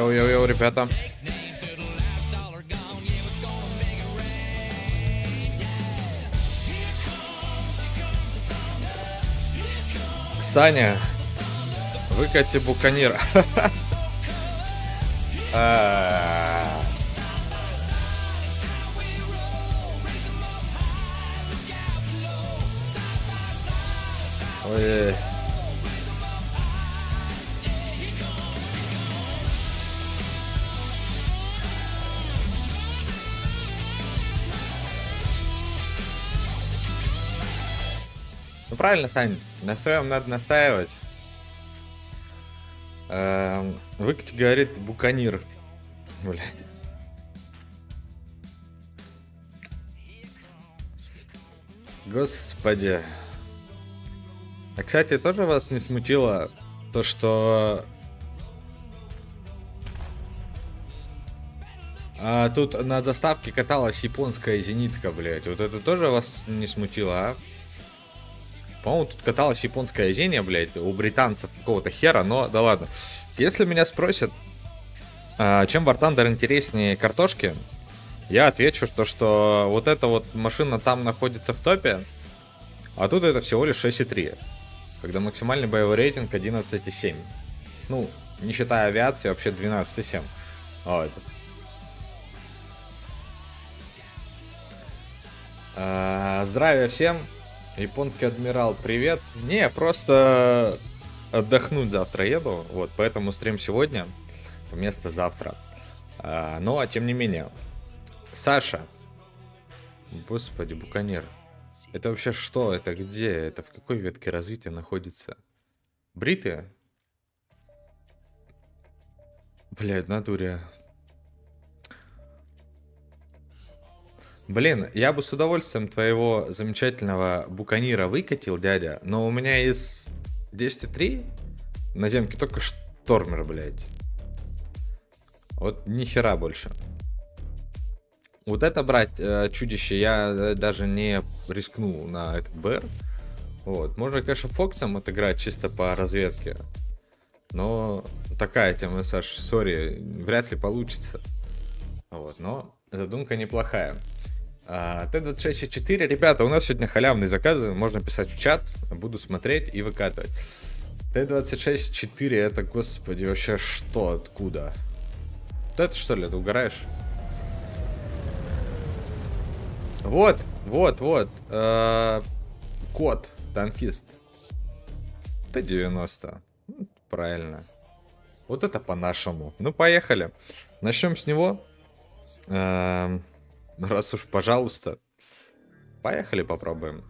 Here comes. Саня, выкати буканира. правильно, Сань, на своем надо настаивать. Эм, Выкати говорит буканир. Блять. Господи. А, кстати, тоже вас не смутило то, что... А, тут на заставке каталась японская зенитка, блять. Вот это тоже вас не смутило, а? По-моему, тут каталась японская зения, блядь, у британцев какого-то хера, но да ладно. Если меня спросят, а, чем War Thunder интереснее картошки, я отвечу, то, что вот эта вот машина там находится в топе, а тут это всего лишь 6,3. Когда максимальный боевой рейтинг 11,7. Ну, не считая авиации, вообще 12,7. Вот. А, здравия всем. Японский адмирал, привет. Не, просто отдохнуть завтра еду. Вот, поэтому стрим сегодня вместо завтра. А, но, тем не менее. Саша. Господи, буканер. Это вообще что? Это где? Это в какой ветке развития находится? Бритые? Блядь, натуре. Блин, я бы с удовольствием твоего замечательного буканира выкатил, дядя, но у меня из 10.3 на земке только штормер, блядь. Вот ни хера больше. Вот это брать э, чудище я э, даже не рискнул на этот БР. Вот. Можно, конечно, Фоксом отыграть чисто по разведке. Но такая тема, Саш, сори, вряд ли получится. Вот, но задумка неплохая. А, Т-26-4, ребята, у нас сегодня халявные заказы, можно писать в чат, буду смотреть и выкатывать. Т-26-4, это, господи, вообще что, откуда? Вот это что ли, ты угораешь? Вот, вот, вот, э, кот, танкист. Т-90, Ну, правильно. Вот это по-нашему. Ну, поехали. Начнем с него. Эм, Раз уж, пожалуйста. Поехали, попробуем.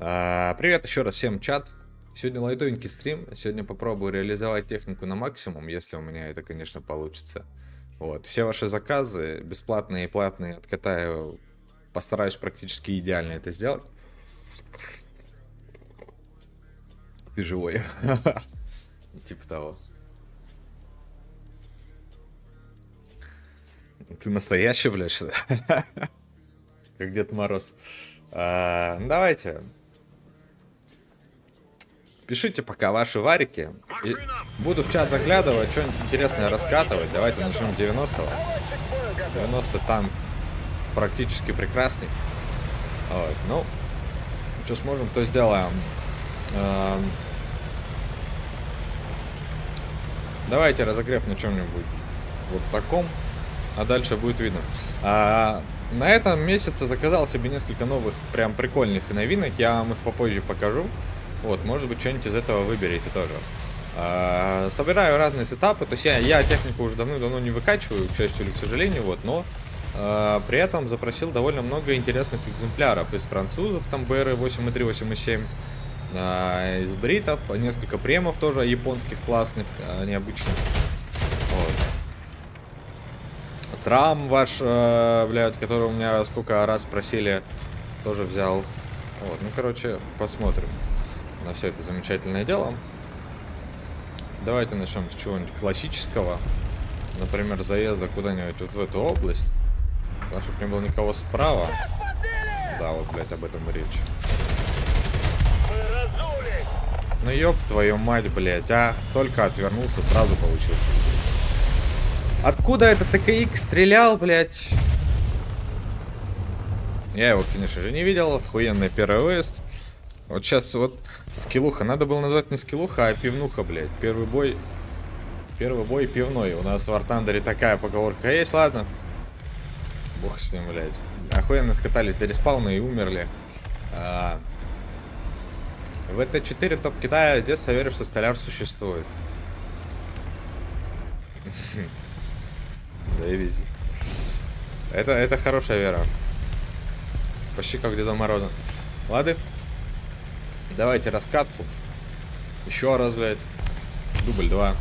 А, привет еще раз всем, чат. Сегодня лайтовенький стрим. Сегодня попробую реализовать технику на максимум, если у меня это, конечно, получится. Вот. Все ваши заказы, бесплатные и платные, откатаю. Постараюсь практически идеально это сделать. Ты живой. Типа того. Ты настоящий, блядь, что? Как Дед Мороз. А, ну, давайте. Пишите пока ваши варики. И буду в чат заглядывать, что-нибудь интересное раскатывать. Давайте начнем 90-го. 90 танк практически прекрасный. Вот, ну, что сможем, то сделаем. Эм, Давайте разогрев на чем-нибудь вот таком а дальше будет видно. А, на этом месяце заказал себе несколько новых, прям прикольных новинок, я вам их попозже покажу. Вот, может быть, что-нибудь из этого выберете тоже. А, собираю разные сетапы, то есть я, я технику уже давно-давно не выкачиваю, к счастью или к сожалению, вот, но А, При этом запросил довольно много интересных экземпляров из французов, там БР 8.3, 8.7, а, из бритов, несколько премов тоже японских классных, а, необычных. Трам ваш, э, блядь, который у меня сколько раз просили, тоже взял. Вот, ну, короче, посмотрим на все это замечательное дело. Давайте начнем с чего-нибудь классического. Например, заезда куда-нибудь вот в эту область. Чтобы не было никого справа. Да, вот, блядь, об этом и речь. Ну ёб твою мать, блядь, а. Только отвернулся, сразу получил. Откуда этот ТКХ стрелял, блядь? Я его, конечно же, не видел. Охуенный первый выезд. Вот сейчас вот скиллуха. Надо было назвать не скиллуха, а пивнуха, блядь. Первый бой. Первый бой пивной. У нас в Артандере такая поговорка есть, ладно. Бог с ним, блядь. Охуенно скатались до респауна и умерли. А, в т4 топ Китая с детства верю, что столяр существует. Вези. Это, это хорошая вера. Почти как Деда Мороза. Ладно. Давайте раскатку. Еще раз, блядь. Дубль 2.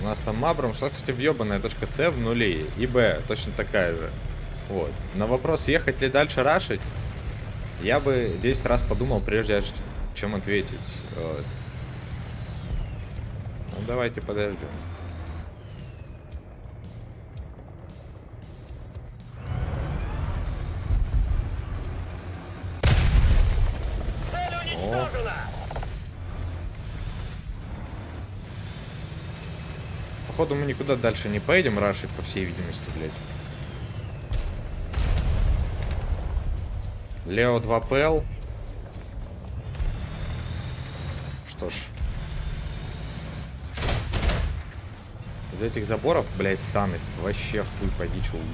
У нас там Абрамс, кстати, въебанная точка С в нуле. И Б точно такая же. Вот. На вопрос, ехать ли дальше рашить, я бы 10 раз подумал, прежде чем ответить. Вот. Ну, давайте подождем. Походу мы никуда дальше не поедем, рашить, по всей видимости, блядь. Лео 2 ПЛ. Что ж. Из этих заборов, блядь, саных, вообще хуй поди, что уйти.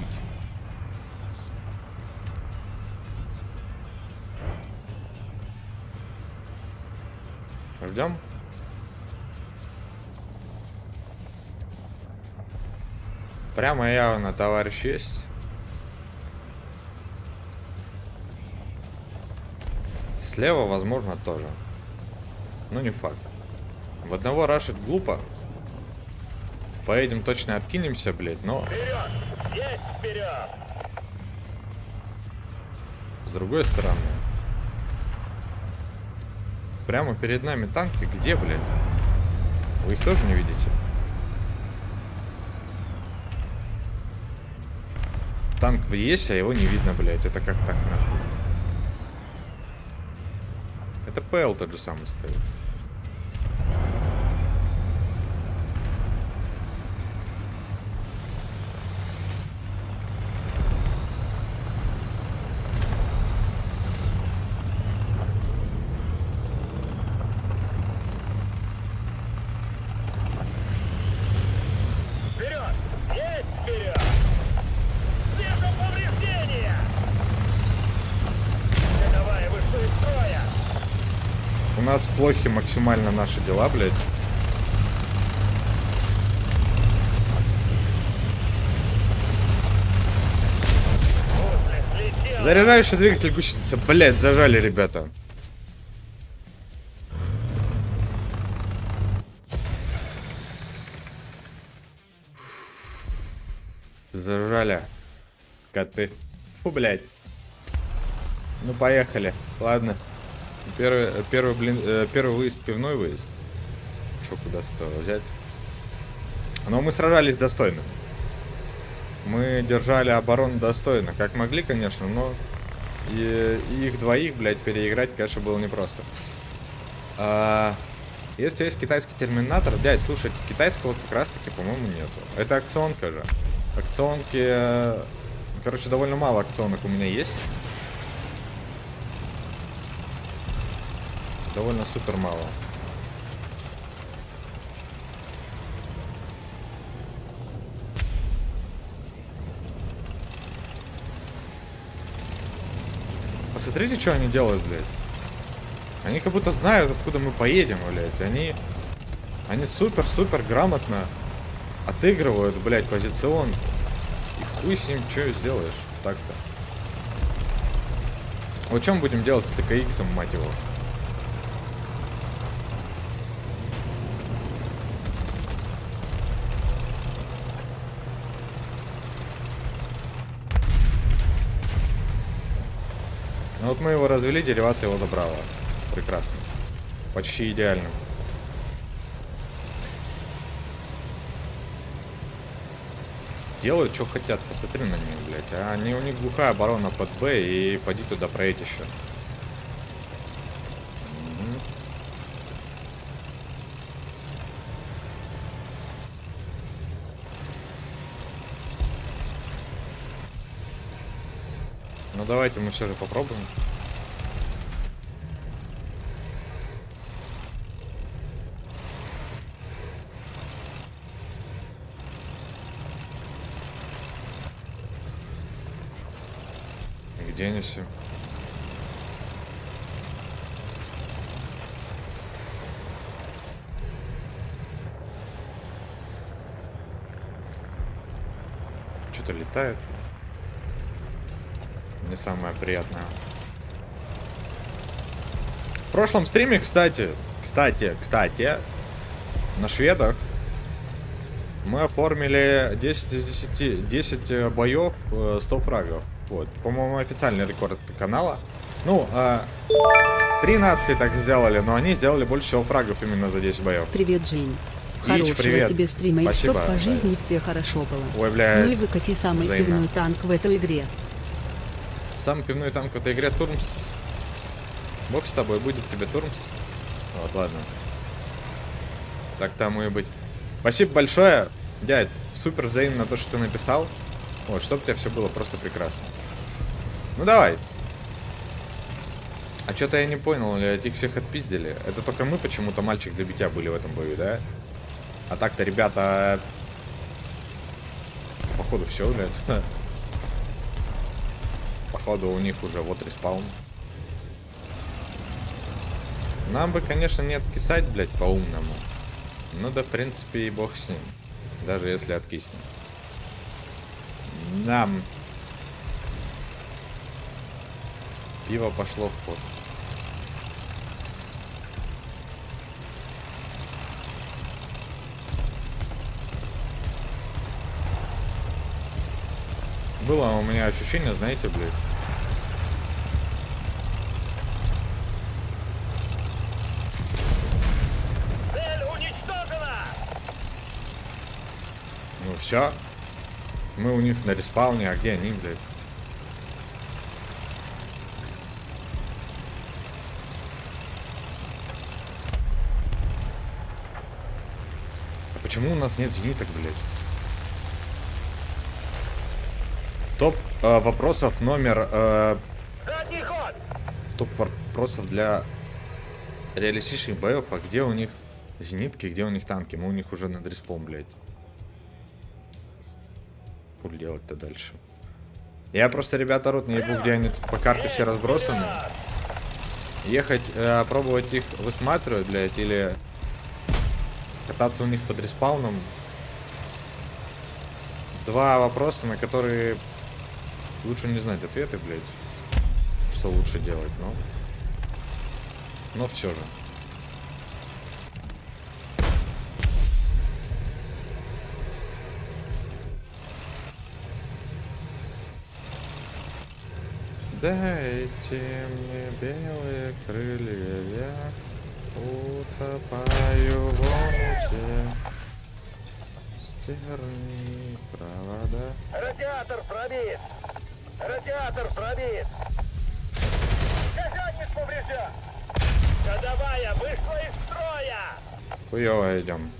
Ждем. Прямо явно товарищ есть. Слева, возможно, тоже. Но не факт. В одного рашить глупо. Поедем точно откинемся, блядь, но... Вперед! Есть вперед! С другой стороны. Прямо перед нами танки. Где, блядь? Вы их тоже не видите? Танк в есть, а его не видно, блядь. Это как так, нахуй? Это ПЛ тот же самый стоит. Плохи максимально наши дела, блядь. Заряжающий двигатель гусеница, блядь, зажали, ребята. Зажали. Коты. Фу, блядь. Ну, поехали. Ладно. Первый, э, первый, блин, э, первый выезд, пивной выезд. Что, куда стоило взять? Но мы сражались достойно. Мы держали оборону достойно. Как могли, конечно, но и, и их двоих, блядь, переиграть, конечно, было непросто. А, если есть китайский терминатор, дядь, слушайте, китайского как раз таки, по-моему, нету. Это акционка же. Акционки... э, Короче, довольно мало акционок у меня есть. Довольно супер мало. Посмотрите, что они делают, блядь. Они как будто знают, откуда мы поедем, блядь. Они... Они супер-супер грамотно отыгрывают, блядь, позиционку. И хуй с ним что сделаешь так-то. Вот чем будем делать с ТКХ, мать его? Ну вот мы его развели, деривация его забрала. Прекрасно. Почти идеально. Делают, что хотят, посмотри на них, блядь. А они, у них глухая оборона под Б, и поди туда проедь еще. Мгм. Ну давайте мы все же попробуем. Где они все? Что-то летает. Не самое приятное. В прошлом стриме, кстати, кстати, кстати, на шведах мы оформили 10 из 10, 10 э, боев, э, 100 фрагов. Вот, по-моему, официальный рекорд канала. Ну, э, три нации так сделали, но они сделали больше всего фрагов именно за 10 боев. Привет. Ич, Хорошего привет. тебе стрима и Спасибо, чтоб по да. жизни все хорошо было. Ой, блядь, Ну и выкати самый взаимно. пивной танк в этой игре. Самый пивной танк в этой игре Турмс. Бог с тобой, будет тебе Турмс. Вот, ладно. Так тому и быть. Спасибо большое, дядь. Супер взаимно то, что ты написал. Вот, чтобы у тебя все было просто прекрасно. Ну давай. А что-то я не понял, блядь, их всех отпиздили. Это только мы почему-то мальчик для битья были в этом бою, да? А так-то ребята... Походу все, блядь. Походу у них уже вот респаун. Нам бы, конечно, не откисать, блядь, по-умному. Ну да, в принципе, и бог с ним. Даже если откиснем. Нам. Пиво пошло в ход. Было у меня ощущение, знаете, блядь. Цель уничтожена! Ну все. Мы у них на респауне, а где они, блядь? А почему у нас нет зениток, блядь? Топ э, вопросов номер э, топ вопросов для реалистичных боев, а где у них зенитки, где у них танки? Мы у них уже над респом, блядь. Хуй делать-то дальше. Я просто, ребята, рот не ебу, где они тут по карте все разбросаны. Ехать, э, пробовать их высматривать, блядь, или кататься у них под респауном. Два вопроса, на которые лучше не знать ответы, блядь. Что лучше делать, но... Но все же. Дайте мне белые крылья, я утопаю в омуте. Стерни провода. Радиатор пробит! Радиатор пробит! Газетник поврежден! Ходовая вышла из строя! Хуёво идем.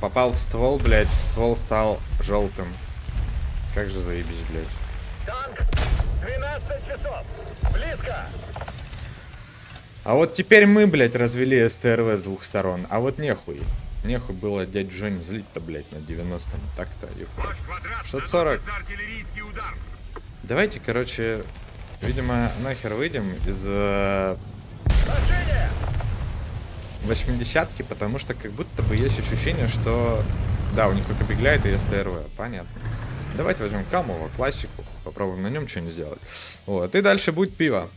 Попал в ствол, блядь, ствол стал желтым. Как же заебись, блядь. Танк! 12 часов! Близко! А вот теперь мы, блядь, развели СТРВ с двух сторон. А вот нехуй. Нехуй было дядь Жень злить-то, блядь, на 90-м. Так-то, и хуй. 640. Давайте, короче, видимо, нахер выйдем из... э, Машине! 80-ки, потому что как будто бы есть ощущение, что... Да, у них только бегляет и СТРВ, понятно. Давайте возьмем Камова, классику, попробуем на нем что-нибудь сделать. Вот, и дальше будет пиво.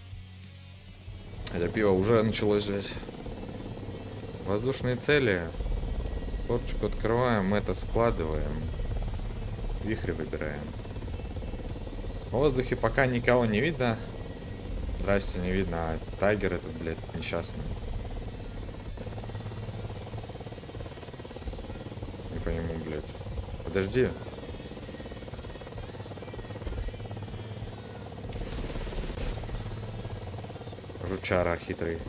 Это пиво уже началось здесь. Воздушные цели. Форточку открываем, это складываем. Вихрь выбираем. В воздухе пока никого не видно. Здрасте, не видно. А тайгер этот, блядь, несчастный. Не по нему, блядь. Подожди. Жучара хитрый.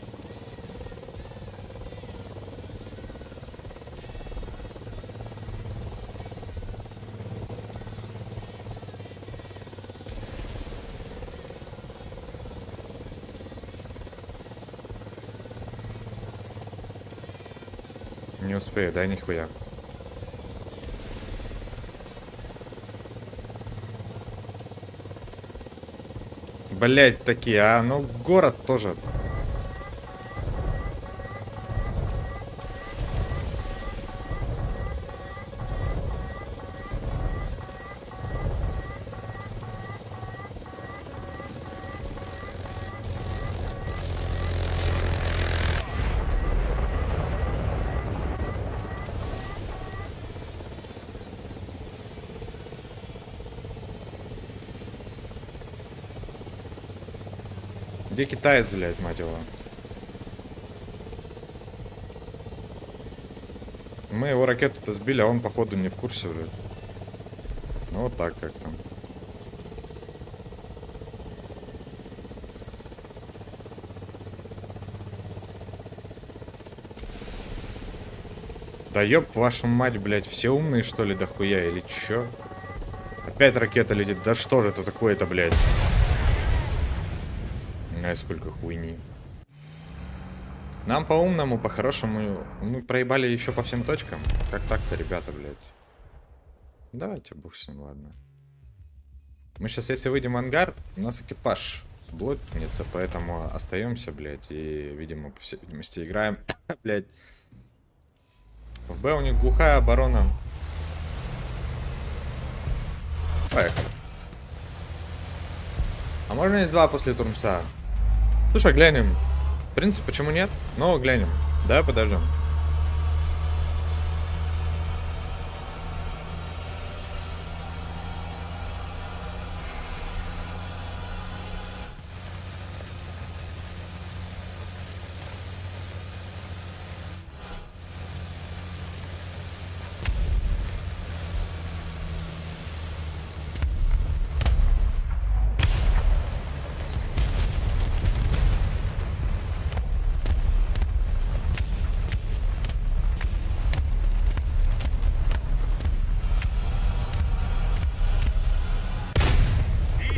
Не успею, дай нихуя. Блять, такие, а ну город тоже. Где китаец, блядь, мать его? Мы его ракету-то сбили, а он, походу, не в курсе, блядь. Ну, вот так как там. Да ёб вашу мать, блядь, все умные, что ли, дохуя, или чё? Опять ракета летит, да что же это такое-то, блядь? Ай, сколько хуйни. Нам по-умному, по-хорошему, мы проебали еще по всем точкам. Как так-то, ребята, блядь? Давайте, бог с ним, ладно. Мы сейчас, если выйдем в ангар, у нас экипаж блокнется, поэтому остаемся, блядь, и, видимо, по всей видимости, играем, блядь. В Б у них глухая оборона. Поехали. А можно есть два после турмса? Слушай, глянем. В принципе, почему нет? Но глянем. Да, подождем.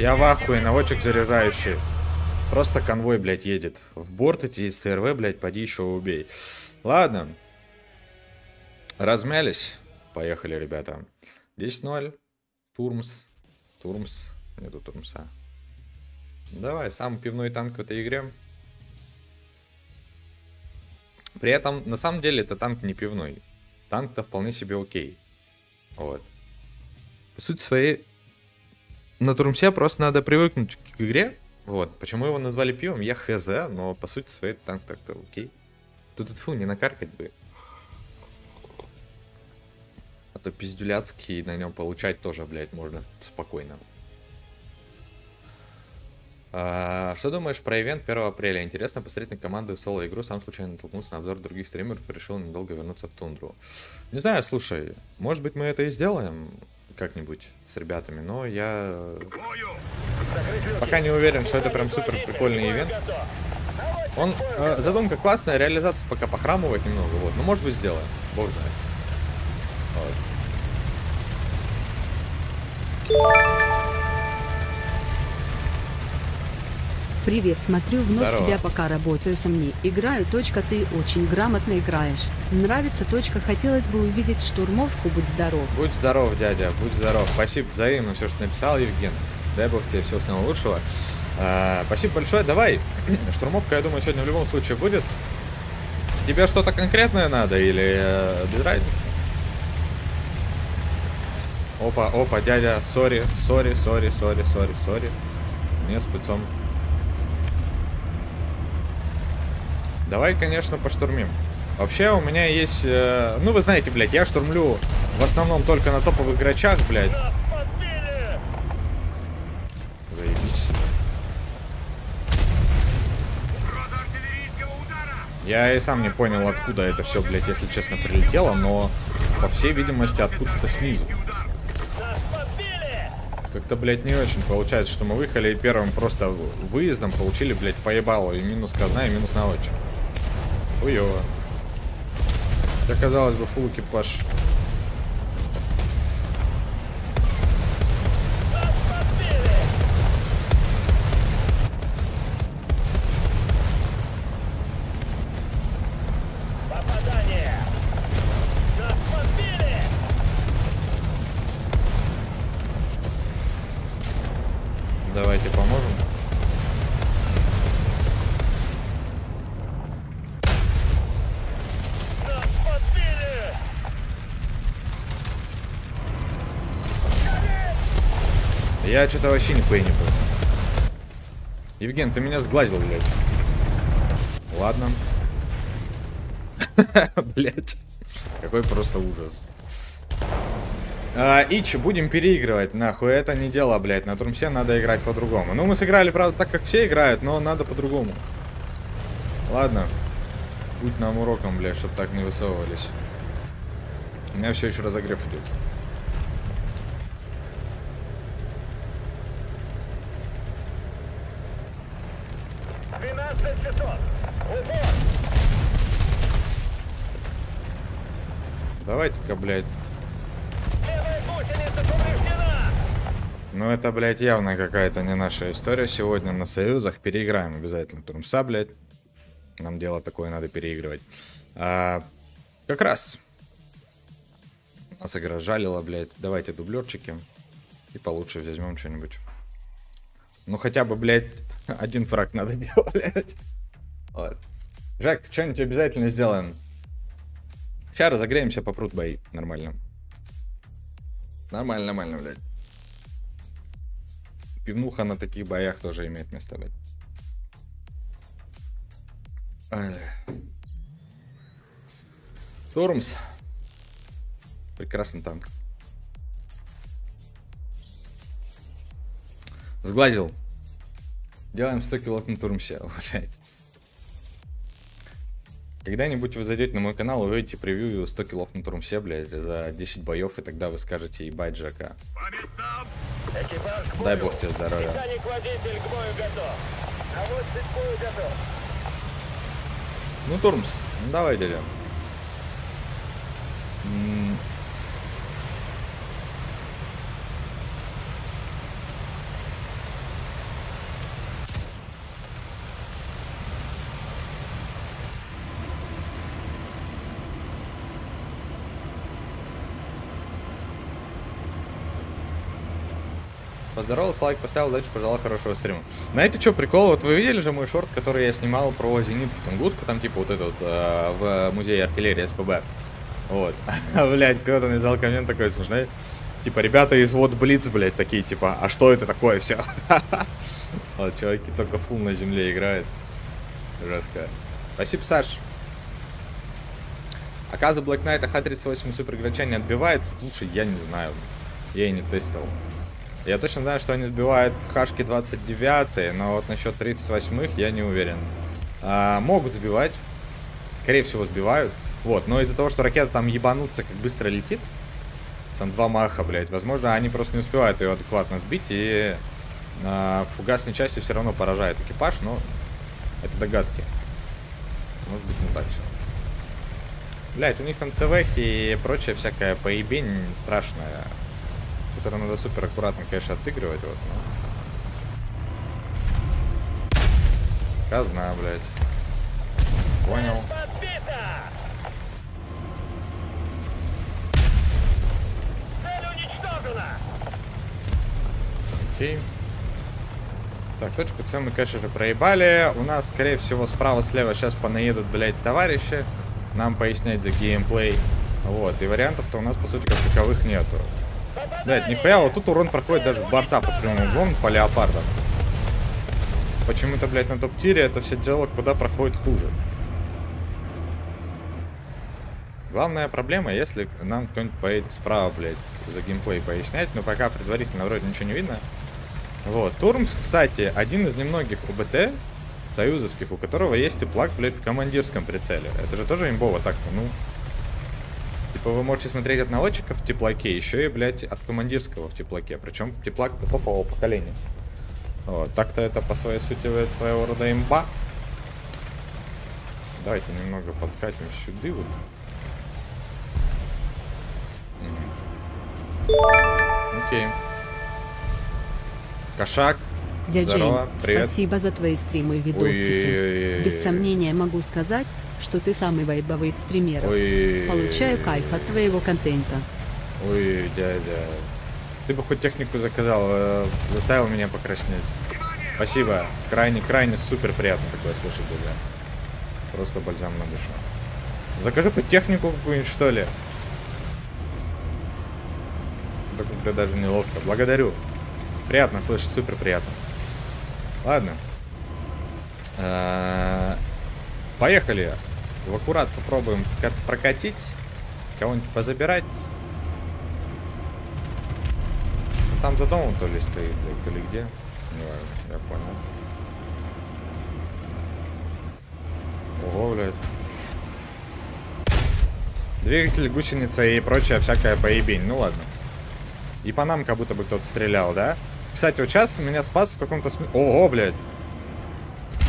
Я в ахуе, наводчик заряжающий. Просто конвой, блядь, едет. В борт эти СТРВ, блядь, поди еще убей. Ладно. Размялись. Поехали, ребята. 10-0. Турмс. Турмс. Нету Турмса. Давай, самый пивной танк в этой игре. При этом, на самом деле, это танк не пивной. Танк-то вполне себе окей. Вот. По сути своей, на Турмсе просто надо привыкнуть к игре. Вот. Почему его назвали пивом, я хз, но по сути своей танк так-то окей. Тут фу, не накаркать бы. А то пиздюляцкий на нем получать тоже, блядь, можно спокойно. А, что думаешь про ивент 1 апреля? Интересно посмотреть на команду соло игру. Сам случайно натолкнулся на обзор других стримеров и решил недолго вернуться в тундру. Не знаю, слушай, может быть мы это и сделаем как-нибудь с ребятами, но я пока не уверен, что это прям супер прикольный ивент. Он, э, задумка классная, реализация пока похрамывает немного, вот, но может быть сделаем, бог знает. Вот. Привет, смотрю вновь Здорово. тебя пока работаю со мной. Играю, точка, ты очень грамотно играешь. Нравится, точка, хотелось бы увидеть штурмовку, будь здоров. Будь здоров, дядя, будь здоров. Спасибо взаимно все, что написал, Евген. Дай бог тебе всего самого лучшего. А, спасибо большое. Давай, штурмовка, я думаю, сегодня в любом случае будет. Тебе что-то конкретное надо или э, без разницы? Опа, опа, дядя, сори, сори, сори, сори, сори, сори. Не спецом. Давай, конечно, поштурмим. Вообще, у меня есть... э, ну, вы знаете, блядь, я штурмлю в основном только на топовых грачах, блядь. Заебись. Я и сам не понял, откуда это все, блядь, если честно, прилетело, но, по всей видимости, откуда-то снизу. Как-то, блядь, не очень получается, что мы выехали и первым просто выездом получили, блядь, поебало. И минус казна, и минус наводчик. Хуёво. Хотя, казалось бы, фул экипаж. Что-то вообще ни хуя не понял. Евген, ты меня сглазил, блядь. Ладно. Блять. Какой просто ужас. А, Ич, будем переигрывать, нахуй, это не дело, блядь, на Трумсе надо играть по-другому. Ну, мы сыграли, правда, так, как все играют, но надо по-другому. Ладно. Будь нам уроком, блядь, чтоб так не высовывались. У меня все еще разогрев идет. Давайте-ка, блядь. Ну это, блядь, явно какая-то не наша история сегодня на союзах. Переиграем обязательно Турмса, блядь. Нам дело такое надо переигрывать. А, как раз. Нас игра жалила, блядь. Давайте дублерчики. И получше возьмем что-нибудь. Ну хотя бы, блядь, один фраг надо делать. Вот. Жак, что-нибудь обязательно сделаем. Сейчас разогреемся, попрут бои. Нормально. Нормально, нормально, блядь. Пивнуха на таких боях тоже имеет место. Ай. Турмс. Прекрасный танк. Сглазил. Делаем 100 килов на Турмсе, блядь. Когда-нибудь вы зайдете на мой канал, увидите превью 100 килов на Турмсе, блядь, за 10 боев, и тогда вы скажете, ебать, Джака. Дай бог тебе здоровья. Ну, Турмс, давай, дядя. Поздоровался, лайк поставил, дальше пожелал хорошего стрима. Знаете, что прикол? Вот вы видели же мой шорт, который я снимал про зенитку Тунгуску, там типа вот этот э, в музее артиллерии СПБ. Вот. А, блядь, кто-то написал коммент такой смешной. Типа, ребята из вот Блиц, блядь, такие, типа, а что это такое все? Вот, чуваки только фул на земле играют. Жестко. Спасибо, Саш. Оказывается, Black Knight Х-38 Супер не отбивается. Слушай, я не знаю. Я и не тестил. Я точно знаю, что они сбивают хашки 29, но вот насчет 38-х я не уверен. А, могут сбивать. Скорее всего, сбивают. Вот, но из-за того, что ракета там ебануться, как быстро летит, там два маха, блядь, возможно, они просто не успевают ее адекватно сбить, и а, фугасной частью все равно поражает экипаж, но это догадки. Может быть, не так все. Блять, у них там ЦВХ и прочая всякая поебень страшная, которую надо супер аккуратно, конечно, отыгрывать, вот, но... Казна, блядь. Понял. Подбита! Цель уничтожена! Окей. Так, точку С мы, конечно же, проебали. У нас, скорее всего, справа-слева сейчас понаедут, блядь, товарищи. Нам пояснять за геймплей. Вот, и вариантов-то у нас, по сути, как таковых нету. Блядь, нихуя, вот тут урон проходит даже в борта под прямым углом по леопардам. Почему-то, блядь, на топ-тире это все дело куда проходит хуже. Главная проблема, если нам кто-нибудь поедет справа, блядь, за геймплей пояснять, но пока предварительно вроде ничего не видно. Вот. Турмс, кстати, один из немногих УБТ союзовских, у которого есть теплак, блядь, в командирском прицеле. Это же тоже имбово так-то, ну. Типа вы можете смотреть от наводчика в теплаке, еще и, блядь, от командирского в теплаке. Причем теплак топового поколения. Вот, так-то это по своей сути своего рода имба. Давайте немного подкатим сюда вот. Окей. Кошак. Дядя Здорово, Джейн, привет. спасибо за твои стримы и видосики. Без сомнения могу сказать, что ты самый вайбовый стример. Ой. Получаю кайф от твоего контента. Ой, дядя. Ты бы хоть технику заказал, э, заставил меня покраснеть. Спасибо. Крайне, крайне супер приятно такое слышать, дядя. Просто бальзам на душу. Закажи хоть технику какую-нибудь, что ли. Да даже неловко. Благодарю. Приятно слышать, супер приятно. Ладно. Э, Поехали. В аккурат попробуем ка- прокатить. Кого-нибудь позабирать. Ну, Там за домом то ли стоит, то ли где. Не важно, я понял. Ого, блядь. Двигатель, гусеница и прочая всякая поебень. Ну ладно. И по нам как будто бы кто-то стрелял, да? Кстати, вот сейчас меня спас в каком-то смысле... Ого, блядь.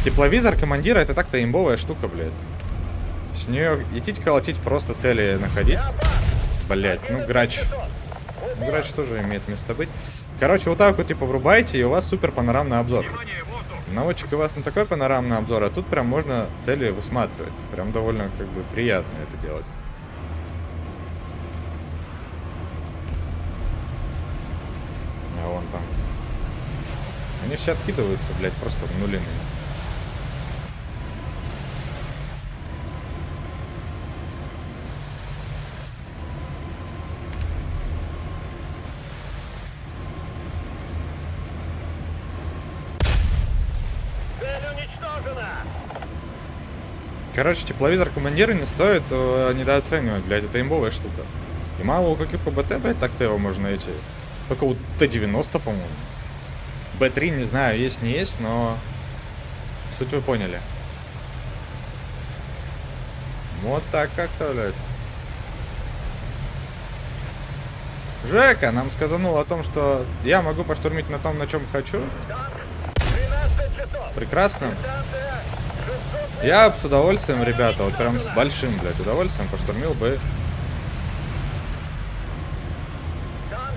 Тепловизор командира это так-то имбовая штука, блядь. С нее идти колотить, просто цели находить. Блять, ну грач. Ну, грач тоже имеет место быть. Короче, вот так вот типа врубаете, и у вас супер панорамный обзор. Наводчик у вас не такой панорамный обзор, а тут прям можно цели высматривать. Прям довольно как бы приятно это делать. А вон там. Они все откидываются, блядь, просто нулины. Короче, тепловизор командира не стоит э, недооценивать, блядь, это имбовая штука. И мало у каких УБТ, блядь, так-то его можно найти. Только у Т-90, по-моему. Б3, не знаю, есть, не есть, но... Суть вы поняли. Вот так как-то, блядь. Жека нам сказанул о том, что я могу поштурмить на том, на чем хочу. 13 часов! Прекрасно. Станция 600 Я с удовольствием, ребята, вот прям с большим, блядь, удовольствием поштурмил бы.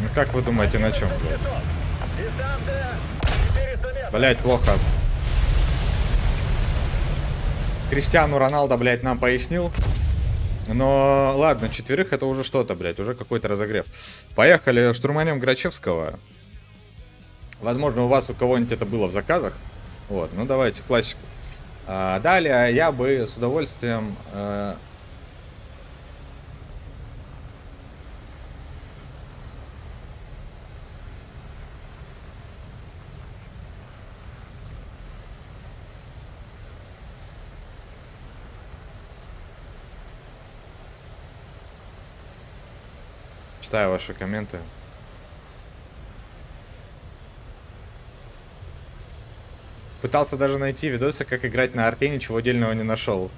Ну как вы думаете, на чем, блядь? Часов! Дистанция 400 метров! Блять, плохо. Кристиану Роналдо, блядь, нам пояснил. Но ладно, четверых это уже что-то, блядь, уже какой-то разогрев. Поехали штурманем Грачевского. Возможно, у вас у кого-нибудь это было в заказах. Вот, ну давайте классику. А, далее я бы с удовольствием... э, читаю ваши комменты. Пытался даже найти видосы, как играть на арте, ничего отдельного не нашел.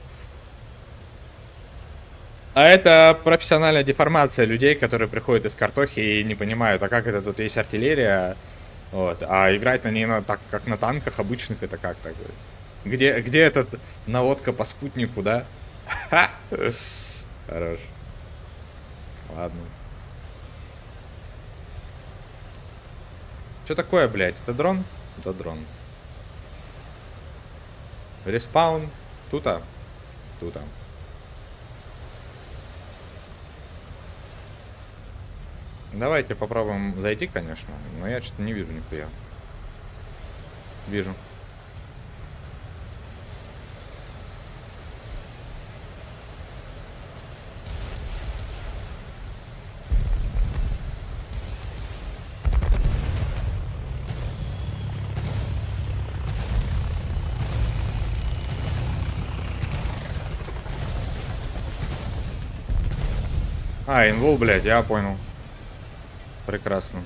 А это профессиональная деформация людей, которые приходят из картохи и не понимают, а как это тут есть артиллерия, вот, а играть на ней на, так, как на танках обычных, это как так? Где, где этот наводка по спутнику, да? Хорош. Ладно. Что такое, блядь? Это дрон? Это дрон. Респаун. Тута. Тута. Давайте попробуем зайти, конечно. Но я что-то не вижу нихуя. Вижу. А, инвол, блядь, я понял. Прекрасно.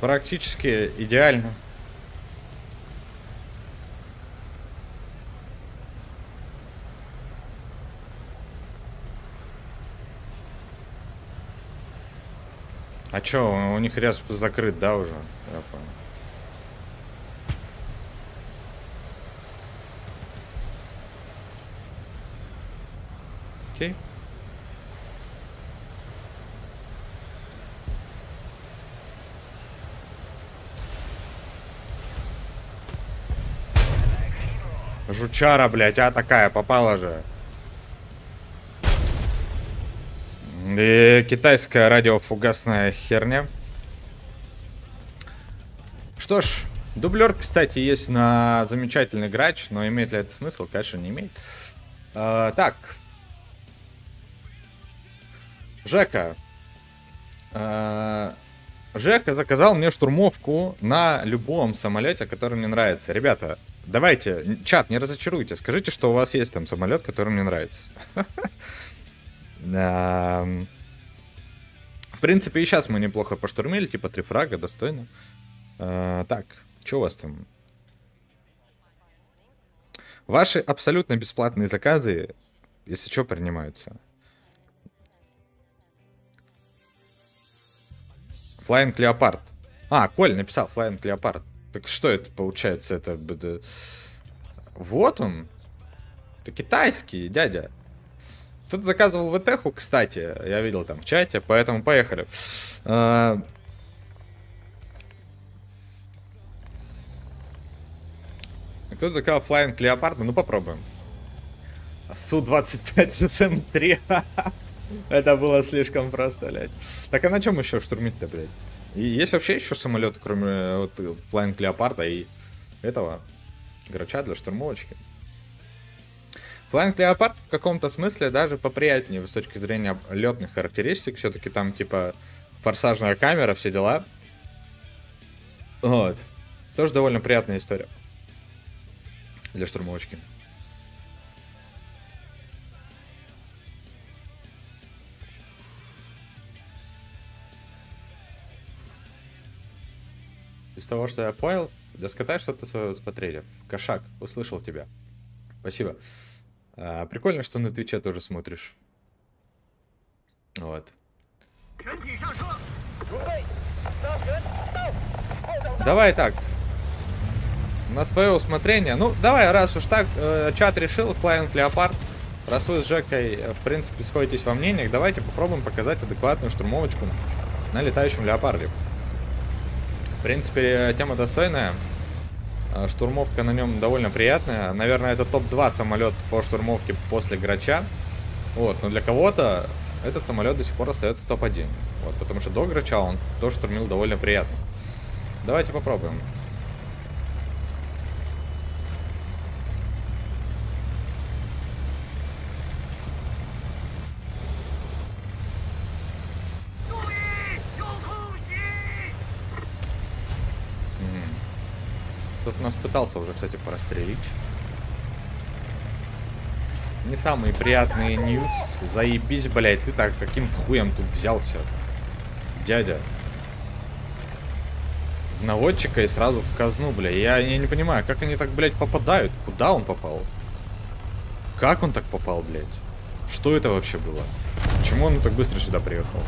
Практически идеально. А чё, у них рез закрыт, да, уже? Я понял. Окей. Жучара, блядь, а такая попала же. И китайская радиофугасная херня. Что ж, дублер, кстати, есть на замечательный грач, но имеет ли это смысл? Конечно, не имеет. А, так. Жека. А, Жека заказал мне штурмовку на любом самолете, который мне нравится. Ребята, давайте, чат, не разочаруйте. Скажите, что у вас есть там самолет, который мне нравится. Ам, В принципе, и сейчас мы неплохо поштурмили, типа три фрага, достойно. А, Так, что у вас там? Ваши абсолютно бесплатные заказы, если что, принимаются. Flying Leopard. А, Коль написал Flying Leopard. Так что это получается? Это... Вот он. Это китайский, дядя. Тут заказывал ВТХу, кстати, я видел там в чате, поэтому поехали. А, Кто заказал Flying Leopard? Ну попробуем. Су-25 СМ-3. Это было слишком просто, блядь. Так а на чем еще штурмить-то, блядь? И есть вообще еще самолет, кроме э, вот, э, Flying Leopard и этого грача для штурмовочки? Flying Leopard в каком-то смысле даже поприятнее с точки зрения летных характеристик. Все-таки там типа форсажная камера, все дела. Вот. Тоже довольно приятная история для штурмовочки. Из того, что я понял, доскотай что-то свое смотрели. Кошак, услышал тебя. Спасибо. А, прикольно, что на Твиче тоже смотришь. Вот. Давай так. На свое усмотрение. Ну, давай, раз уж так, э, чат решил, Flying леопард, Раз вы с Жекой, э, в принципе, сходитесь во мнениях, давайте попробуем показать адекватную штурмовочку на летающем леопарде. В принципе, тема достойная. Э, Штурмовка на нем довольно приятная. Наверное, это топ-2 самолет по штурмовке после Грача. Вот, но для кого-то этот самолет до сих пор остается топ-1. Вот, потому что до Грача он тоже штурмил довольно приятно. Давайте попробуем. Тут нас пытался уже, кстати, прострелить. Не самые приятные ньюс. Заебись, блядь, ты так каким-то хуем тут взялся. Дядя. В наводчика и сразу в казну, бля. Я, я не понимаю, как они так, блядь, попадают? Куда он попал? Как он так попал, блядь? Что это вообще было? Почему он так быстро сюда приехал?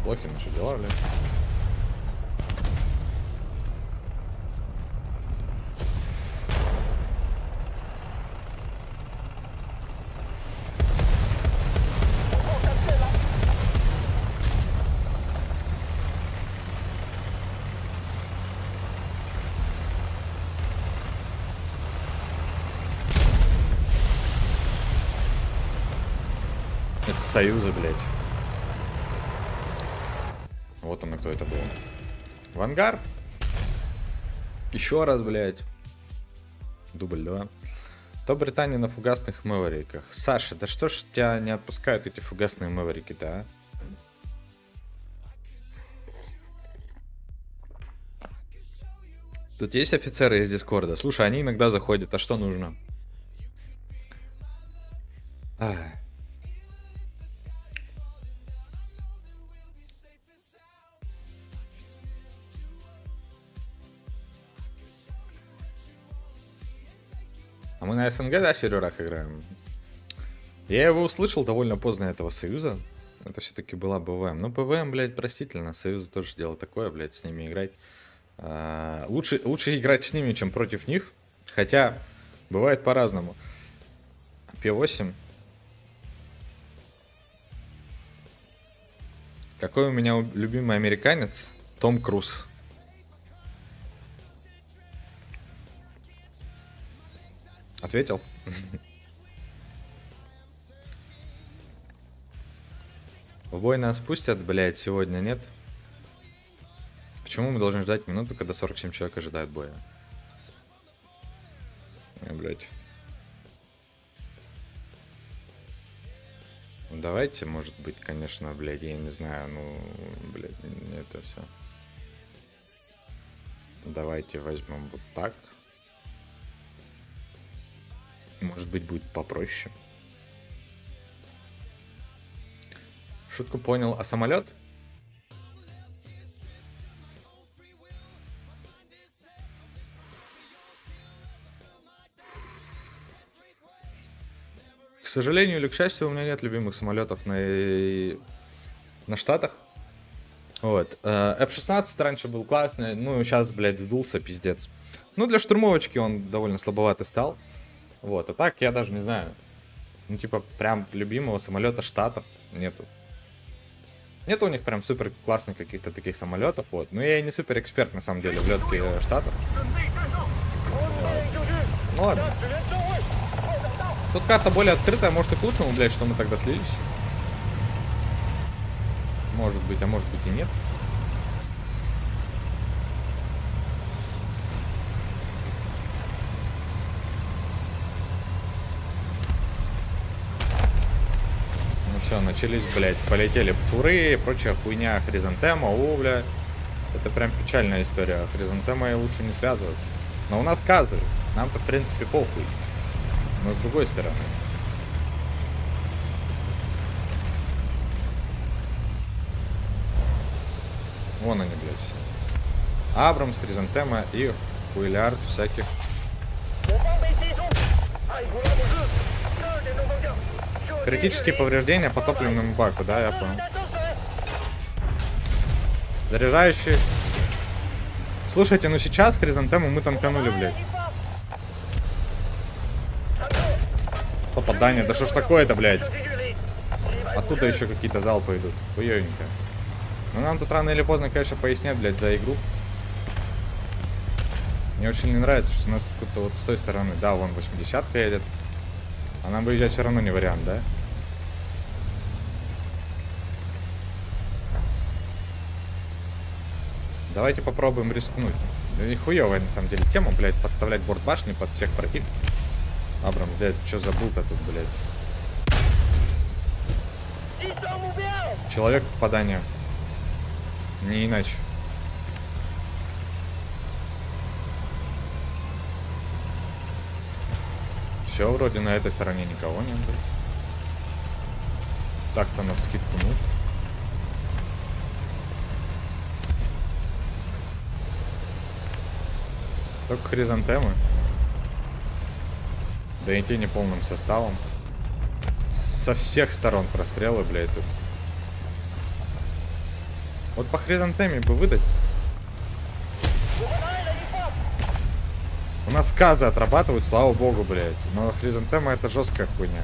плохи ничего ну, делали? блин. Это союзы, блядь кто это был. В ангар. Еще раз, блядь. Дубль 2. То Британия на фугасных мэвериках. Саша, да что ж тебя не отпускают эти фугасные мэверики-то, а? Тут есть офицеры из Дискорда. Слушай, они иногда заходят, а что нужно? Ах. А мы на СНГ, да, серверах играем? Я его услышал довольно поздно, этого Союза. Это все-таки была БВМ. Ну, БВМ, блядь, простительно. Союз тоже дело такое, блядь, с ними играть. А, лучше, лучше играть с ними, чем против них. Хотя, бывает по-разному. П8. Какой у меня любимый американец? Том Круз. Ответил? В бой нас пустят, блядь, сегодня нет? Почему мы должны ждать минуту, когда 47 человек ожидают боя? Э, блядь. Ну, Давайте, может быть, конечно, блядь, я не знаю, ну, блядь, это все. Давайте возьмем вот так. Может быть, будет попроще. Шутку понял. А самолет? К сожалению или к счастью, у меня нет любимых самолетов на, на Штатах. Вот. Э, F-16 раньше был классный, ну, сейчас, блядь, сдулся, пиздец. Ну, для штурмовочки он довольно слабоватый стал. Вот, а так я даже не знаю. Ну, типа, прям любимого самолета штатов нету. Нету у них прям супер классных каких-то таких самолетов, вот. Но я не супер эксперт, на самом деле, в летке штатов. Ну ладно. Тут карта более открытая, может и к лучшему, блядь, что мы тогда слились. Может быть, а может быть и нет. Все, начались, блядь, полетели птуры, прочая хуйня, хризантема, о. Это прям печальная история. Хризантемой лучше не связываться. Но у нас казы. Нам-то, в принципе, похуй. Но с другой стороны. Вон они, блядь, все. Абрамс, Хризантема и хуйлярд всяких. Критические повреждения по топливному баку, да, я понял. Заряжающий. Слушайте, ну сейчас хризантему мы танканули, блядь. Попадание, да что ж такое-то, блядь? Оттуда еще какие-то залпы идут. Хуёвенько. Но ну, нам тут рано или поздно, конечно, пояснят, блядь, за игру. Мне очень не нравится, что у нас откуда-то вот с той стороны. Да, вон 80-ка едет. А нам выезжать все равно не вариант, да? Давайте попробуем рискнуть. Да не хуевая на самом деле тема, блядь, подставлять борт башни под всех против. Абрам, блядь, что забыл-то тут, блядь? Человек попадание. Не иначе. Все, вроде на этой стороне никого нет. Так-то на вскидку, ну. Только хризантемы. Да и те не полным составом. Со всех сторон прострелы, блядь, тут. Вот по хризантеме бы выдать. У нас казы отрабатывают, слава богу, блядь. Но хризантема это жесткая хуйня.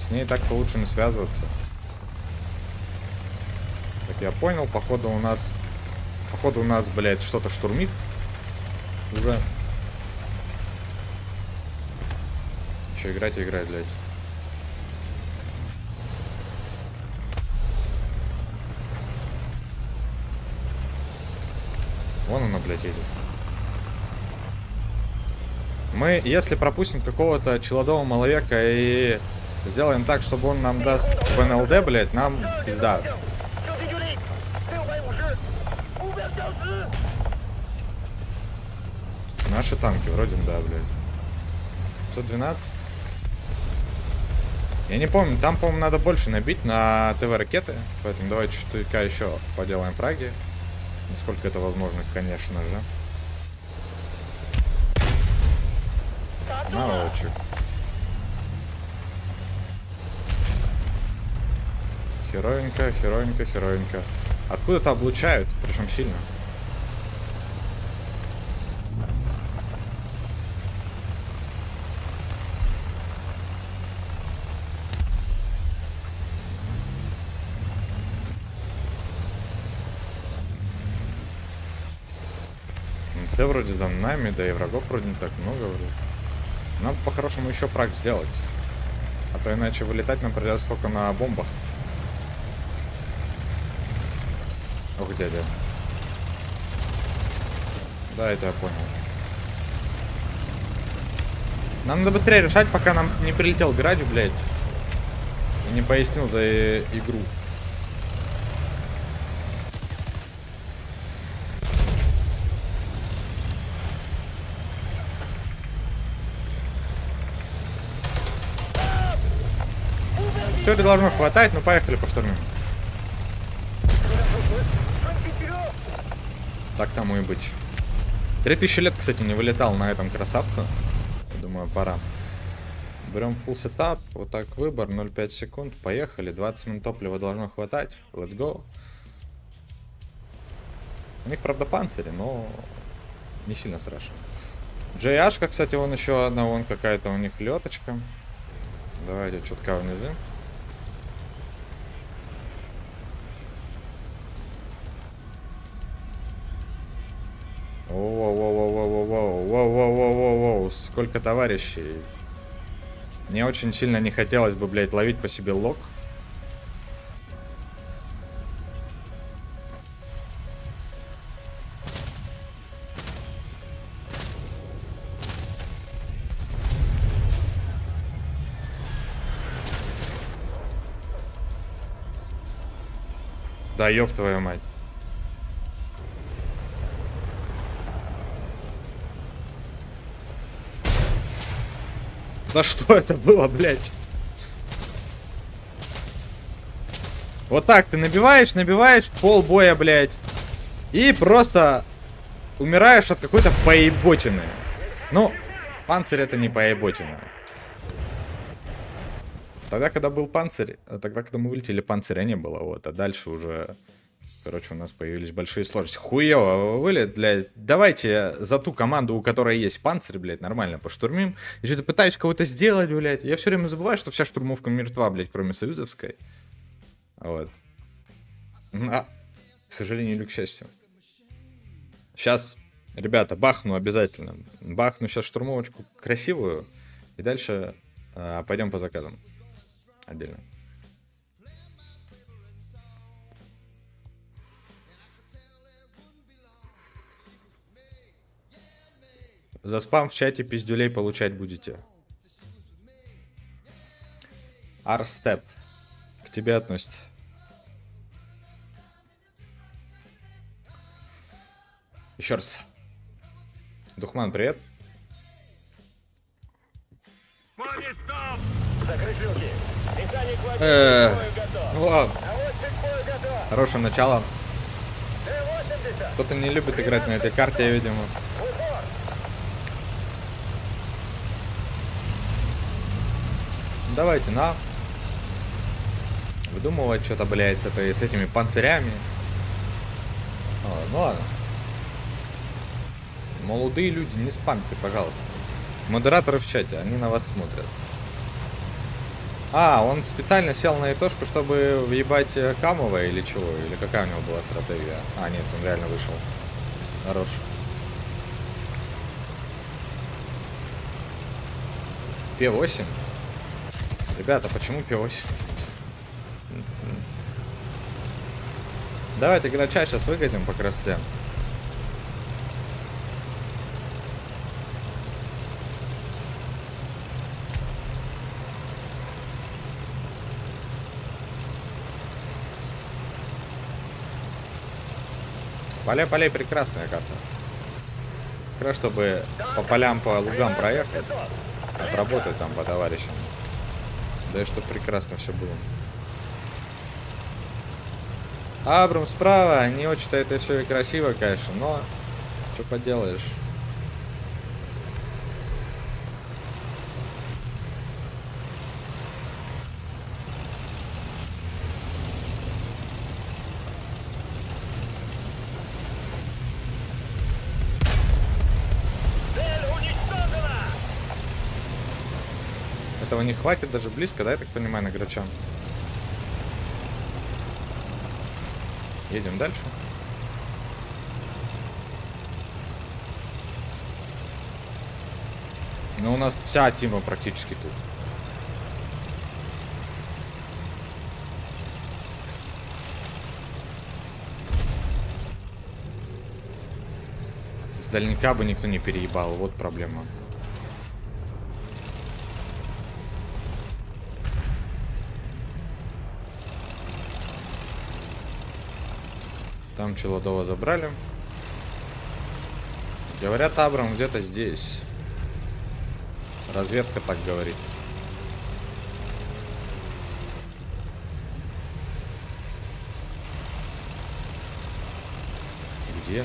С ней так-то лучше не связываться. Так, я понял, походу у нас... Походу у нас, блядь, что-то штурмит. Уже. Че, играть и играть, блядь. Вон она, блядь, едет. Мы, если пропустим какого-то челодового маловека и сделаем так, чтобы он нам даст в НЛД, блядь, нам пизда. Наши танки вроде, да, блядь. 112. Я не помню, там, по-моему, надо больше набить на ТВ-ракеты. Поэтому давай чуть-чуть еще поделаем фраги. Насколько это возможно, конечно же. Молодчик. Херовенько, херовенько, херовенько. Откуда-то облучают, причем сильно. МЦ вроде там нами, да и врагов вроде не так много вроде. Нам по-хорошему еще фраг сделать. А то иначе вылетать нам придется только на бомбах. Ох, дядя. Да, это я понял. Нам надо быстрее решать, пока нам не прилетел грач, блядь. И не пояснил за э, игру. Теории должно хватать, ну поехали по штурмим. Так тому и быть. 3000 лет, кстати, не вылетал на этом красавце. Думаю, пора. Берем full сетап, вот так выбор, 0,5 секунд, поехали, 20 минут топлива должно хватать, let's go. У них, правда, панцири, но не сильно страшно. JH, кстати, вон еще одна, вон какая-то у них леточка. Давайте чутка внизу. Воу-воу-воу-воу-воу-воу-воу-воу-воу-воу, сколько товарищей. Мне очень сильно не хотелось бы, блядь, ловить по себе лог. Да ёб твою мать. Да что это было, блядь? Вот так ты набиваешь, набиваешь пол боя, блядь. И просто умираешь от какой-то поеботины. Ну, панцирь это не поеботина. Тогда, когда был панцирь, а тогда, когда мы вылетели, панциря не было, вот, а дальше уже, короче, у нас появились большие сложности. Хуёво вылет, блядь, давайте за ту команду, у которой есть панцирь, блядь, нормально поштурмим. Я что-то пытаюсь кого-то сделать, блядь, я все время забываю, что вся штурмовка мертва, блядь, кроме союзовской. Вот. А, к сожалению или к счастью. Сейчас, ребята, бахну обязательно. Бахну сейчас штурмовочку красивую. И дальше а, пойдем по заказам. Отдельно. За спам в чате пиздюлей получать будете. Арстеп. К тебе относится. Еще раз. Духман, привет. Э. Ну ладно, готов. хорошее начало. Т-80. Кто-то не любит играть на этой карте, видимо. Давайте на. Выдумывать что-то, блядь, с, этой, с этими панцирями. А, ну ладно. Молодые люди, не спамьте, пожалуйста. Модераторы в чате, они на вас смотрят. А, он специально сел на итошку, чтобы въебать э, Камова или чего? Или какая у него была стратегия? А, нет, он реально вышел. Хорош. П8? Ребята, почему P8? Давайте грача сейчас выкатим по красоте. Поля, полей прекрасная карта. Как раз чтобы по полям, по лугам проехать, отработать там по товарищам. Да чтобы прекрасно все было. Абрам справа, не очень-то это все и красиво, конечно, но что поделаешь. Не хватит даже близко, да, я так понимаю, на грачам. Едем дальше. Ну, у нас вся тима практически тут. С дальника бы никто не переебал, вот проблема. Там Челодова забрали. Говорят, Абрам где-то здесь. Разведка так говорит. Где?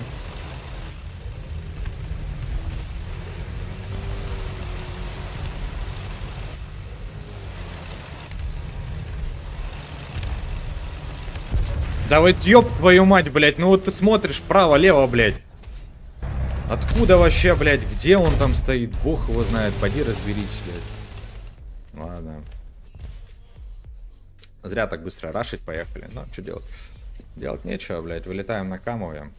Да вот ёб твою мать, блядь, ну вот ты смотришь право-лево, блядь. Откуда вообще, блядь, где он там стоит? Бог его знает, поди разберись, блядь. Ладно. Зря так быстро рашить поехали. Ну, что делать? Делать нечего, блядь. Вылетаем на Камове.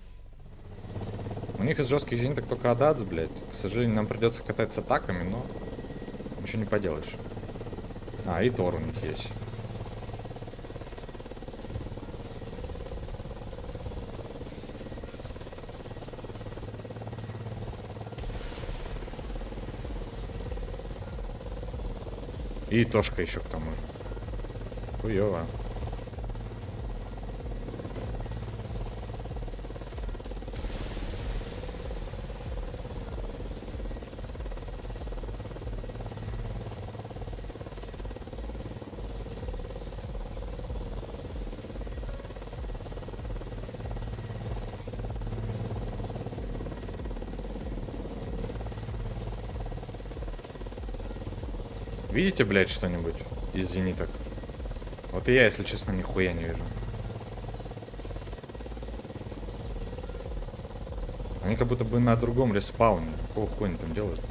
У них из жестких зениток только Адац, блядь. К сожалению, нам придется катать с атаками, но ничего не поделаешь. А, и Тор у них есть. И Тошка еще к тому же. Хуёво. Видите, блядь, что-нибудь из зениток? Вот и я, если честно, нихуя не вижу. Они как будто бы на другом респауне. Какого хуя они там делают?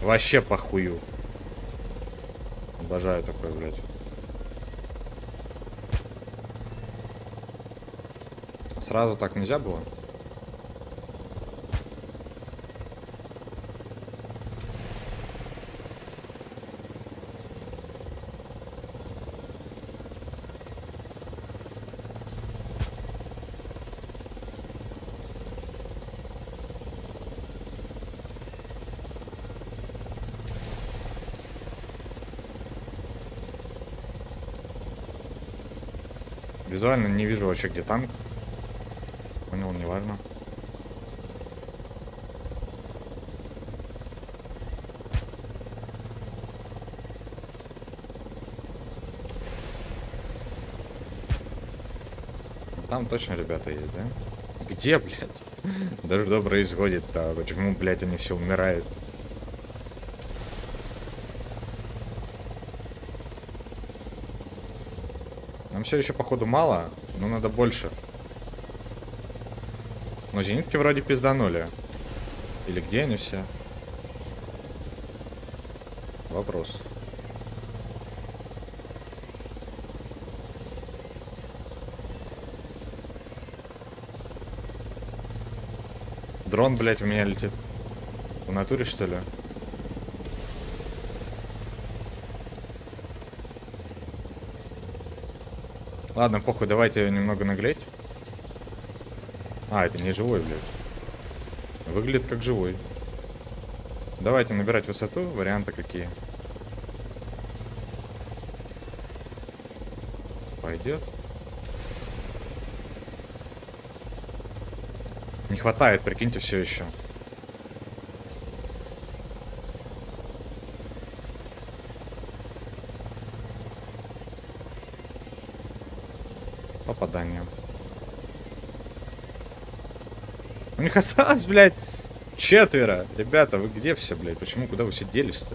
Вообще похую. Обожаю такое, блядь. Сразу так нельзя было? Визуально не вижу вообще, где танк. Понял, неважно. Там точно ребята есть, да? Где, блядь? Даже что происходит-то? Почему, блядь, они все умирают? Нам все еще, походу, мало, но надо больше. Но зенитки вроде пизданули. Или где они все? Вопрос. Дрон, блядь, у меня летит. В натуре, что ли? Ладно, похуй, давайте немного наглеть. А, это не живой, блядь. Выглядит как живой. Давайте набирать высоту. Варианты какие. Пойдет. Не хватает, прикиньте, все еще. Попаданием. У них осталось, блядь, четверо. Ребята, вы где все, блядь? Почему, куда вы все делись-то?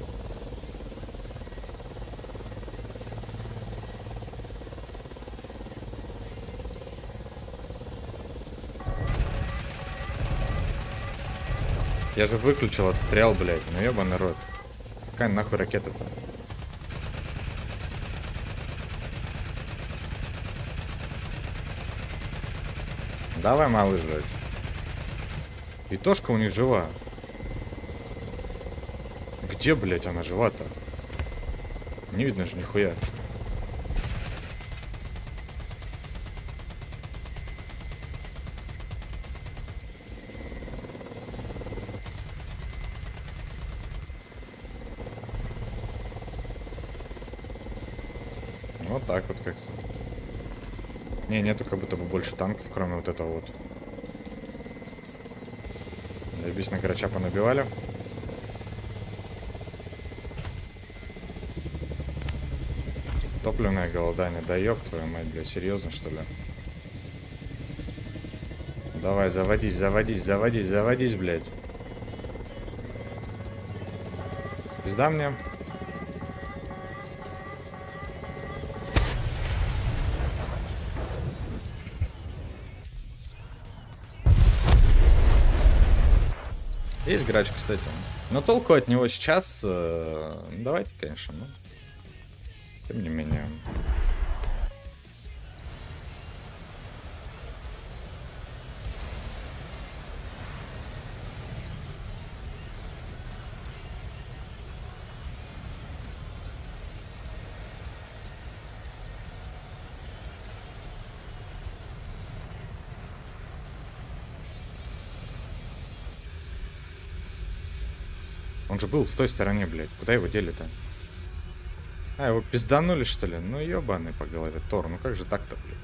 Я же выключил отстрел, блядь. Ну ебаный рот. Какая нахуй ракета-то? Давай, малыш, блядь. Витошка у них жива. Где, блядь, она жива-то? Не видно же нихуя. Вот так вот как-то. Не, нету как будто бы больше танков, кроме вот этого вот. На грача понабивали. Топливное голодание. Да ёб твою мать, блядь, серьезно что ли? Давай, заводись, заводись, заводись, заводись, блядь. Пизда мне. Грач, кстати. Но толку от него сейчас... э, ну, давайте, конечно, но... Он же был в той стороне, блядь. Куда его дели-то? А, его пизданули, что ли? Ну, ебаный по голове. Тор, ну как же так-то, блядь?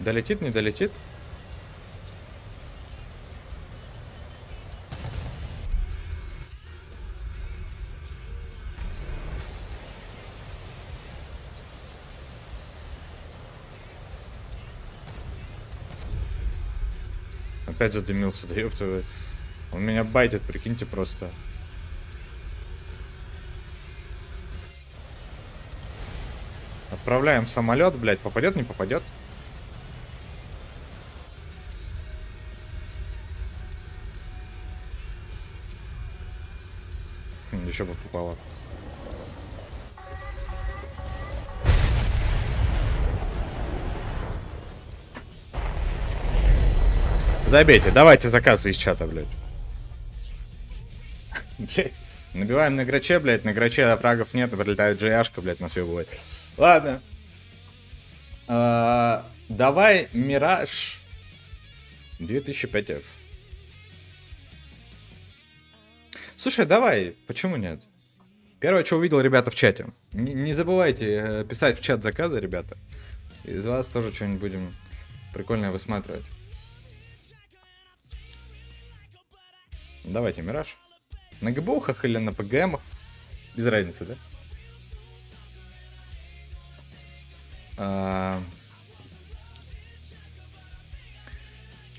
Долетит, не долетит? Опять задымился, да ёб твою. Он меня байтит, прикиньте просто. Отправляем самолет, блядь. Попадет, не попадет? Еще бы попало. Забейте, давайте заказы из чата, блядь. Блять. Набиваем на граче, блядь, на граче фрагов нет, прилетает джаяшка, блядь, нас съебывает. Ладно. А, давай Мираж 2005F. Слушай, давай, почему нет? Первое, что увидел ребята в чате. Не, не забывайте э, писать в чат заказы, ребята. Из вас тоже что-нибудь будем прикольное высматривать. Давайте, Мираж. На ГБУхах или на ПГМах? Без разницы, да? А...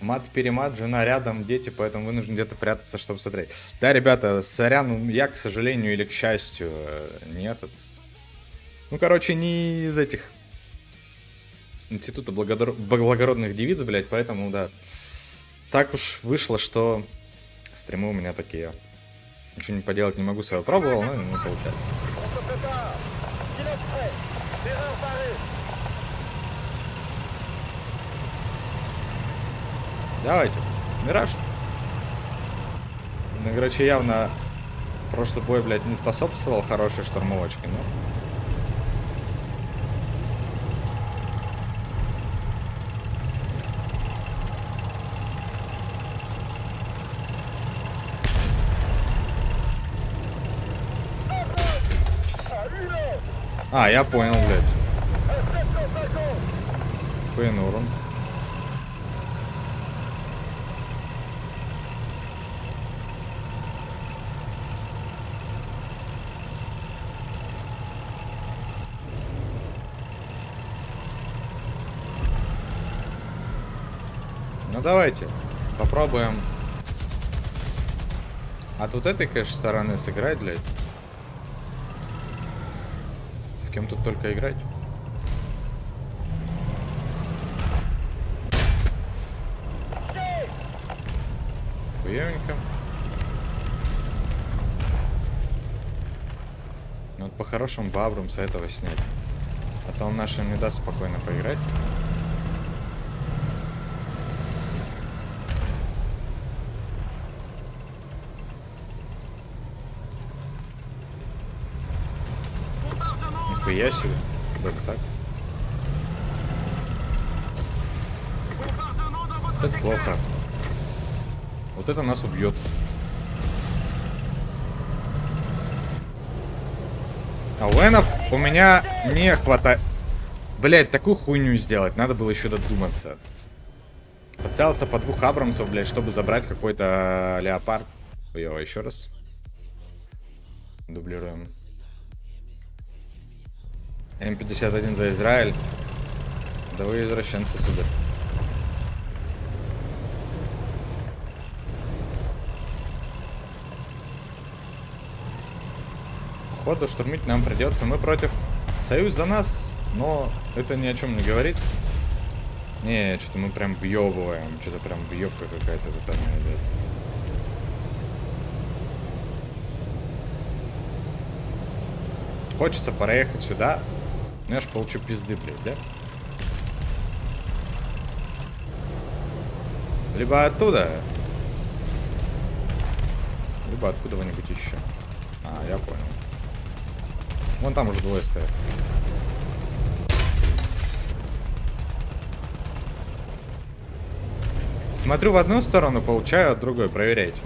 Мат-перемат, жена рядом, дети, поэтому вынужден где-то прятаться, чтобы смотреть. Да, ребята, сорян, ну, я, к сожалению или к счастью, э, не этот. Ну, короче, не из этих института благодор... благородных девиц, блядь, поэтому, да. Так уж вышло, что стримы у меня такие. Ничего не поделать не могу, свое пробовал, но не получается. Давайте. Мираж. На Граче явно прошлый бой, блядь, не способствовал хорошей штурмовочке, но... А, я понял, блядь. Урон. Ну давайте, попробуем от вот этой, конечно, стороны сыграть, блядь. Кем тут только играть. Хуевенько. Ну, вот по-хорошему с этого снять. А то он нашим не даст спокойно поиграть. Нихуя себе. Только так. Вот это плохо. Вот это нас убьет. А Уэнов у меня не хватает. Блять, такую хуйню сделать. Надо было еще додуматься. Подставился по двух Абрамсов, блядь, чтобы забрать какой-то леопард. Хуёво, еще раз. Дублируем. М51 за Израиль. Да вы извращенцы, сударь. Походу, штурмить нам придется. Мы против Союз за нас, но это ни о чем не говорит. Не, что-то мы прям въебываем. Что-то прям въебка какая-то она идет. Хочется проехать сюда. Ну я ж получу пизды, блядь, да? Либо оттуда. Либо откуда-нибудь еще. А, я понял. Вон там уже двое стоят. Смотрю в одну сторону, получаю от другой. Проверяйте.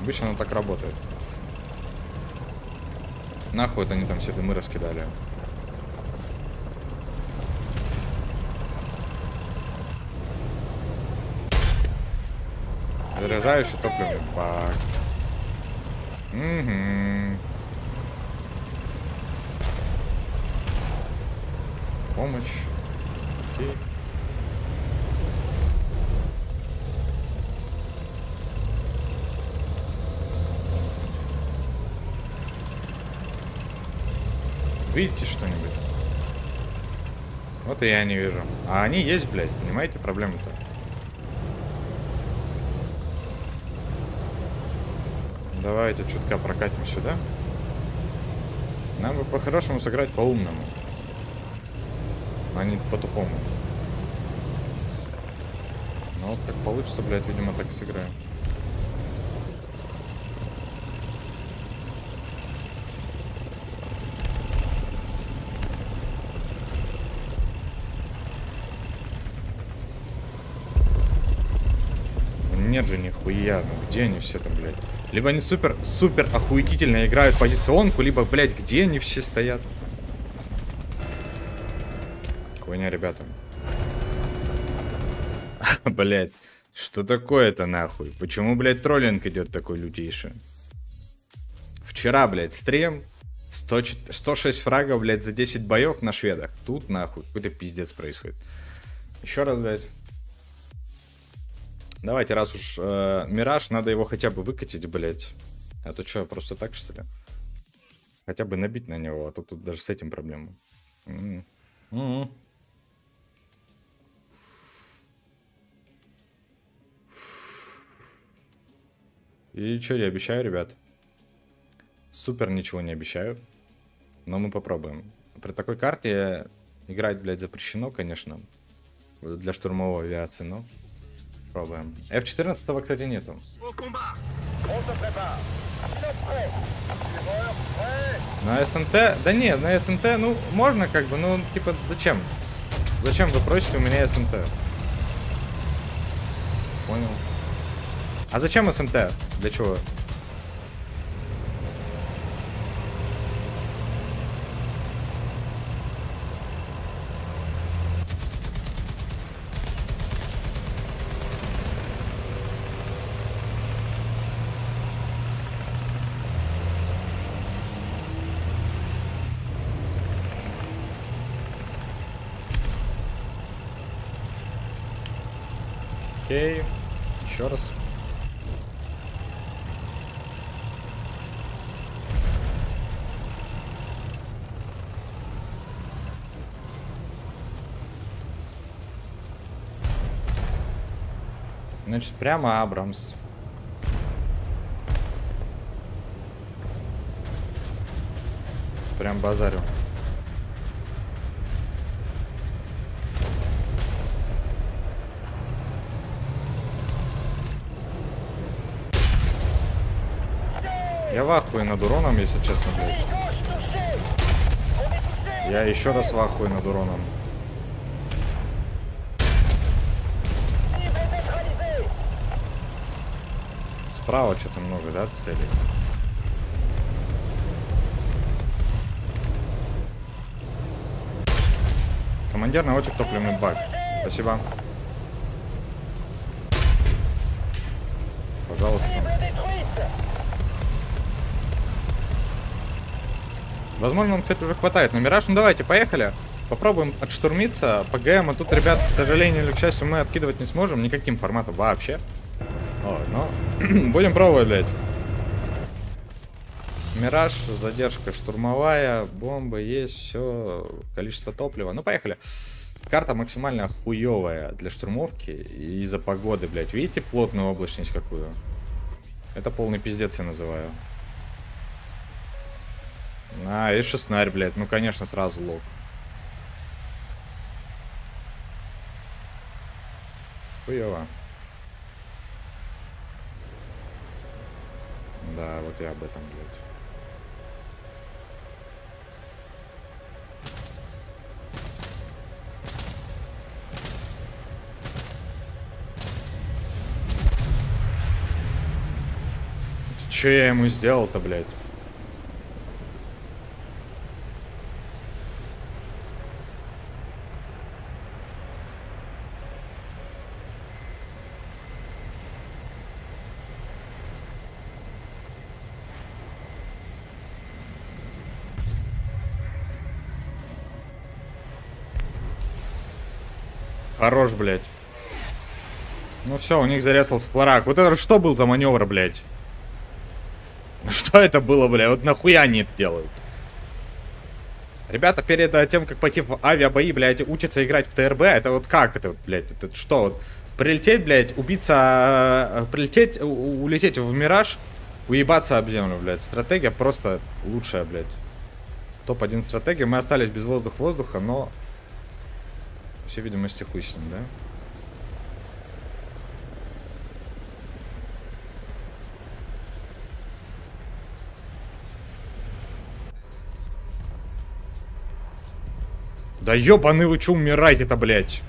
Обычно оно так работает. Нахуй это они там все дымы раскидали. Заряжающий топливный бак. Угу. Помощь. Окей. Видите что-нибудь? Вот и я не вижу. А они есть, блядь, понимаете, проблема-то? Давайте чутка прокатим сюда. Нам бы по-хорошему сыграть по-умному. А не по-тупому. Ну вот как получится, блядь, видимо, так и сыграем. Нет же нихуя, ну где они все там, блядь? Либо они супер, супер охуетительно играют позиционку, либо, блядь, где они все стоят? Хуйня, ребята. Блядь, что такое-то нахуй? Почему, блядь, троллинг идет такой лютейший? Вчера, блядь, стрим, 100, 106 фрагов, блядь, за 10 боев на шведах. Тут, нахуй, какой-то пиздец происходит. Еще раз, блядь. Давайте, раз уж э, Мираж, надо его хотя бы выкатить, блядь. А то что, просто так, что ли? Хотя бы набить на него, а то тут даже с этим проблема. М. М. И что я обещаю, ребят? Супер ничего не обещаю. Но мы попробуем. При такой карте играть, блядь, запрещено, конечно. Для штурмовой авиации, но пробуем. F14, кстати, нету. На СМТ? Да нет, на СМТ, ну, можно как бы, ну, типа, зачем? Зачем вы просите у меня СМТ? Понял. А зачем СМТ? Для чего? Окей. Еще раз. Значит, прямо Абрамс. Прям базарю. Я в ахуе над уроном, если честно, блядь. Я еще раз в ахуе над уроном. Справа что-то много, да, целей? Командир, наводчик, топливный бак. Спасибо. Пожалуйста. Возможно, нам, кстати, уже хватает на Мираж. Ну давайте, поехали. Попробуем отштурмиться. По ГМ, а тут, ребят, к сожалению или к счастью, мы откидывать не сможем никаким форматом вообще. Ой, но будем пробовать, блядь. Мираж, задержка штурмовая, бомба есть, все, количество топлива. Ну, поехали. Карта максимально хуевая для штурмовки из-за погоды, блядь. Видите плотную облачность какую? Это полный пиздец я называю. А, и шестнарь, блядь. Ну, конечно, сразу лог. Хуево. Да, вот я об этом, блядь. Че я ему сделал-то, блядь? Все, у них зарезался флорак. Вот это что был за маневр, блядь? Что это было, блядь? Вот нахуя они это делают? Ребята перед э, тем, как пойти в авиабои, блядь, учатся играть в ТРБ, это вот как это, блядь, это что? Вот, прилететь, блядь, убиться, э, прилететь, у- улететь в Мираж, уебаться об землю, блядь. Стратегия просто лучшая, блядь. Топ-1 стратегия. Мы остались без воздух-воздуха, но... по всей видимости, хуй с ним, да? Да ёбаный вы чё умираете-то, блядь?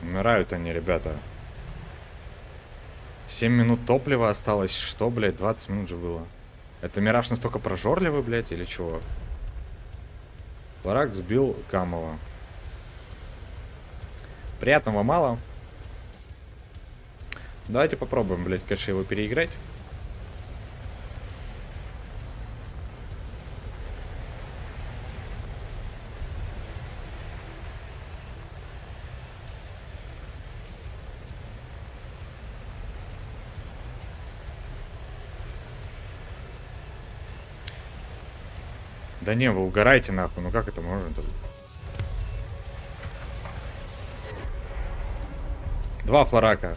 Умирают они, ребята. 7 минут топлива осталось. Что, блядь, 20 минут же было. Это Мираж настолько прожорливый, блядь, или чего? Ларак сбил Камова. Приятного мало. Давайте попробуем, блядь, конечно, его переиграть. Да не, вы угораете нахуй, ну как это можно-то? Два флорака.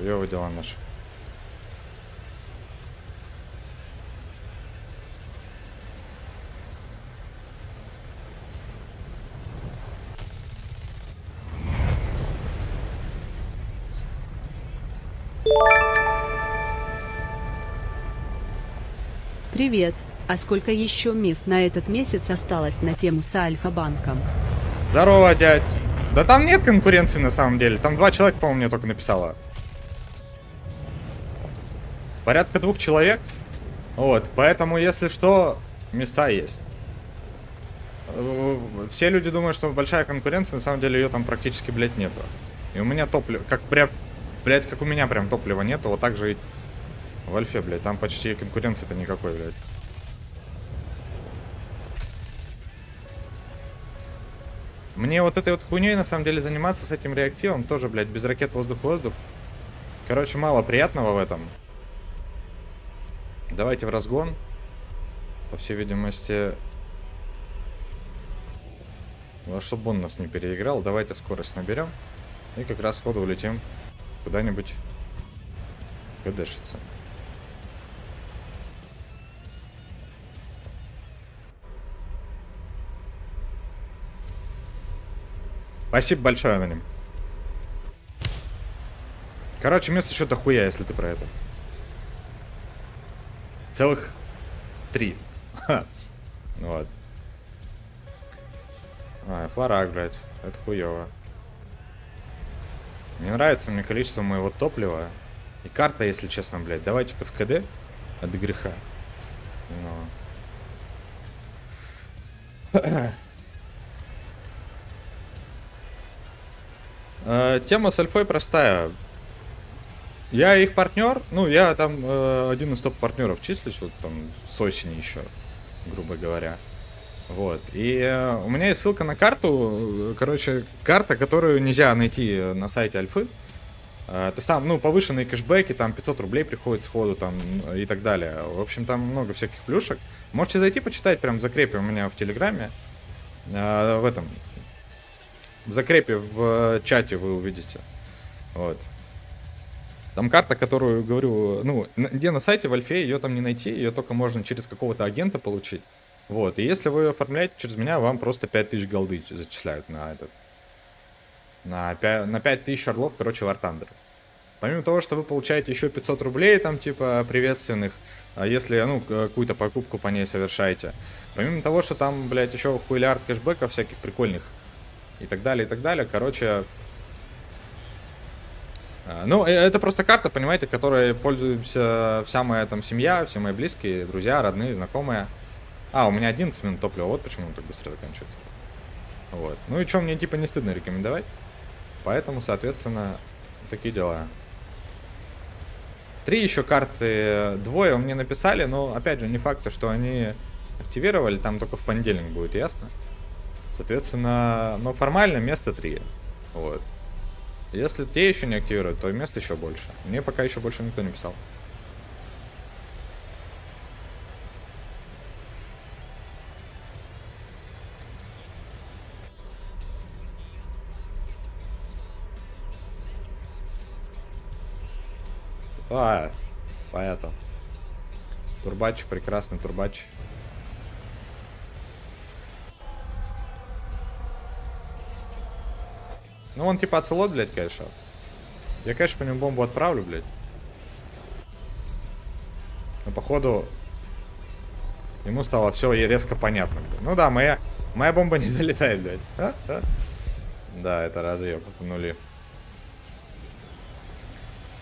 Хуёвые дела наши. Привет. А сколько еще мест на этот месяц осталось на тему с Альфа-банком? Здорово, дядь. Да там нет конкуренции на самом деле. Там два человека, по-моему, мне только написало. Порядка двух человек. Вот, поэтому, если что, места есть. э, все люди думают, что большая конкуренция, на самом деле ее там практически, блядь, нету. И у меня топлива, как прям, блядь, как у меня прям топлива нету, вот так же и в Альфе, блядь, там почти конкуренции-то никакой, блядь. Мне вот этой вот хуйней на самом деле заниматься с этим реактивом тоже, блядь, без ракет воздух-воздух. Короче, мало приятного в этом. Давайте в разгон. По всей видимости, ну, чтобы он нас не переиграл, давайте скорость наберем. И как раз сходу улетим куда-нибудь кдшиться. Спасибо большое, аноним. Короче, место что-то хуя, если ты про это. Целых три. Вот. А, флорак, блядь. Это хуево. Не нравится мне количество моего топлива. И карта, если честно, блядь. Давайте-ка в КД от греха. Но... Э, Тема с альфой простая. Я их партнер, ну, я там э, один из топ-партнеров числюсь, вот там с осени еще, грубо говоря. Вот. И э, у меня есть ссылка на карту, э, короче, карта, которую нельзя найти на сайте Альфы. Э, то есть там, ну, повышенные кэшбэки, там 500 рублей приходит сходу, там, и так далее. В общем, там много всяких плюшек. Можете зайти почитать, прям в у меня в Телеграме. Э, в этом, в закрепе в чате вы увидите. Вот. Там карта, которую, говорю, ну, где на сайте в Альфе, ее там не найти, ее только можно через какого-то агента получить. Вот, и если вы оформляете через меня, вам просто 5000 голды зачисляют на этот. На, 5, на 5000 орлов, короче, War Thunder. Помимо того, что вы получаете еще 500 рублей, там, типа, приветственных, а если, ну, какую-то покупку по ней совершаете. Помимо того, что там, блядь, еще хуйлярд кэшбэков всяких прикольных и так далее, и так далее. Короче, ну, э, это просто карта, понимаете, которой пользуемся вся моя там семья, все мои близкие, друзья, родные, знакомые. А, у меня 11 минут топлива, вот почему он так быстро заканчивается. Вот. Ну и что, мне типа не стыдно рекомендовать. Поэтому, соответственно, такие дела. Три еще карты, двое мне написали, но, опять же, не факт, что они активировали, там только в понедельник будет ясно. Соответственно, но формально место 3. Вот. Если те еще не активируют, то мест еще больше. Мне пока еще больше никто не писал. А, поэтому. Турбач, прекрасный турбач. Ну, он типа оцелот, блядь, конечно. Я, конечно, по нему бомбу отправлю, блядь. Но походу ему стало все резко понятно, блядь. Ну да, моя, моя бомба не залетает, блядь. А? А? Да, это разъеб, нули.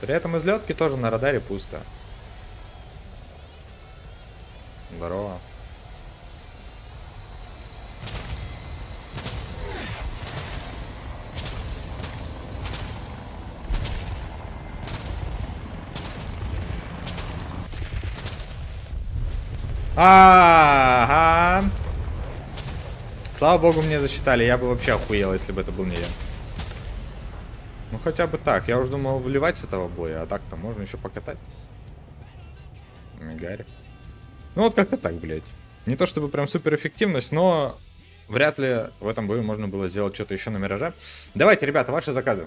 При этом из летки тоже на радаре пусто. Здорово. Ага. Слава богу, мне засчитали. Я бы вообще охуел, если бы это был не я. Ну хотя бы так. Я уже думал выливать с этого боя, а так-то можно еще покатать. Мигари. Ну вот как-то так, блядь. Не то чтобы прям супер эффективность, но вряд ли в этом бою можно было сделать что-то еще на Мираже. Давайте, ребята, ваши заказы.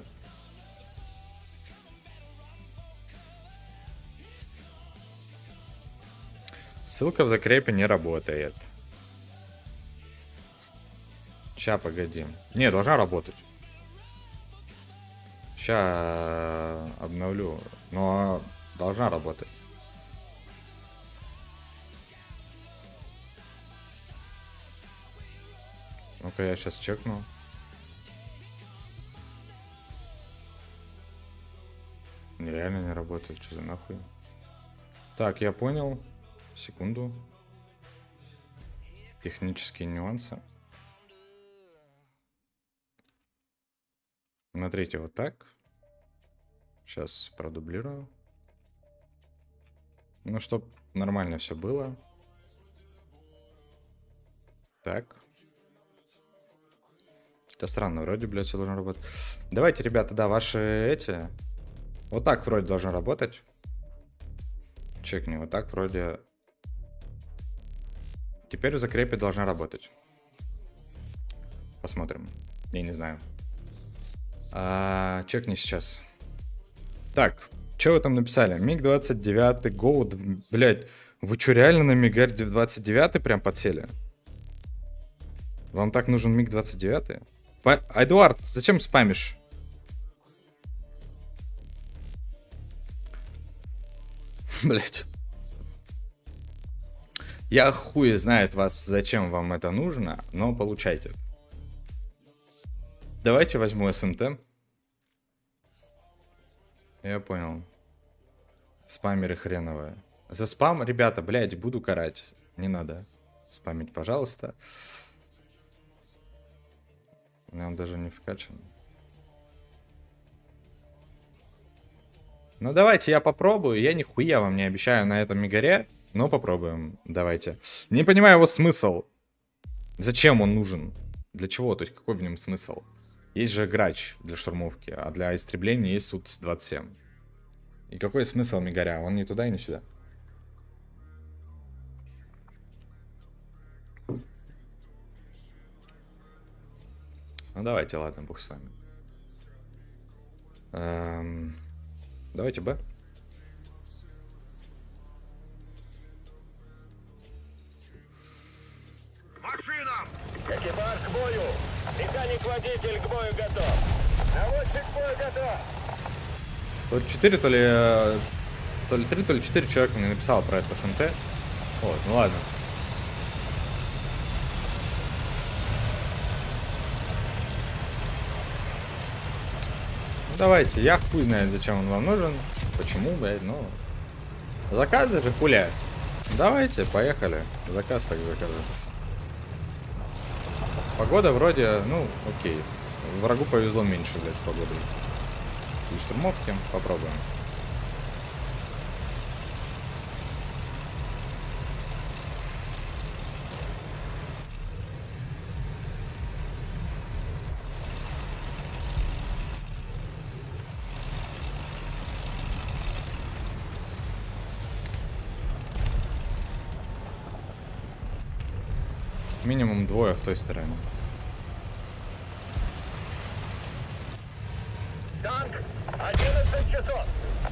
Ссылка в закрепе не работает. Ща, погоди. Не, должна работать. Ща обновлю. Но должна работать. Ну-ка, я сейчас чекну. Нереально не работает. Что за нахуй? Так, я понял. Секунду. Технические нюансы. Смотрите, вот так. Сейчас продублирую. Ну, чтобы нормально все было. Так. Это странно, вроде, блядь, все должно работать. Давайте, ребята, да, ваши эти... Вот так вроде должно работать. Чекни, вот так вроде Теперь в закрепе должна работать. Посмотрим. Я не знаю. А, чекни сейчас. Так, что вы там написали? МиГ-29, Go, блядь, вы что, реально на МиГ-29 прям подсели? Вам так нужен МиГ-29? Па- Эдуард, зачем спамишь? Блять. Я хуй знает вас, зачем вам это нужно, но получайте. Давайте возьму СМТ. Я понял. Спамеры хреновые. За спам, ребята, блядь, буду карать. Не надо спамить, пожалуйста. Он даже не вкачан. Ну давайте я попробую. Я нихуя вам не обещаю на этом мигаре. Но попробуем. Давайте. Не понимаю его смысл. Зачем он нужен? Для чего? То есть какой в нем смысл? Есть же грач для штурмовки, а для истребления есть Сут-27. И какой смысл мигаря? Он не туда и не сюда. Ну давайте, ладно, бог с вами. Эм, давайте Б. Экипаж к бою! Механик-водитель к бою готов! Наводчик к бою готов! То ли 4, то ли... э, То ли 3, то ли 4 человека мне написало про это СМТ. Вот, ну ладно. Ну, давайте, я хуй знает, зачем он вам нужен. Почему, блядь, ну... Заказы же хуля. Давайте, поехали. Заказ так закажем. Погода вроде, ну, окей. Врагу повезло меньше, блядь, с погодой. Или штурмовки. Попробуем. Двое в той стороне. Танк 11 часов!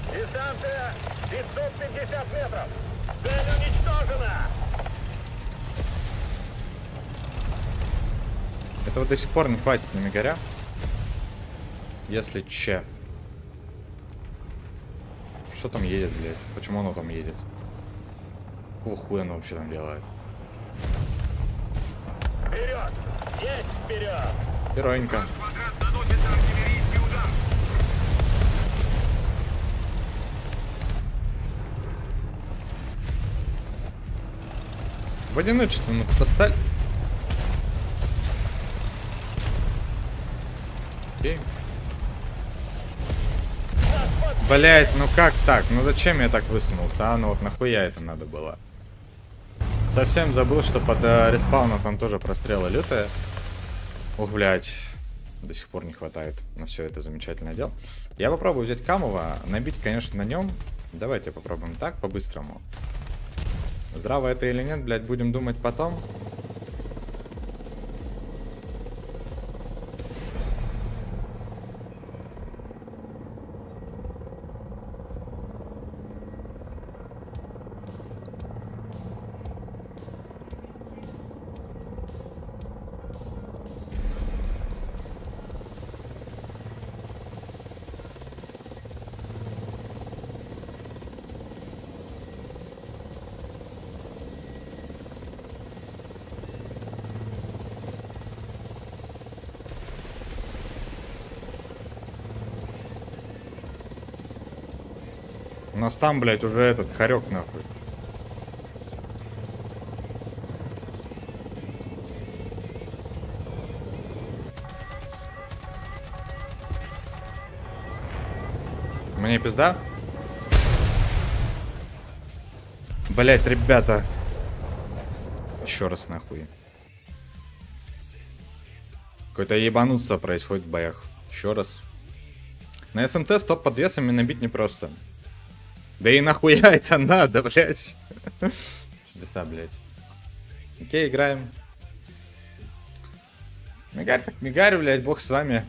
Дистанция 550 метров! Цель уничтожена! Этого до сих пор не хватит на Мегаря. Если че. Что там едет, блядь? Почему оно там едет? Какого хуя оно вообще там делает? Вперед! Есть вперед! Героинька. В одиночестве мы тут остались. Окей. Блять, ну как так? Ну зачем я так высунулся? А, ну вот нахуя это надо было? Совсем забыл, что под э, респауном там тоже прострелы лютые. Ух, блядь. До сих пор не хватает на все это замечательное дело. Я попробую взять Камова, набить, конечно, на нем. Давайте попробуем так, по-быстрому. Здраво это или нет, блядь, будем думать потом. Нас там, блядь, уже этот хорек нахуй. Мне пизда? Блять, ребята. Еще раз нахуй. Какое-то ебануться происходит в боях. Еще раз. На СМТ стоп подвесами набить непросто. Да и нахуя это надо, блять. Чудеса, блять. Окей, играем. Мигарь так мигарь, блять, бог с вами.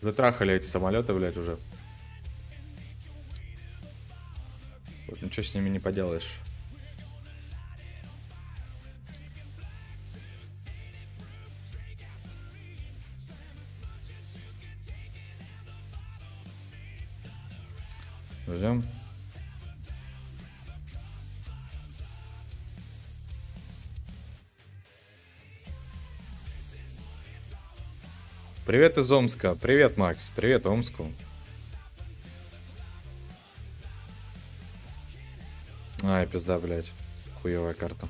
Затрахали эти самолеты, блядь, уже. Вот ничего с ними не поделаешь. Привет из Омска. Привет, Макс. Привет, Омску. Ай, пизда, блядь. Хуевая карта.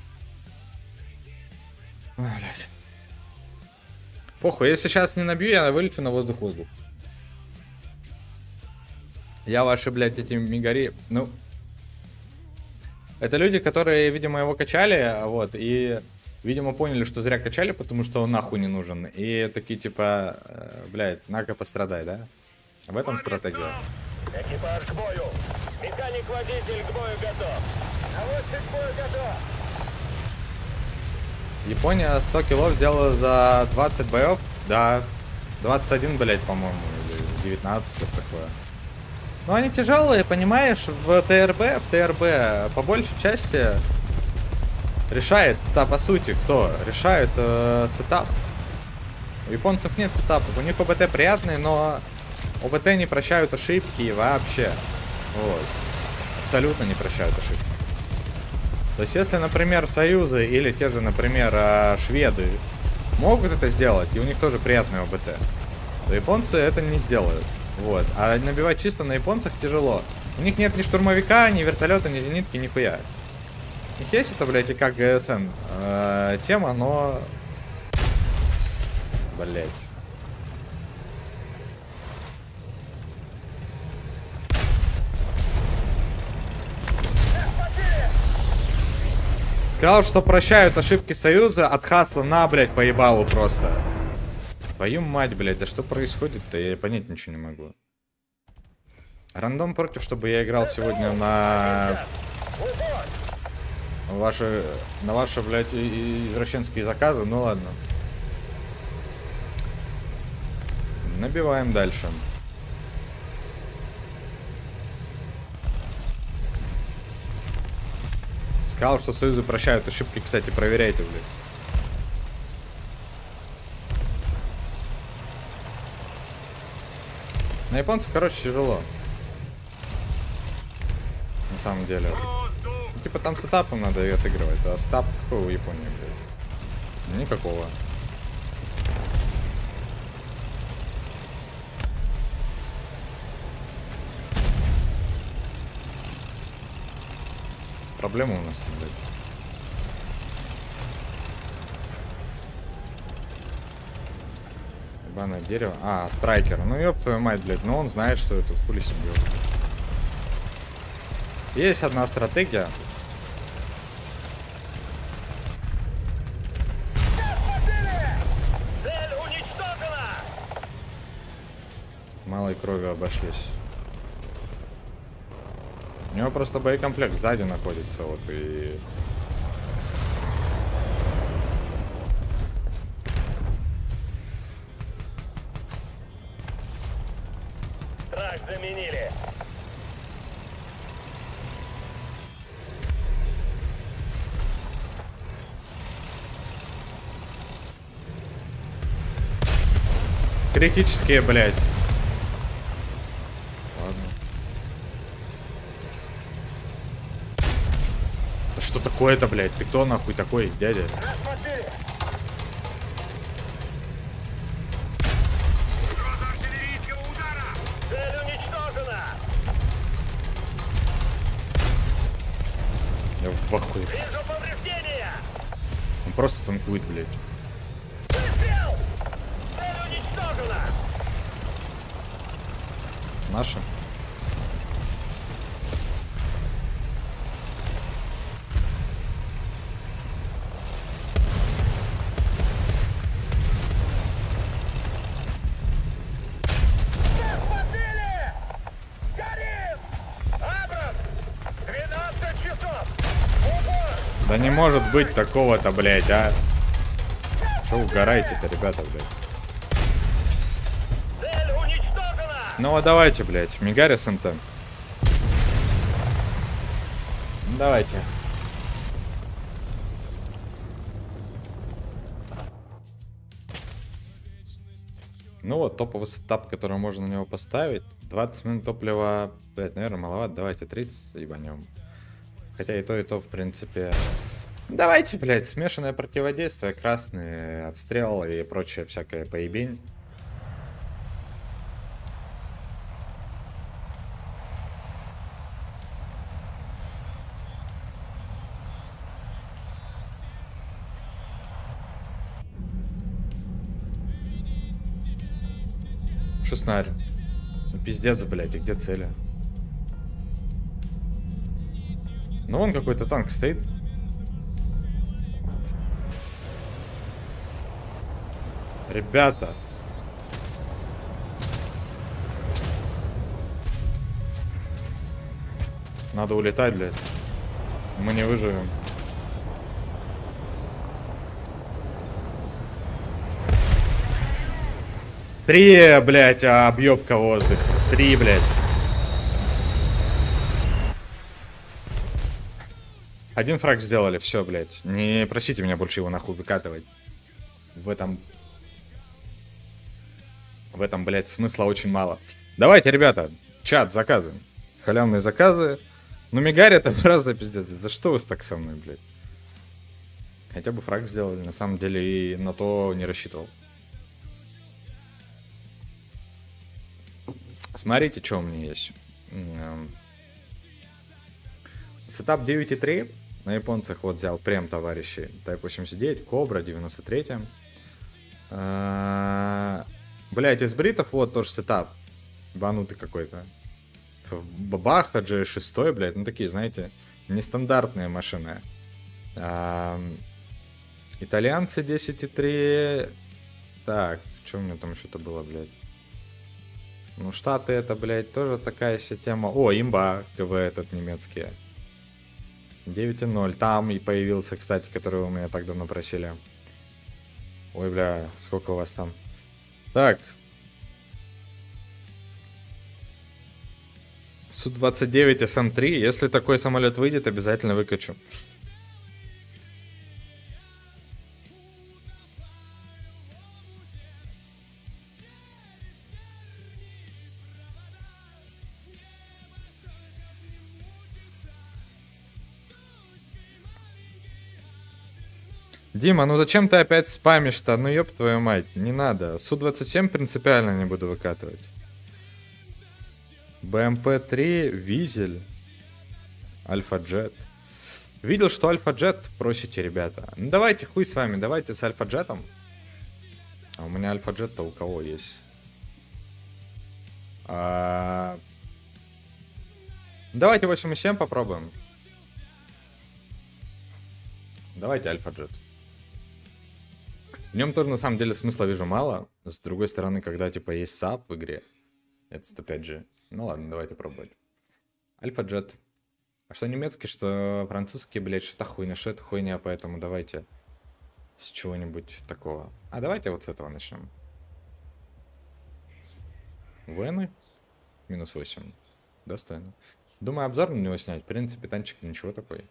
Ой, блядь. Похуй, если сейчас не набью, я вылечу на воздух-воздух. Я ваши, блядь, эти мигари... Ну... Это люди, которые, видимо, его качали, вот, и, видимо, поняли, что зря качали, потому что он нахуй не нужен. И такие, типа, э, блядь, на-ка пострадай, да? В этом стратегия. Экипаж к бою. Механик-водитель к бою готов. Наводчик к бою готов. Япония 100 килов сделала за 20 боев. Да, 21, блядь, по-моему, или 19, что такое. Но они тяжелые, понимаешь, в ТРБ, в ТРБ по большей части решает, да, по сути, кто? Решает э, сетап. У японцев нет сетапов, у них ОБТ приятный, но ОБТ не прощают ошибки вообще. Вот. Абсолютно не прощают ошибки. То есть, если, например, союзы или те же, например, э, шведы могут это сделать, и у них тоже приятный ОБТ, то японцы это не сделают. Вот. А набивать чисто на японцах тяжело. У них нет ни штурмовика, ни вертолета, ни зенитки, нихуя. Есть это, блядь, и как ГСН э, тема, но... Блять. Сказал, что прощают ошибки Союза от Хасла на, блядь, поебалу просто. Твою мать, блядь, да что происходит-то? Я понять ничего не могу. Рандом против, чтобы я играл сегодня на ваши, на ваши, блядь, извращенские заказы. Ну ладно. Набиваем дальше. Сказал, что союзы прощают ошибки, кстати, проверяйте, блядь. На японцев, короче, тяжело. На самом деле. Типа там с этапом надо отыгрывать. А стап какой у Японии, блядь? Никакого. Проблема у нас тут, блядь. Ебаное дерево. А, страйкер. Ну ёб твою мать, блядь. Ну он знает, что это хули себе. Есть одна стратегия. Малой крови обошлись. У него просто боекомплект сзади находится, вот и... Трак заменили. Критические, блядь. Ладно. Да что такое-то, блядь? Ты кто нахуй такой, дядя? Я в. Вижу повреждения! просто танкует, блядь. Наша. Может быть такого-то, блядь, а. Че угораете-то, ребята, блядь? Ну а давайте, блядь, Мигарисом-то. Давайте. Ну вот, топовый сетап, который можно на него поставить. 20 минут топлива, блядь, наверное, маловато. Давайте 30 ебанем. Хотя и то, и то, в принципе... Давайте, блядь, смешанное противодействие, красный отстрел и прочее всякое поебень. Шестнарь. Ну пиздец, блядь, и где цели? Ну вон какой-то танк стоит. Ребята. Надо улетать, блядь. Мы не выживем. Три, блядь, а, объебка воздух. Три, блядь. Один фраг сделали, все, блядь. Не просите меня больше его нахуй выкатывать. В этом... В этом, блядь, смысла очень мало. Давайте, ребята, чат, заказы. Халявные заказы. Ну, Мигари это просто пиздец. За что вы так со мной, блядь? Хотя бы фраг сделали, на самом деле, и на то не рассчитывал. Смотрите, что у меня есть. М, Сетап 9.3 на японцах вот взял прям товарищи. Type 89, Кобра 93. Блять, из бритов вот тоже сетап. Ебанутый какой-то. Бабаха, G6, блядь, ну такие, знаете, нестандартные машины. А, Итальянцы 10.3. Так, что у меня там что-то было, блядь? Ну, Штаты это, блядь, тоже такая себе тема. О, имба, КВ этот немецкие. 9.0. Там и появился, кстати, который вы меня так давно просили. Ой, бля, сколько у вас там? Так. Су-29 СМ-3. Если такой самолет выйдет, обязательно выкачу. Дима, ну зачем ты опять спамишь-то? Ну ёб твою мать, не надо. Су-27 принципиально не буду выкатывать. БМП-3, Визель, Альфа-Джет. Видел, что Альфа-Джет просите, ребята. Ну давайте хуй с вами, давайте с Альфа-Джетом. А у меня Альфа-Джет-то у кого есть? А, Давайте 8.7 попробуем. Давайте Альфа-Джет. В нем тоже на самом деле смысла вижу мало. С другой стороны, когда типа есть САП в игре, это 105G. Ну ладно, давайте пробовать. Альфа-Джет. А что немецкий, что французский, блядь, что-то хуйня, что это хуйня, поэтому давайте с чего-нибудь такого. А давайте вот с этого начнем. Вены. Минус 8. Достойно. Думаю, обзор на него снять. В принципе, танчик ничего такой.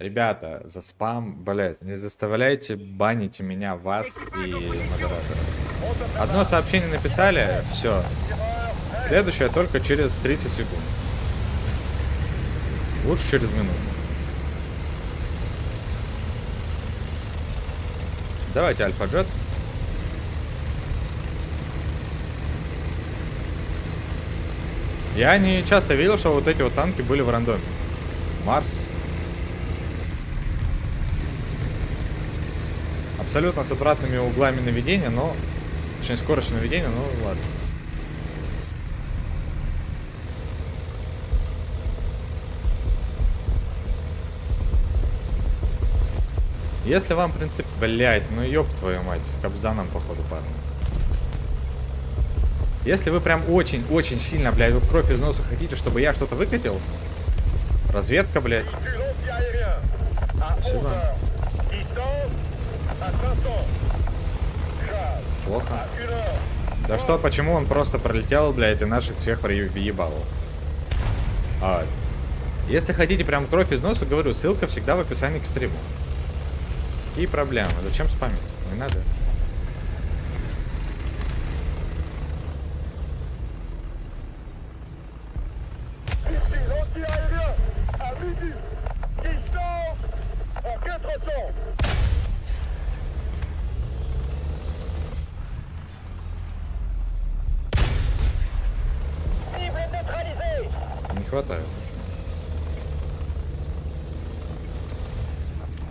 Ребята, за спам, блядь, не заставляйте банить меня, вас и модератора. Одно сообщение написали, все. Следующее только через 30 секунд. Лучше через минуту. Давайте Альфа-Джет. Я не часто видел, что вот эти вот танки были в рандоме. Марс. Абсолютно с отвратными углами наведения, но... Точнее, скоростью наведения, ну ладно. Если вам принцип... Блять, ну ёб твою мать. Кобзаном, походу, парни. Если вы прям очень-очень сильно, блядь, вот кровь из носа хотите, чтобы я что-то выкатил, разведка, блядь. Véhicule anti-aérien. À 11 Спасибо. Плохо. à 1 heure. Да что, почему он просто пролетел, блядь, и наших всех проебал? А, если хотите прям кровь из носа, говорю, ссылка всегда в описании к стриму. Какие проблемы? Зачем спамить? Не надо.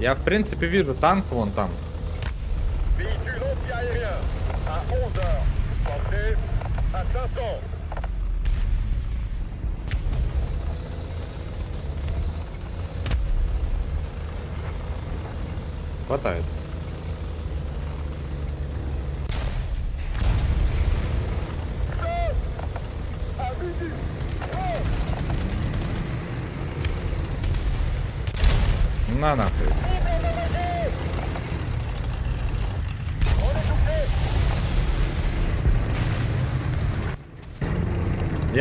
Я, в принципе, вижу танк вон там. Véhicule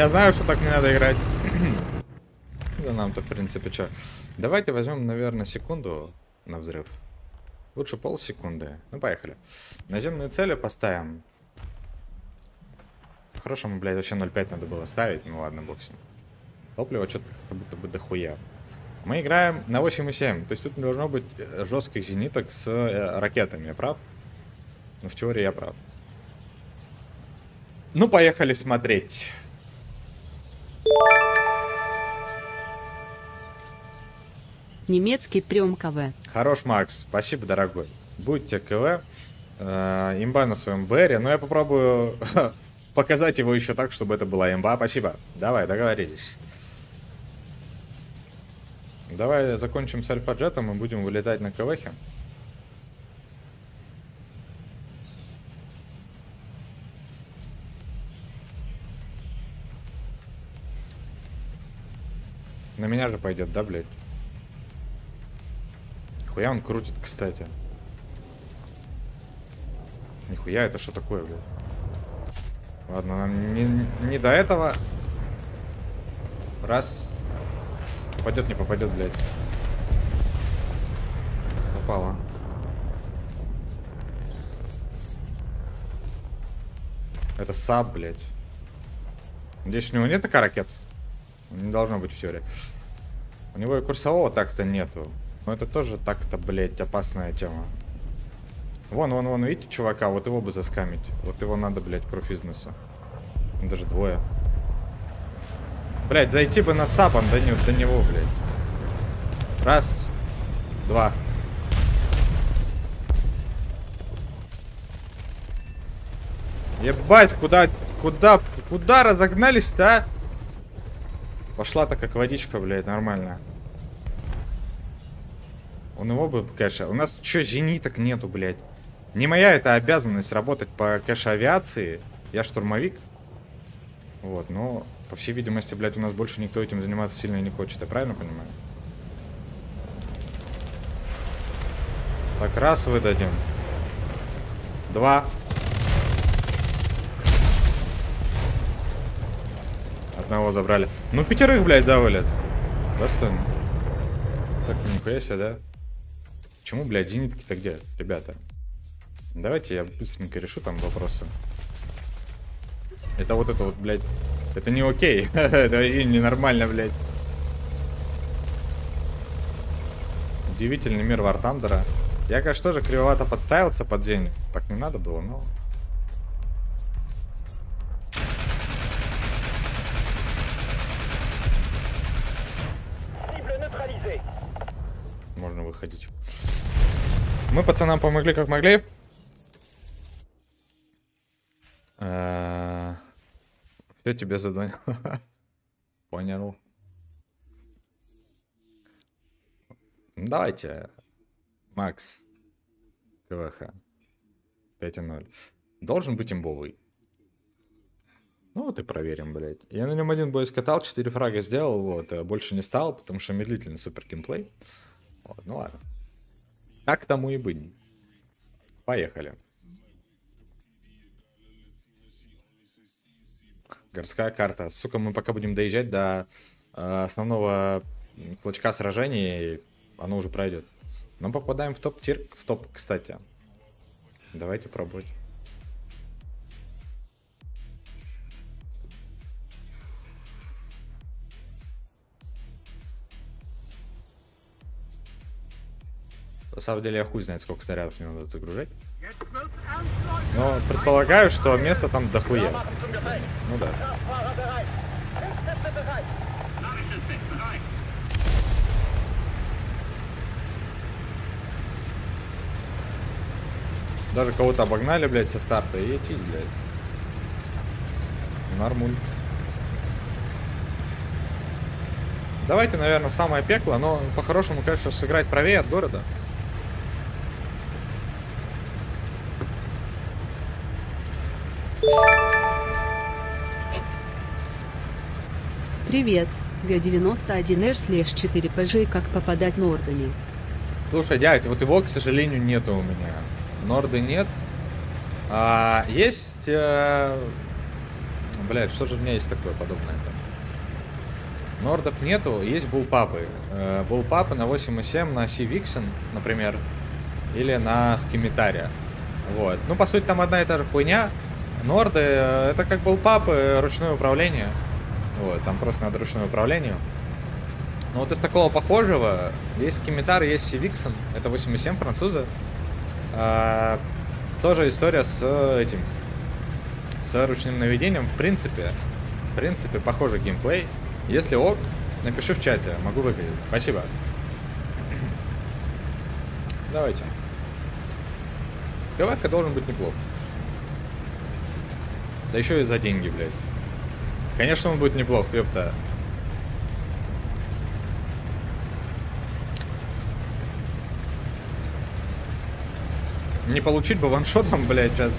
Я знаю, что так не надо играть. Да нам-то, в принципе, что. Давайте возьмем, наверное, секунду на взрыв. Лучше полсекунды. Ну, поехали. Наземные цели поставим. По-хорошему, блядь, вообще 0.5 надо было ставить. Ну ладно, бог с ним. Топливо что-то будто бы дохуя. Мы играем на 8.7. То есть тут не должно быть э, жестких зениток с э, ракетами, я прав? Ну, в теории я прав. Ну, поехали смотреть. Немецкий прем КВ. Хорош, Макс. Спасибо, дорогой. Будьте КВ. Э, имба на своем БРе. Но я попробую показать его еще так, чтобы это была имба. Спасибо. Давай, договорились. Давай закончим с альфа-джетом и будем вылетать на КВХе. На меня же пойдет, да, блядь? Нихуя он крутит, кстати. Нихуя, это что такое, блядь? Ладно, нам не, не до этого. Раз. Попадет, не попадет, блядь. Попало. Это САП, блядь. Надеюсь, у него нет такая ракет? Не должно быть в теории. У него и курсового так-то нету. Но это тоже так-то, блядь, опасная тема. Вон, вон, вон, видите, чувака? Вот его бы заскамить. Вот его надо, блядь, кровь из носа. Ну, Даже двое. Блядь, зайти бы на сабан до, не- до него, блядь. Раз. Два. Ебать, куда, куда, куда разогнались-то, а? Пошла-то как водичка, блядь, нормально. Он его бы, конечно... У нас что, зениток нету, блядь? Не моя это обязанность работать по кэш авиации. Я штурмовик. Вот, но, по всей видимости, блядь, у нас больше никто этим заниматься сильно не хочет. Я правильно понимаю? Так, раз выдадим. Два. Одного забрали. Ну, пятерых, блядь, завалят. Достойно. Так, нихуя себе, да? Почему, блядь, зенитки-то где, ребята? Давайте я быстренько решу там вопросы. Это вот это вот, блядь, это не окей. это и ненормально, блядь. Удивительный мир Вартандера. Я, конечно, тоже кривовато подставился под день. Так не надо было, но... Можно выходить. Мы пацанам помогли как могли. Все тебе задание. Понял. Давайте. Макс. КВХ. 5.0. Должен быть имбовый. Ну вот и проверим, блядь. Я на нем один бой скатал, 4 фрага сделал, вот, а больше не стал, потому что медлительный супер геймплей. Вот, ну ладно. Как тому и быть. Поехали. Городская карта. Сука, мы пока будем доезжать до э, основного клочка сражений, оно уже пройдет. Но попадаем в топ-тир, в топ, кстати. Давайте пробовать. На самом деле я хуй знает, сколько снарядов мне надо загружать. Но предполагаю, что место там дохуя. Ну да. Даже кого-то обогнали, блядь, со старта и идти, блядь. Нормуль. Давайте, наверное, в самое пекло, но по-хорошему, конечно, сыграть правее от города. Привет. Г91R слэш 4PG как попадать нордами. Слушай, дядь, вот его, к сожалению, нету у меня. Норды нет. А, есть... Э... Блядь, что же у меня есть такое подобное там? Нордов нету, есть булпапы. Э, булпапы на 8.7 на Си Виксен, например. Или на Скимитаре. Вот. Ну, по сути, там одна и та же хуйня. Норды, э, это как булпапы, ручное управление. Вот, там просто надо ручное управление. Ну вот из такого похожего есть Кимитар, есть Сивиксон, это 8.7 французы. А, тоже история с этим, с ручным наведением. В принципе, в принципе, похожий геймплей. Если ок, напиши в чате, могу выиграть. Спасибо. Давайте. КВК должен быть неплох. Да еще и за деньги, блядь. Конечно, он будет неплох, ёпта. Не получить бы ваншотом, блядь, сейчас.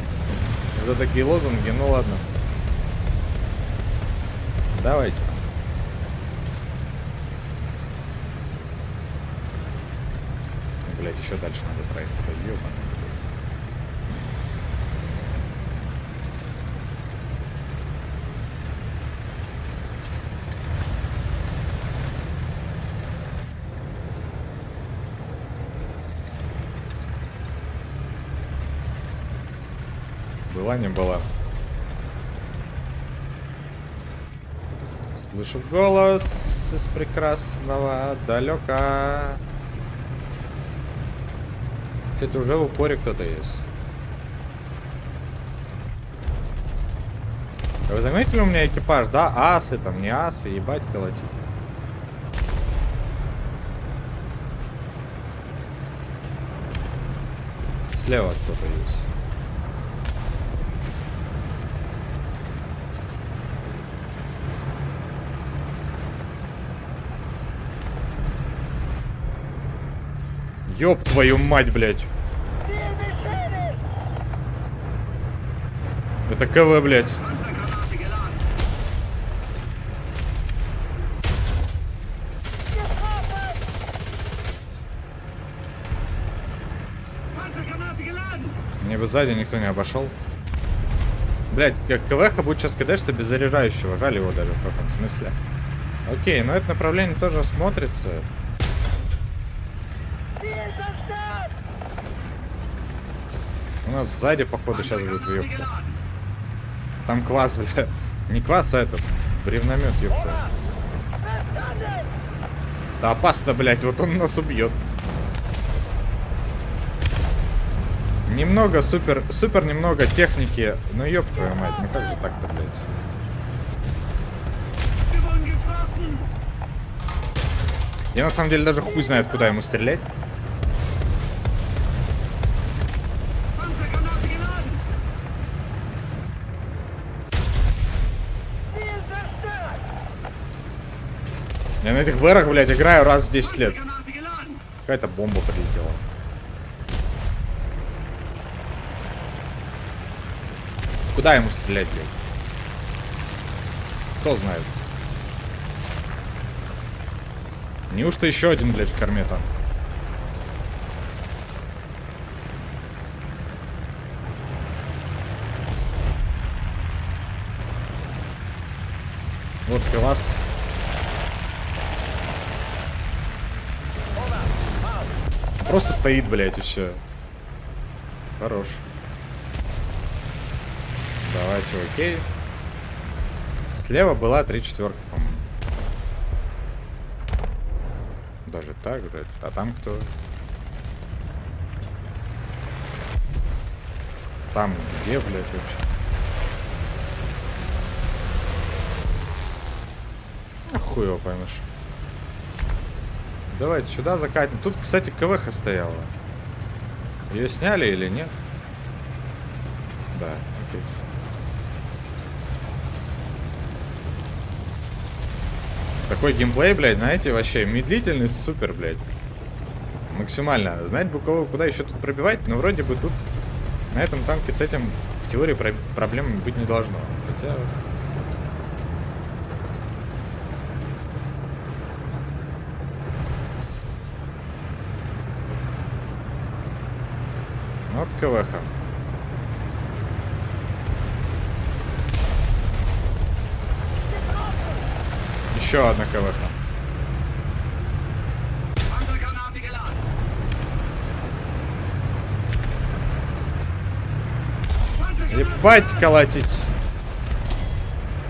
За такие лозунги, ну ладно. Давайте. Блять, еще дальше надо проехать. Ёбаный. Была не была. Слышу голос из прекрасного далека. Кстати, уже в упоре кто-то есть. А Вы заметили у меня экипаж, да? Асы там, не асы, ебать колотить. Слева кто-то есть. Ёб твою мать, блядь. Это КВ, блядь. Мне бы сзади никто не обошел. Блять, как КВХ будет сейчас кидашься без заряжающего. Жаль его даже в каком смысле. Окей, но это направление тоже смотрится. У нас сзади, походу, сейчас будет въебка. Там квас, бля. Не квас, а этот. Бревномет, ёпта. Да опасно, блядь, вот он нас убьет. Немного супер, супер немного техники. Ну ёб твою мать, ну как же так-то, блядь. Я на самом деле даже хуй знает, куда ему стрелять. Этих БРах, блядь, играю раз в 10 лет. Какая-то бомба прилетела. Куда ему стрелять, блядь? Кто знает? Неужто еще один, блядь, в? Вот класс. Просто стоит, блядь, и все. Хорош. Давайте, окей. Слева была три четверки, по-моему. Даже так, блядь. А там кто? Там где, блядь, вообще? А хуй его поймешь. Давайте сюда закатим. Тут, кстати, КВХ стояла. Ее сняли или нет? Да, окей. Такой геймплей, блядь, знаете, вообще медлительность супер, блядь. Максимально. Знать бы кого, куда еще тут пробивать, но вроде бы тут на этом танке с этим в теории про- проблем быть не должно. Хотя... КВХ. Еще одна КВХ. Ебать колотить.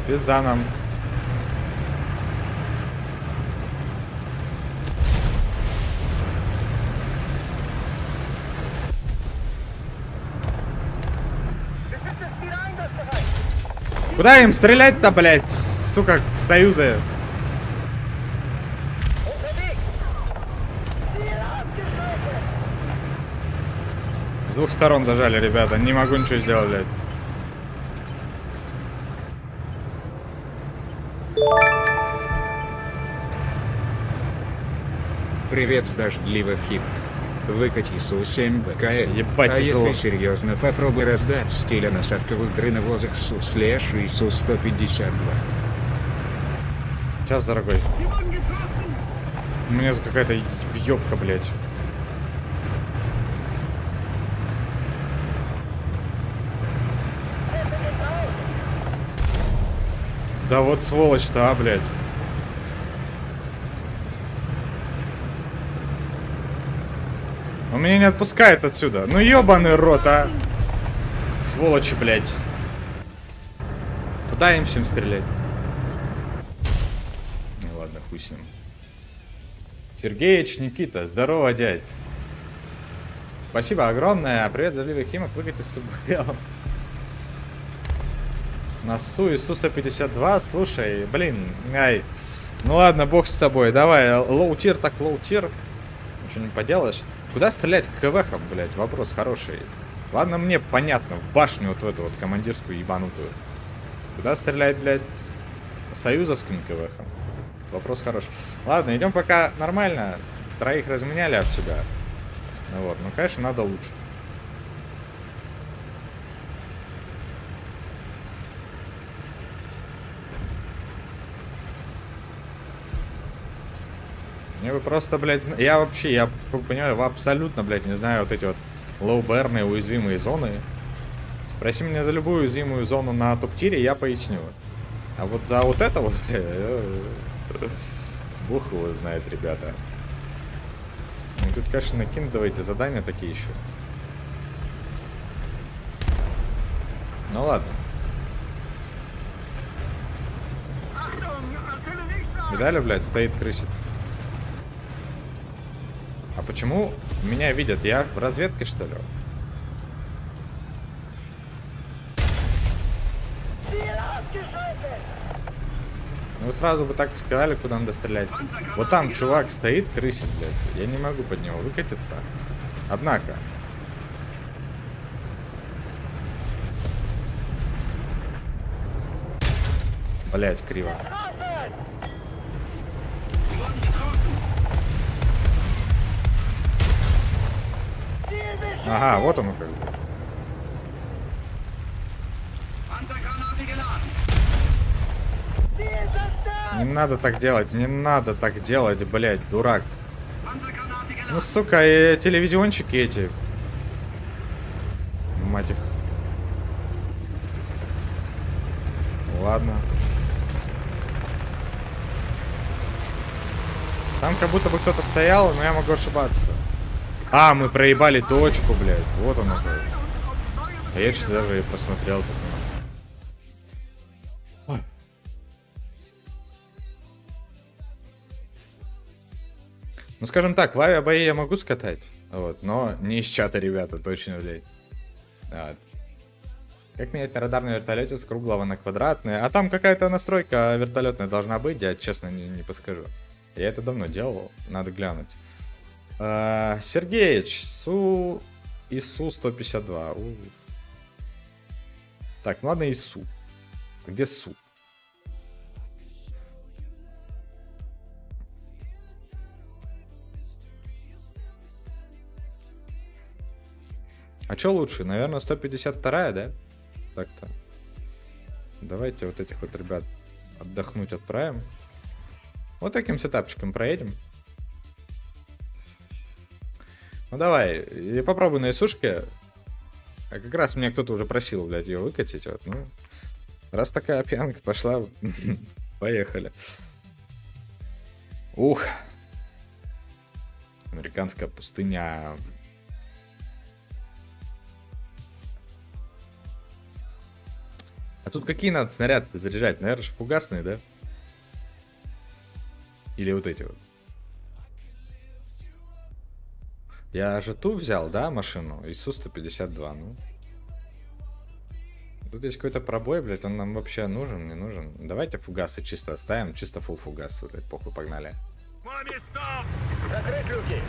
Пизда нам. Куда им стрелять-то, блядь? Сука, союзы. С двух сторон зажали, ребята. Не могу ничего сделать, блядь. Привет с дождливых хипк. Выкати Су-7 БКЛ. Ебать, а тяжело. если серьезно, попробуй раздать стиля на совковых дрыновозах Су-слэш и Су-152. Сейчас, дорогой. У меня какая-то ёбка, блядь. Да вот сволочь-то, а, блядь. Меня не отпускает отсюда. Ну ёбаный рот, а. Сволочи, блядь. Куда им всем стрелять? Ну ладно, хуй с ним. Сергеич Никита, здорово, дядь. Спасибо огромное. Привет, зажливый химок, выгоните с субхелом. На СУ и Су-152, слушай, блин, ай. Ну ладно, бог с тобой, давай, лоу-тир так лоу-тир. Ничего не поделаешь. Куда стрелять КВХом, блядь, вопрос хороший. Ладно, мне понятно, в башню вот в эту вот командирскую ебанутую. Куда стрелять, блядь, союзовским КВХом? Вопрос хороший. Ладно, идем пока нормально. Троих разменяли об себя. Ну вот, ну, конечно, надо лучше. Мне бы просто, блядь, я вообще, я понимаю, абсолютно, блядь, не знаю вот эти вот лоу-берные уязвимые зоны. Спроси меня за любую уязвимую зону на топ-тире, я поясню. А вот за вот это вот, бух его знает, ребята. Ну, тут, конечно, накидывайте задания такие еще. Ну ладно. Видали, блядь, стоит крысит. А почему меня видят? Я в разведке, что ли? Ну сразу бы так сказали, куда надо стрелять. Вот там чувак стоит, крысит, блядь. Я не могу под него выкатиться. Однако. Блять, криво. Ага, вот он как. Не надо так делать, не надо так делать, блядь, дурак. Ну, сука, и телевизиончики эти. Мать их. Ладно. Там как будто бы кто-то стоял, но я могу ошибаться. А, мы проебали точку, блядь. Вот оно, блядь. А я что-то даже и посмотрел. ну. Скажем так, в авиабои я могу скатать. Вот, но не из чата, ребята, точно, блядь. Вот. Как менять на радарном вертолете с круглого на квадратный? А там какая-то настройка вертолетная должна быть, я честно не, не подскажу. Я это давно делал, надо глянуть. А, Сергеич, Су... ИСУ 152. У. Так, ну ладно, ИСУ. Где Су? А что лучше? Наверное, 152, да? Так-то. Давайте вот этих вот ребят отдохнуть отправим. Вот таким сетапчиком проедем. Ну давай, я попробую на Исушке. А как раз меня кто-то уже просил, блядь, ее выкатить. Вот, ну, раз такая пьянка пошла, поехали. Ух. Американская пустыня. А тут какие надо снаряды заряжать? Наверное, фугасные, да? Или вот эти вот? Я же ту взял, да, машину? ИСУ-152, ну. Тут есть какой-то пробой, блядь, он нам вообще нужен, не нужен. Давайте фугасы чисто оставим, чисто фул фугасы, блядь, похуй, погнали. Закрыть люки.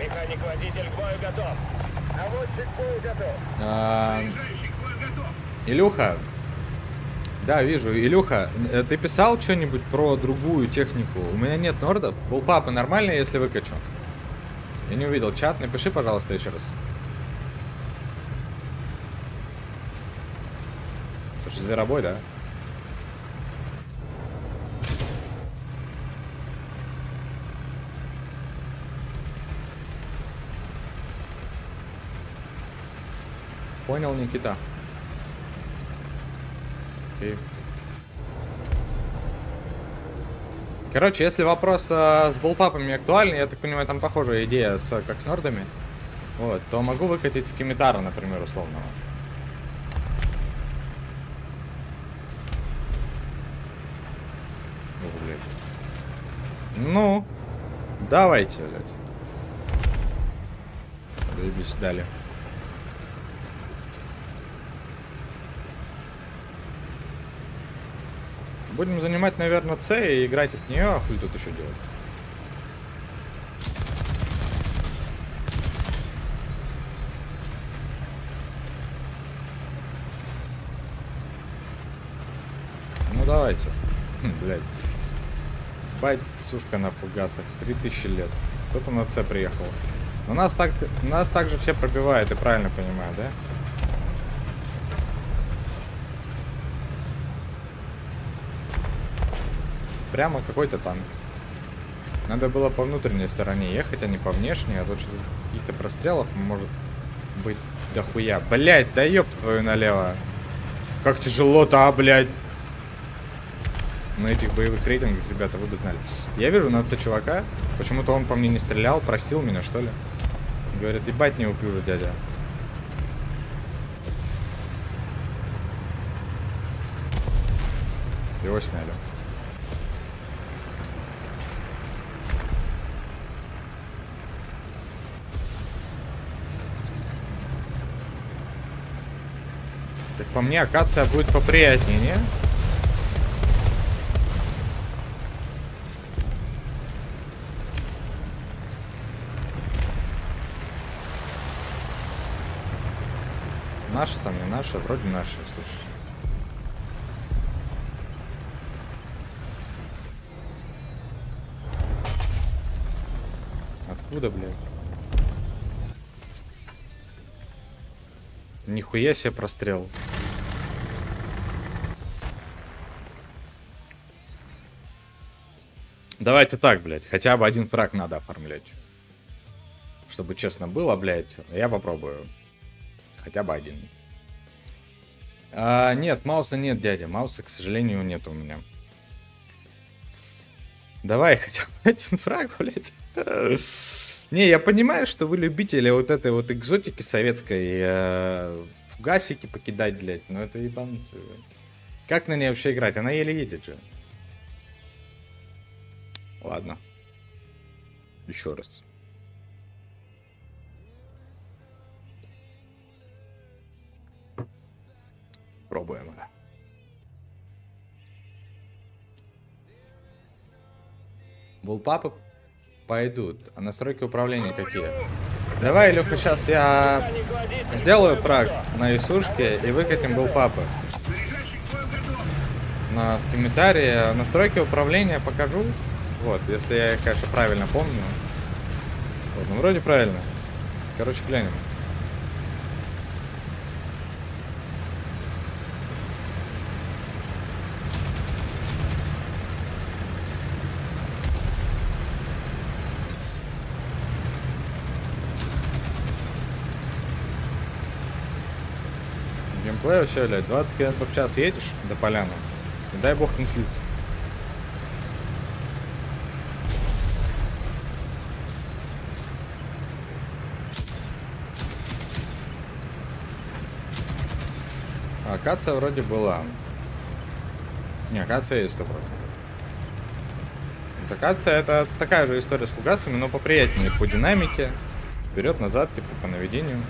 Механик-водитель к бою готов. Наводчик к бою готов. Илюха, да, вижу. Илюха, э, ты писал что-нибудь про другую технику? У меня нет нордов. Булпапы нормально, если выкачу? Я не увидел чат, напиши, пожалуйста, еще раз. Это же зверобой, да? Понял, Никита. Окей. Короче, если вопрос э, с булпапами актуальный, я так понимаю, там похожая идея, с, как с нордами, вот, то могу выкатить скимитара, например, условного. Ух, блядь. Ну, давайте, блядь. Заебись, дали. Будем занимать, наверное, С и играть от нее, а хуй тут еще делать. Ну давайте. Хм, Блять. Бать, сушка на фугасах. 3000 лет. Кто-то на С приехал. Но нас так, нас также все пробивают, я правильно понимаю, да? Прямо какой-то танк. Надо было по внутренней стороне ехать, а не по внешней, а то что каких-то прострелов может быть дохуя. Блять, да ёб твою налево. Как тяжело-то, а, блядь. На этих боевых рейтингах, ребята, вы бы знали. Я вижу на чувака. Почему-то он по мне не стрелял, просил меня, что ли. Говорят, ебать не упью дядя. Его сняли. Так по мне акация будет поприятнее, не? Наша там, не наша, вроде наша, слушай. Откуда, блядь? Нихуя себе прострел. Давайте так, блядь. Хотя бы один фраг надо оформлять. Чтобы честно было, блядь. Я попробую. Хотя бы один. А, нет, мауса нет, дядя. Мауса, к сожалению, нет у меня. Давай хотя бы один фраг, блядь. Не, я понимаю, что вы любители вот этой вот экзотики советской, э, фугасики покидать, блядь, но это ебанцы. Как на ней вообще играть? Она еле едет же. Ладно. Еще раз. Пробуем. Булпапы пойдут. А настройки управления какие? Давай, Илюха, сейчас я сделаю праг на Исушке и выкатим булпапы. На скимитарии настройки управления покажу. Вот, если я конечно, правильно помню. Вот, ну вроде правильно. Короче, глянем. Геймплей вообще, блядь, 20 км в час едешь до поляны, и дай бог не слиться. Акация вроде была. Не, акация есть 100%. Вот акация это такая же история с фугасами, но поприятнее по динамике. Вперед-назад, типа по наведению.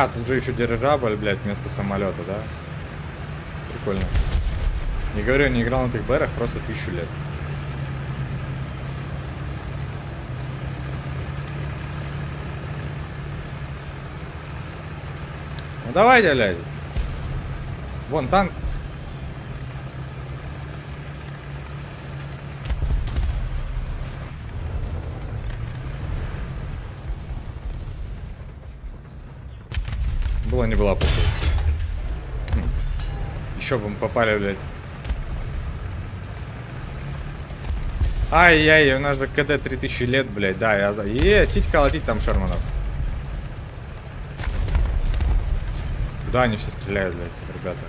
А, тут же еще дирижабль, блядь, вместо самолета, да? Прикольно. Не говорю, не играл на этих БРах просто тысячу лет. Ну давай, блядь. Вон танк. Была не была похуй. Еще бы мы попали, блядь. Ай-яй, у нас же КД 3000 лет, блядь, да, я за... Е, тить колотить там Шерманов. Куда они все стреляют, блядь, ребята?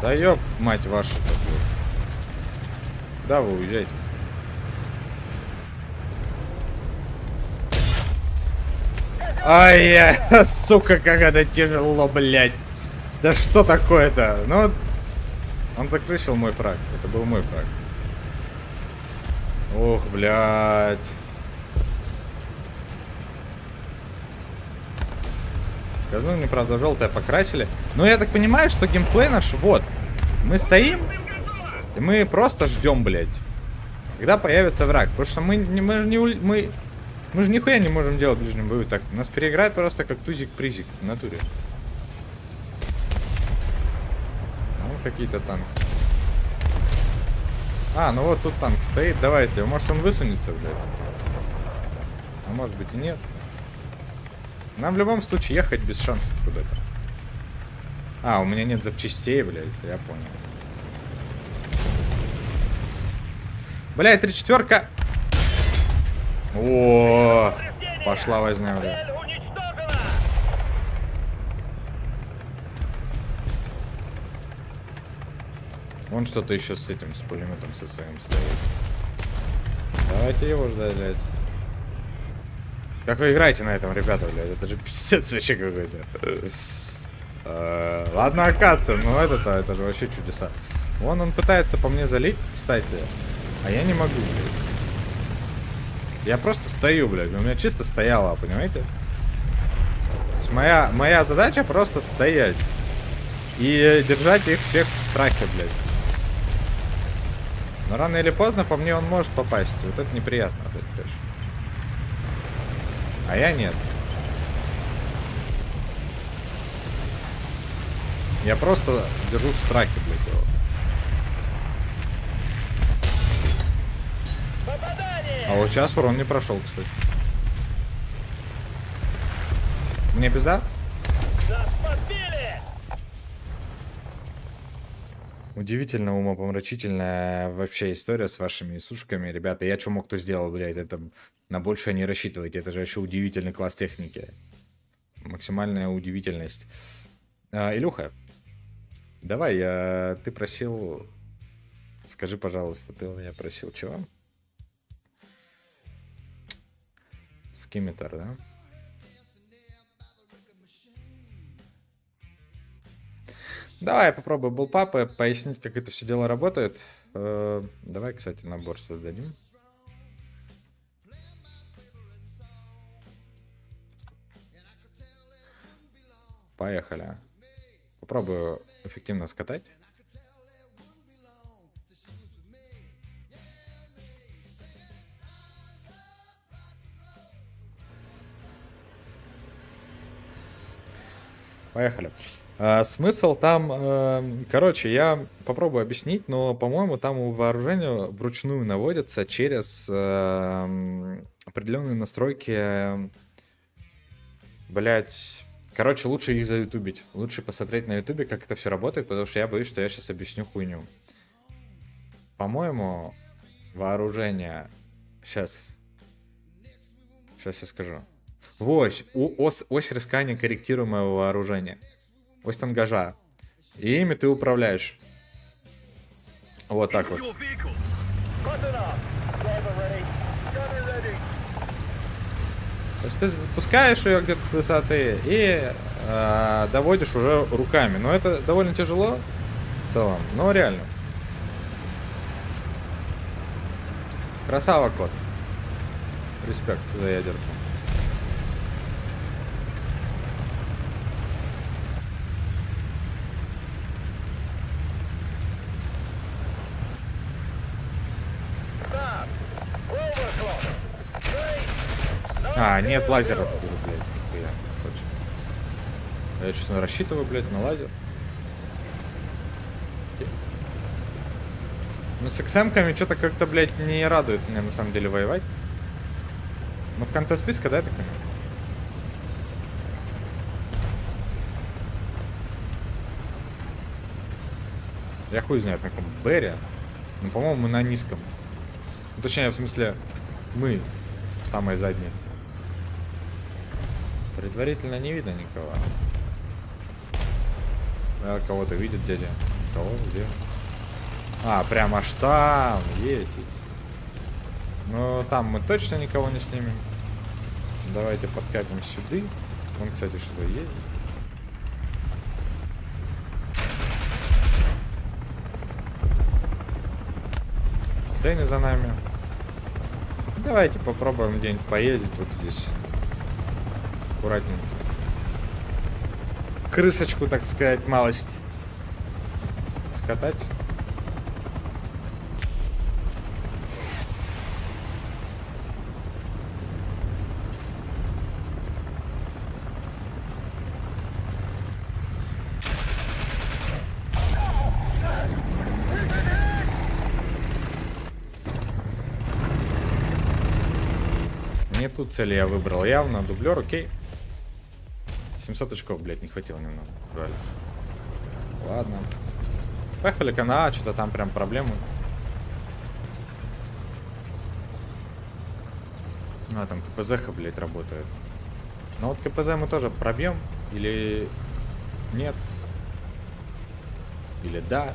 Да ёб, мать вашу, блядь. Куда вы уезжаете? Ай, сука, как это тяжело, блядь. Да что такое-то? Ну, он закрысил мой фраг. Это был мой фраг. Ох, блядь. Казну мне, правда, желтое покрасили. Но я так понимаю, что геймплей наш, вот. Мы стоим, и мы просто ждем, блядь. Когда появится враг. Потому что мы, мы, не, мы, мы же нихуя не можем делать в ближнем бою. Так, нас переиграет просто как тузик-призик в натуре. Ну, какие-то танки. А, ну вот тут танк стоит. Давайте. Может он высунется, блядь. А может быть и нет. Нам в любом случае ехать без шансов куда-то. А, у меня нет запчастей, блядь. Я понял. Блядь, три четверка. О, пошла возня, блядь. Вон что-то еще с этим, с пулеметом со своим стоит. Давайте его ждать, блядь. Как вы играете на этом, ребята, блядь? Это же пиздец вообще какой-то. Э, Ладно, акация, но это-то, это же вообще чудеса. Вон он пытается по мне залить, кстати, а я не могу, блядь. Я просто стою, блядь. У меня чисто стояло, понимаете? То есть моя, моя задача просто стоять. И держать их всех в страхе, блядь. Но рано или поздно по мне он может попасть. Вот это неприятно, блядь, конечно. А я нет. Я просто держу в страхе, блядь, его. А вот сейчас урон не прошел, кстати. Мне пизда? Удивительно умопомрачительная вообще история с вашими сушками, ребята. Я что мог, то сделал, блядь. Это на большее не рассчитывайте. Это же вообще удивительный класс техники. Максимальная удивительность. А, Илюха, давай, я... ты просил... Скажи, пожалуйста, ты у меня просил чего? Скимитар, да? Давай я попробую булпапы, пояснить, как это все дело работает. Э, Давай, кстати, набор создадим. Поехали. Попробую эффективно скатать. Поехали. А, смысл там, э, короче, я попробую объяснить, но, по-моему, там у вооружения вручную наводится через э, определенные настройки, блять. Короче, лучше их заютубить. Лучше посмотреть на ютубе, как это все работает, потому что я боюсь, что я сейчас объясню хуйню. По-моему, вооружение... Сейчас. Сейчас я скажу. Ось, у- ось, ось рискания корректируемого вооружения. Ось тангажа. И ими ты управляешь. Вот так вот. То есть ты запускаешь ее где-то с высоты и э, доводишь уже руками. Но это довольно тяжело в целом, но реально. Красава, кот. Респект за ядерку. А, нет лазера тут, уже, блядь. нихуя. Точно. Я что-то рассчитываю, блядь, на лазер. Ну, с XM-ками что-то как-то, блядь, не радует меня на самом деле воевать. Ну, в конце списка, да, я так понимаю? Я хуй знает, на каком Берри. Ну, по-моему, на низком. Ну, точнее, в смысле, мы в самой заднице. Предварительно не видно никого. А, кого-то видит дядя. Кого? Где? А, прям аж там, едете. Ну, там мы точно никого не снимем. Давайте подкатим сюда. Вон, кстати, что-то едет. Цены за нами. Давайте попробуем где-нибудь поездить вот здесь. Аккуратненько. Крысочку, так сказать, малость. Скатать. Не ту цель я выбрал явно. Дублер, окей. 700 очков, блядь, не хватило немного. Жаль. Ладно. Поехали-ка на А, что-то там прям проблемы. А, там КПЗ, блядь, работает. Но вот КПЗ мы тоже пробьем. Или нет. Или да.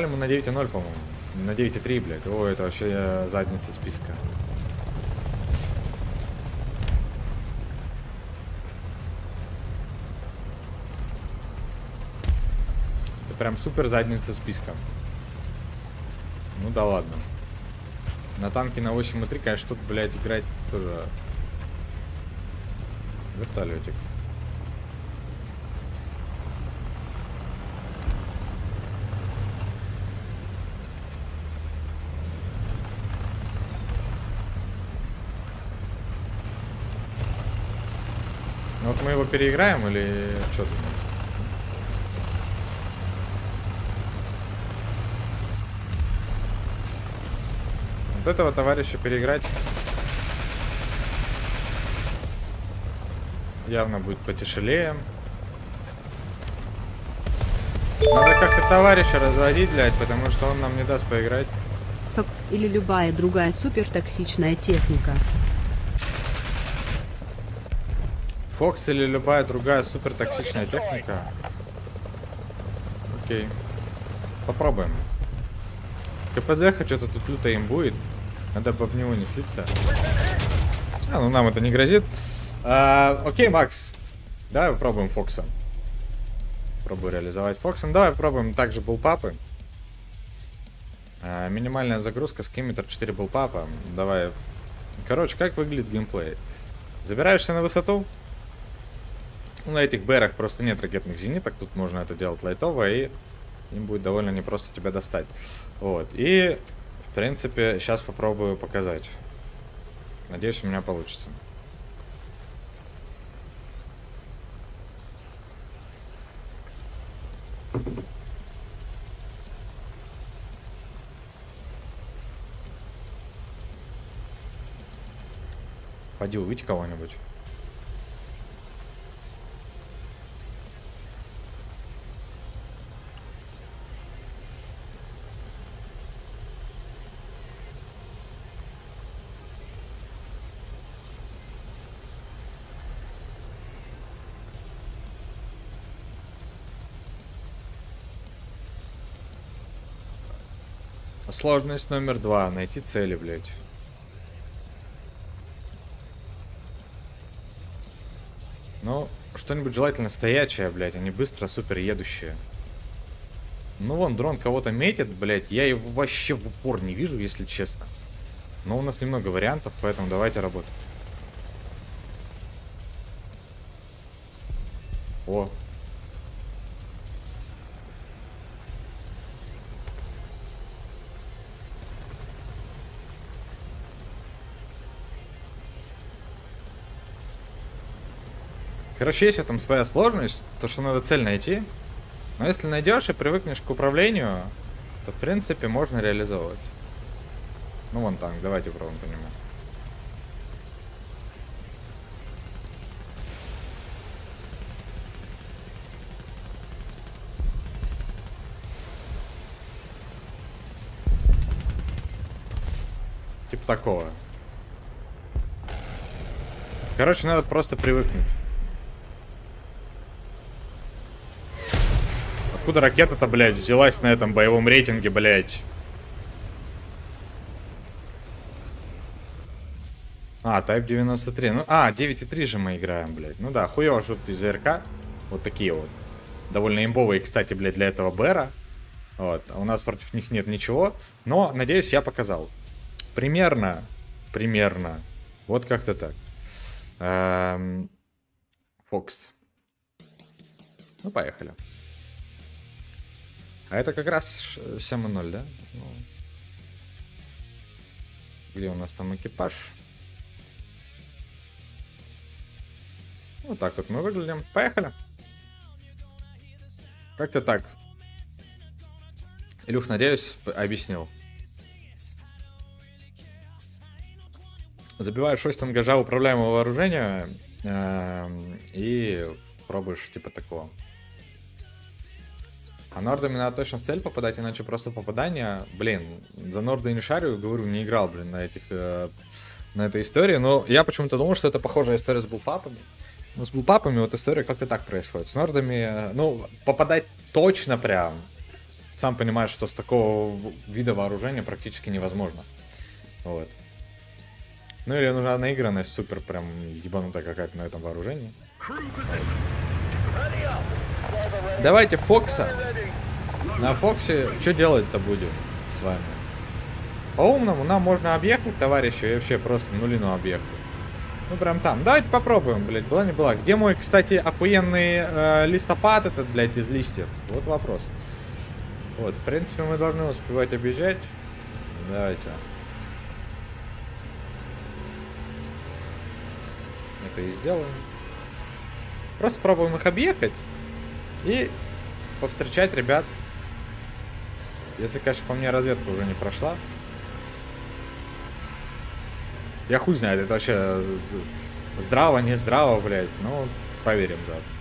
попали мы на 9.0, по-моему. На 9.3, блядь. О, это вообще э, задница списка. Это прям супер задница списка. Ну да ладно. На танке на 8.3, конечно, тут, блядь, играть тоже... Вертолетик. Мы его переиграем или что думаете? Вот этого товарища переиграть явно будет потяжелее. Надо как-то товарища разводить, блядь, потому что он нам не даст поиграть. Фокс или любая другая супертоксичная техника. Фокс или любая другая супер токсичная техника. Окей. Попробуем. КПЗ что-то тут люто им будет. Надо бы об него не слиться. А, ну нам это не грозит. А, окей, Макс. Давай попробуем Фокса. Пробую реализовать Фокса. Ну, давай попробуем также булпапы. А, минимальная загрузка, скимметр 4 булпапа. Давай. Короче, как выглядит геймплей? Забираешься на высоту. Ну, на этих бэрах просто нет ракетных зениток. Тут можно это делать лайтово, и им будет довольно непросто тебя достать. Вот. И, в принципе, сейчас попробую показать. Надеюсь, у меня получится. Пойди увидь кого-нибудь. Сложность номер два. Найти цели, блядь. Ну, что-нибудь желательно стоячее, блядь, а не быстро супер едущее. Ну, вон, дрон кого-то метит, блядь. Я его вообще в упор не вижу, если честно. Но у нас немного вариантов, поэтому давайте работать. О, Короче, есть в этом своя сложность, то что надо цель найти. Но если найдешь и привыкнешь к управлению, то в принципе можно реализовывать. Ну вон танк, давайте попробуем по нему. Типа такого. Короче, надо просто привыкнуть. Откуда ракета-то, блядь, взялась на этом боевом рейтинге, блядь? А, Type 93. Ну, а, 9.3 же мы играем, блядь. Ну да, хуёво шут из РК. Вот такие вот. Довольно имбовые, кстати, блядь, для этого Бэра. Вот. А у нас против них нет ничего. Но, надеюсь, я показал. Примерно. Примерно. Вот как-то так. Эм... Фокс. Ну, поехали. А это как раз 7.0, да? Ну. Где у нас там экипаж? Вот так вот мы выглядим. Поехали. Как-то так. Илюх, надеюсь, объяснил. Забиваешь 6 ангажа управляемого вооружения э, и пробуешь типа такого. А нордами надо точно в цель попадать, иначе просто попадание. Блин, за норды не шарю, говорю, не играл, блин, на этих э, на этой истории. Но я почему-то думал, что это похожая история с булпапами. Но с булпапами вот история как-то так происходит. С нордами, э, ну, попадать точно прям. Сам понимаешь, что с такого вида вооружения практически невозможно. Вот. Ну или нужна наигранность супер прям ебанутая какая-то на этом вооружении. Давайте Фокса. На Фоксе что делать-то будем с вами? По-умному нам можно объехать, товарищи, и вообще просто нулину объехать. Ну, прям там. Давайте попробуем, блядь, была не была. Где мой, кстати, охуенный э, листопад этот, блядь, из листьев? Вот вопрос. Вот, в принципе, мы должны успевать объезжать. Давайте. Это и сделаем. Просто пробуем их объехать. И повстречать ребят. Если, конечно, по мне разведка уже не прошла. Я хуй знает, это вообще здраво, не здраво, блядь. Ну, проверим завтра.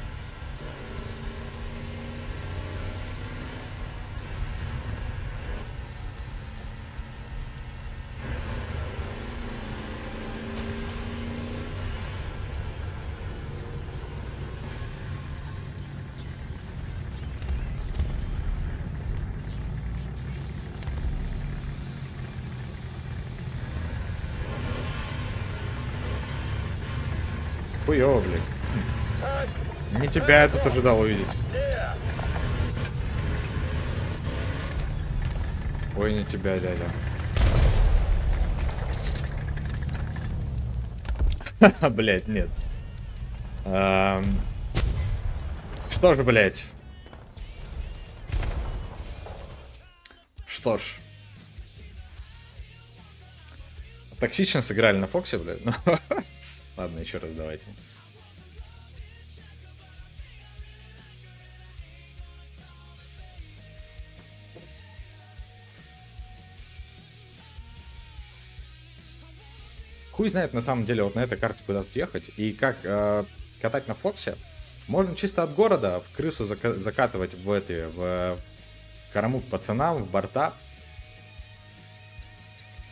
Тебя я тут ожидал увидеть. Ой, не тебя, дядя. Блять, нет. Что ж, блять. Что ж. Токсично сыграли на Фоксе, блядь. Ладно, еще раз давайте. Хуй знает на самом деле вот на этой карте куда-то ехать и как э, катать на Фоксе. Можно чисто от города в крысу зака- закатывать в эти, в корму пацанам, в борта.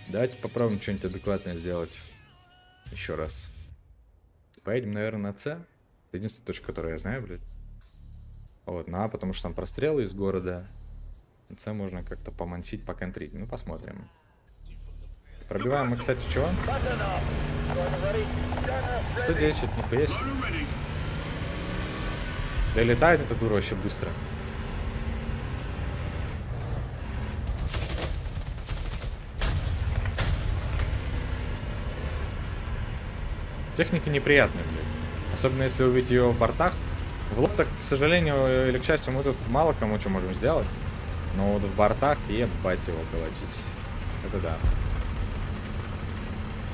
Давайте попробуем что-нибудь адекватное сделать. Еще раз. Поедем, наверное, на С. Это единственная точка, которую я знаю, блядь. Вот, на А, потому что там прострелы из города. На С можно как-то помансить, поконтрить. Ну, посмотрим. Пробиваем мы, кстати, чего? 110, нихуя себе. Да летает эта дура вообще быстро. Техника неприятная, блядь. Особенно если увидеть ее в бортах. В лоб так, к сожалению или к счастью, мы тут мало кому что можем сделать. Но вот в бортах ебать его колотить. Это да.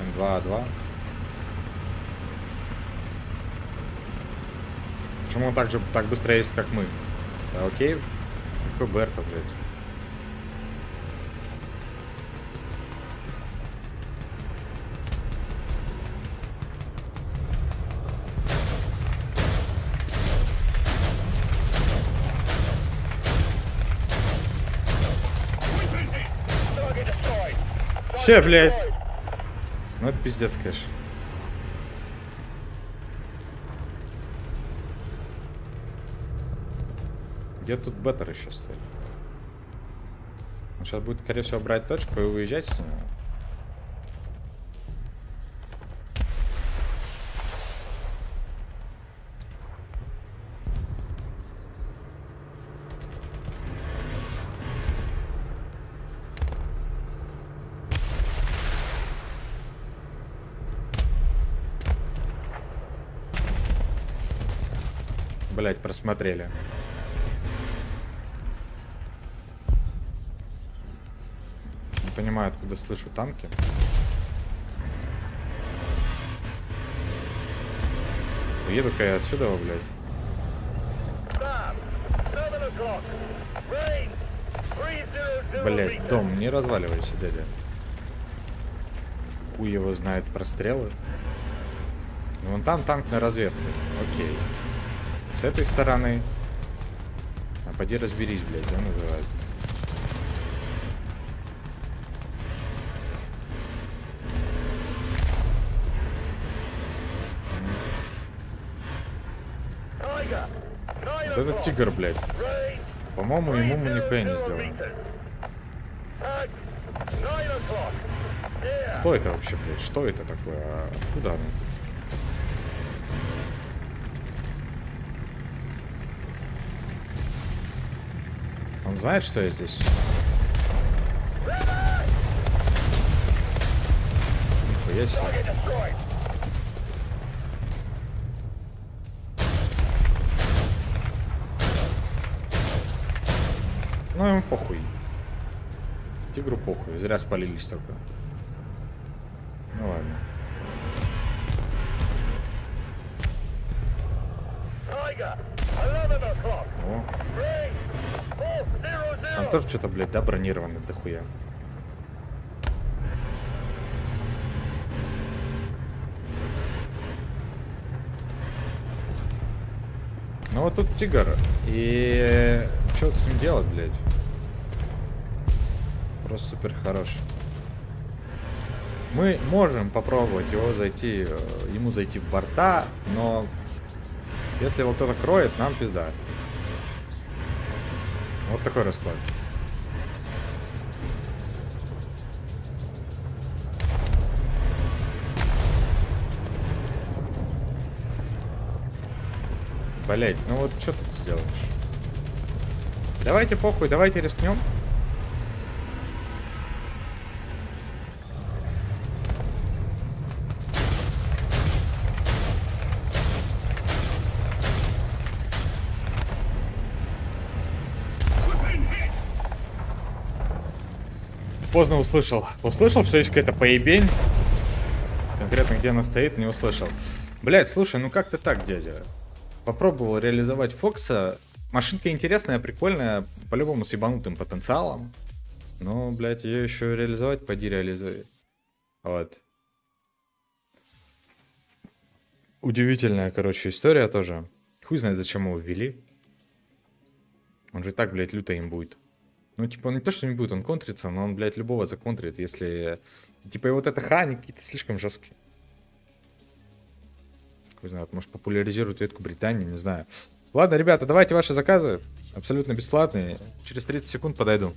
М2А2. Почему он так же так быстро есть, как мы? Да, окей. Какой Берта, блядь. Че, блядь? Ну это пиздец, конечно. Где тут беттер еще стоит? Он сейчас будет, скорее всего, брать точку и уезжать с него. Блять, просмотрели. Не понимаю, откуда слышу танки. Уеду-ка я отсюда, блядь. Stop! Seven o'clock. Range. 300 Блять, дом, не разваливайся, дядя. Хуй его знает прострелы. Вон там танк на разведку. Окей. С этой стороны. А поди разберись, блядь, да, называется. Вот этот тигр, блядь. По-моему, ему мы нихуя не сделаем. Что это вообще, блядь? Что это такое? А куда? Он Он знает, что я здесь? Открой! Ну, ему похуй. Тигру похуй. Зря спалились только. Тоже что-то, блядь, да, бронировано дохуя. Ну вот тут тигр. И что с ним делать, блядь? Просто супер хорош. Мы можем попробовать его зайти, э, ему зайти в борта, но если его кто-то кроет, нам пизда. Вот такой расклад. Блять, ну вот что тут сделаешь? Давайте похуй, давайте рискнем. Поздно услышал. Услышал, что есть какая-то поебень. Конкретно где она стоит, не услышал. Блять, слушай, ну как-то так, дядя. Попробовал реализовать Фокса. Машинка интересная, прикольная, по-любому с ебанутым потенциалом. Но, блядь, ее еще реализовать, поди реализуй. Вот. Удивительная, короче, история тоже. Хуй знает, зачем его ввели. Он же и так, блядь, люто им будет. Ну, типа, не то, что не будет, он контрится, но он, блядь, любого законтрит, если... Типа, и вот это ха, они какие-то слишком жесткие. Хуй знает, может, популяризируют ветку Британии, не знаю. Ладно, ребята, давайте ваши заказы. Абсолютно бесплатные. Через 30 секунд подойду.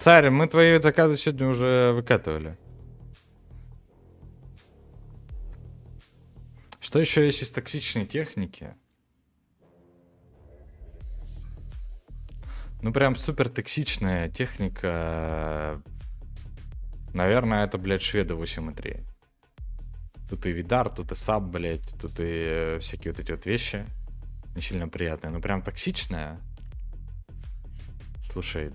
Царь, мы твои заказы сегодня уже выкатывали. Что еще есть из токсичной техники? Ну, прям супер токсичная техника. Наверное, это, блядь, шведы 8.3. Тут и видар, тут и саб, блядь, тут и э, всякие вот эти вот вещи. Не сильно приятные, но прям токсичная. Слушай,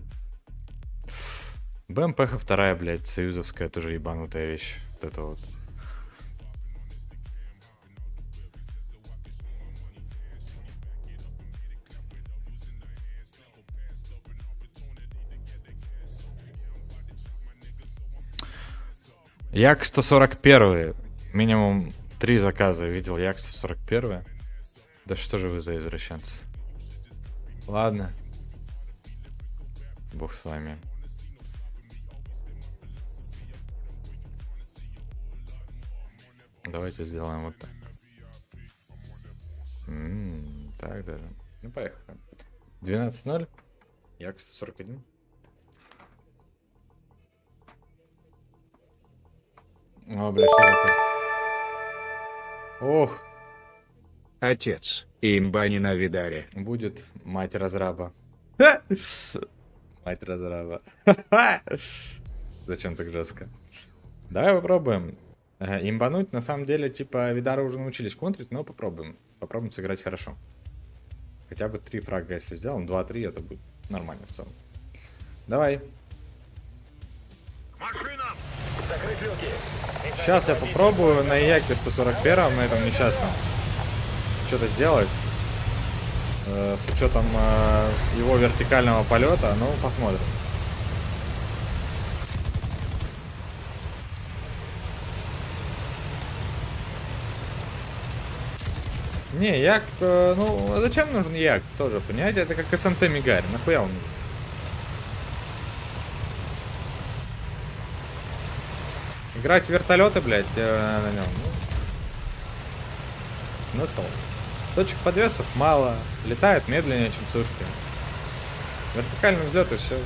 БМПХ вторая, блядь, союзовская, тоже ебанутая вещь. Вот это вот. Як 141. Минимум три заказа видел Як 141. Да что же вы за извращенцы? Ладно. Бог с вами. Давайте сделаем вот так. М, так даже. Ну, поехали. 12.0. Як 141. О, бля, что за карта? Ох, Отец. Имба не на видаре. будет мать разраба. Мать разраба. Зачем так жестко? Давай попробуем. Э, Имбануть, на самом деле, типа, Видары уже научились контрить, но попробуем. Попробуем сыграть хорошо. Хотя бы три фрага, если сделаем, 2-3, это будет нормально в целом. Давай. Сейчас я попробую на Яке 141 на этом несчастном что-то сделать. Э, с учетом э, его вертикального полета, ну, посмотрим. Не, як, ну, а зачем нужен як? Тоже, понимаете, это как СМТ Мигарь, нахуя он нужен? Играть в вертолеты, блядь, э, на нем. смысл? Точек подвесов мало, летает медленнее, чем сушки. Вертикальный взлет и все.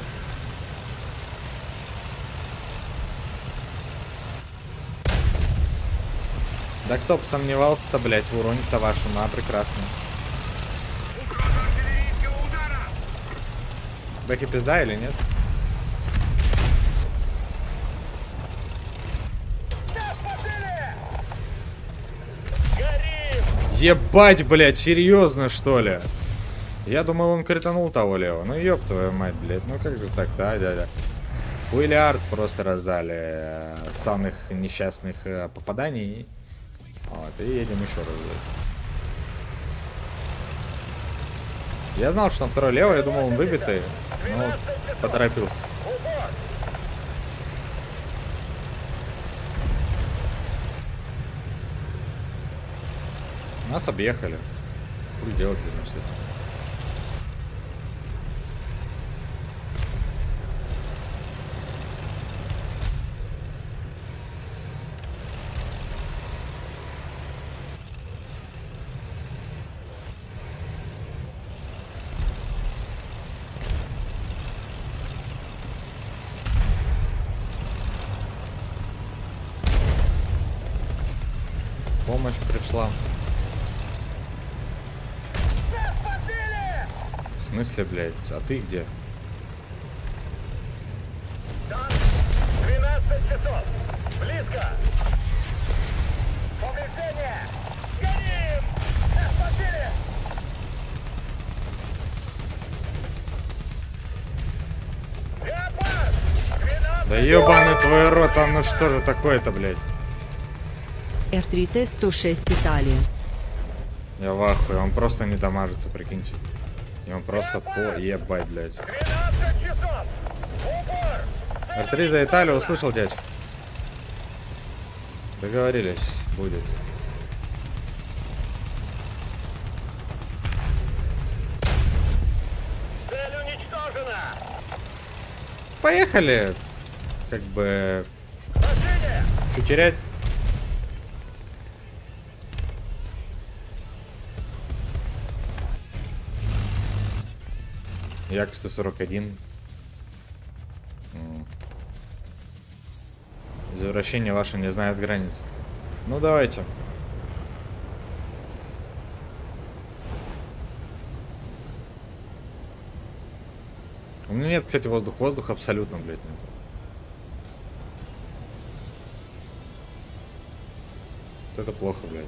Да кто бы сомневался-то, блядь, в уроне-то вашем, а, прекрасно. Бэхи пизда или нет? Ебать, блядь, серьезно, что ли? Я думал, он кританул того лево. Ну ёб твою мать, блядь. Ну как же так-то, а, дядя? Уиллиард просто раздали э, самых несчастных э, попаданий. Вот, и едем еще раз. Я знал, что он второй лево, я думал, он выбитый. Но поторопился. Нас объехали. Хуй делать будем все это. Помощь пришла. Смысле, блядь? А ты где? Танк! 12 часов! Близко! Повреждение! Горим! Нас подбили! Леопард! 12 Да ебаный твой рот, а ну что же такое-то, блядь? R3T106 Италия. Я в ахуе, он просто не дамажится, прикиньте. Он просто по ебать, блядь. 12 часов! Упор! R3 за Италию услышал, дядь? Договорились, будет. Поехали! Как бы... Чуть терять? Як 141. М. Извращение ваше не знает границ. Ну давайте. У меня нет, кстати, воздух. Воздух абсолютно, блядь, нет. Вот это плохо, блядь.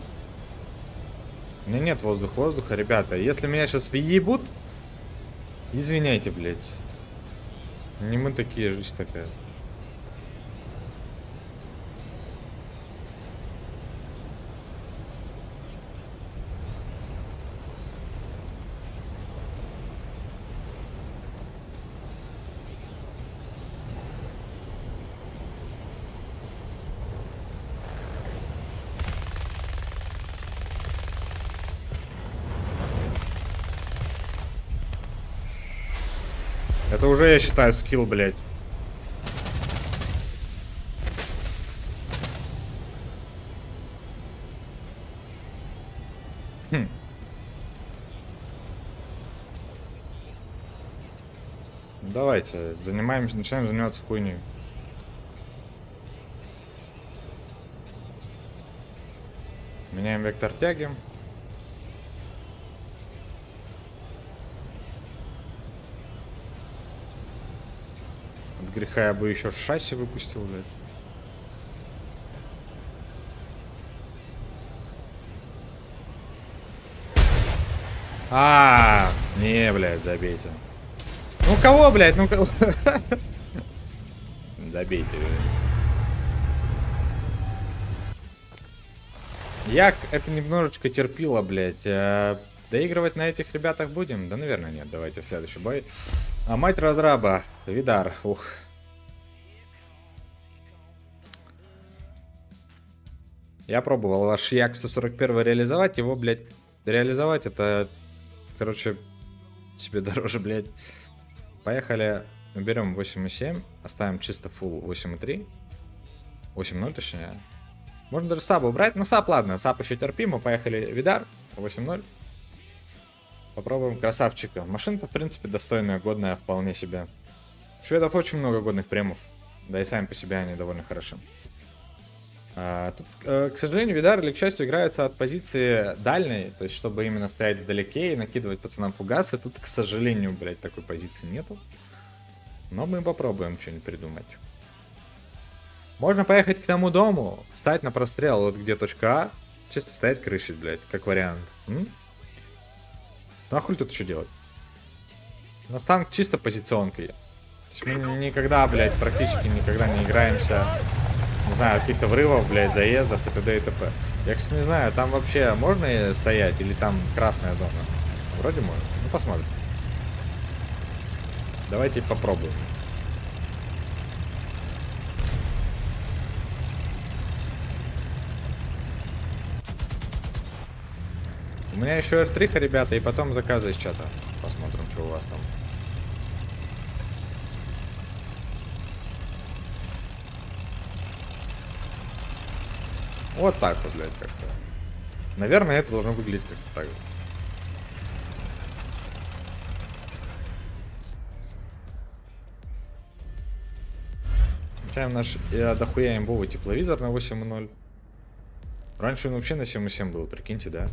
У меня нет воздух воздуха, ребята. Если меня сейчас въебут, извиняйте, блядь. Не мы такие, жизнь такая. Считаю, скилл, блядь. Хм. Давайте, занимаемся, начинаем заниматься хуйней. Меняем вектор тяги. Греха я бы еще шасси выпустил, блядь. А, не, блядь, добейте. Ну кого, блядь, ну кого? Добейте, блядь. Я это немножечко терпила, блядь. Э, Доигрывать на этих ребятах будем? Да, наверное, нет. Давайте в следующий бой. А мать разраба. Видар. Ух. Я пробовал ваш Як 141 реализовать. Его, блядь, реализовать это, короче, себе дороже, блядь. Поехали. Уберем 8.7. Оставим чисто full 8.3. 8.0 точнее. Можно даже саб убрать. Ну, саб, ладно. Саб еще терпимо. Поехали. Видар. 8.0. Попробуем красавчика. Машина-то, в принципе, достойная, годная, вполне себе. У шведов очень много годных премов. Да и сами по себе они довольно хороши. А, тут, э, к сожалению, Видар или к счастью играется от позиции дальней, то есть чтобы именно стоять вдалеке и накидывать пацанам фугасы. Тут, к сожалению, блядь, такой позиции нету. Но мы попробуем что-нибудь придумать. Можно поехать к тому дому, встать на прострел, вот где точка А, чисто стоять крышей, блядь, как вариант. М? Ну а хуй тут еще делать? У нас танк чисто позиционкой. То есть мы никогда, блядь, практически никогда не играемся, не знаю, каких-то врывов, блядь, заездов и т.д. и т.п. Я, кстати, не знаю, там вообще можно стоять или там красная зона? Вроде можно. Ну, посмотрим. Давайте попробуем. У меня еще R3, ребята, и потом заказы из чата. Посмотрим, что у вас там. Вот так вот, блядь, как-то. Наверное, это должно выглядеть как-то так. же. Включаем наш э, дохуя имбовый тепловизор на 8.0. Раньше он вообще на 7.7 был, прикиньте, да?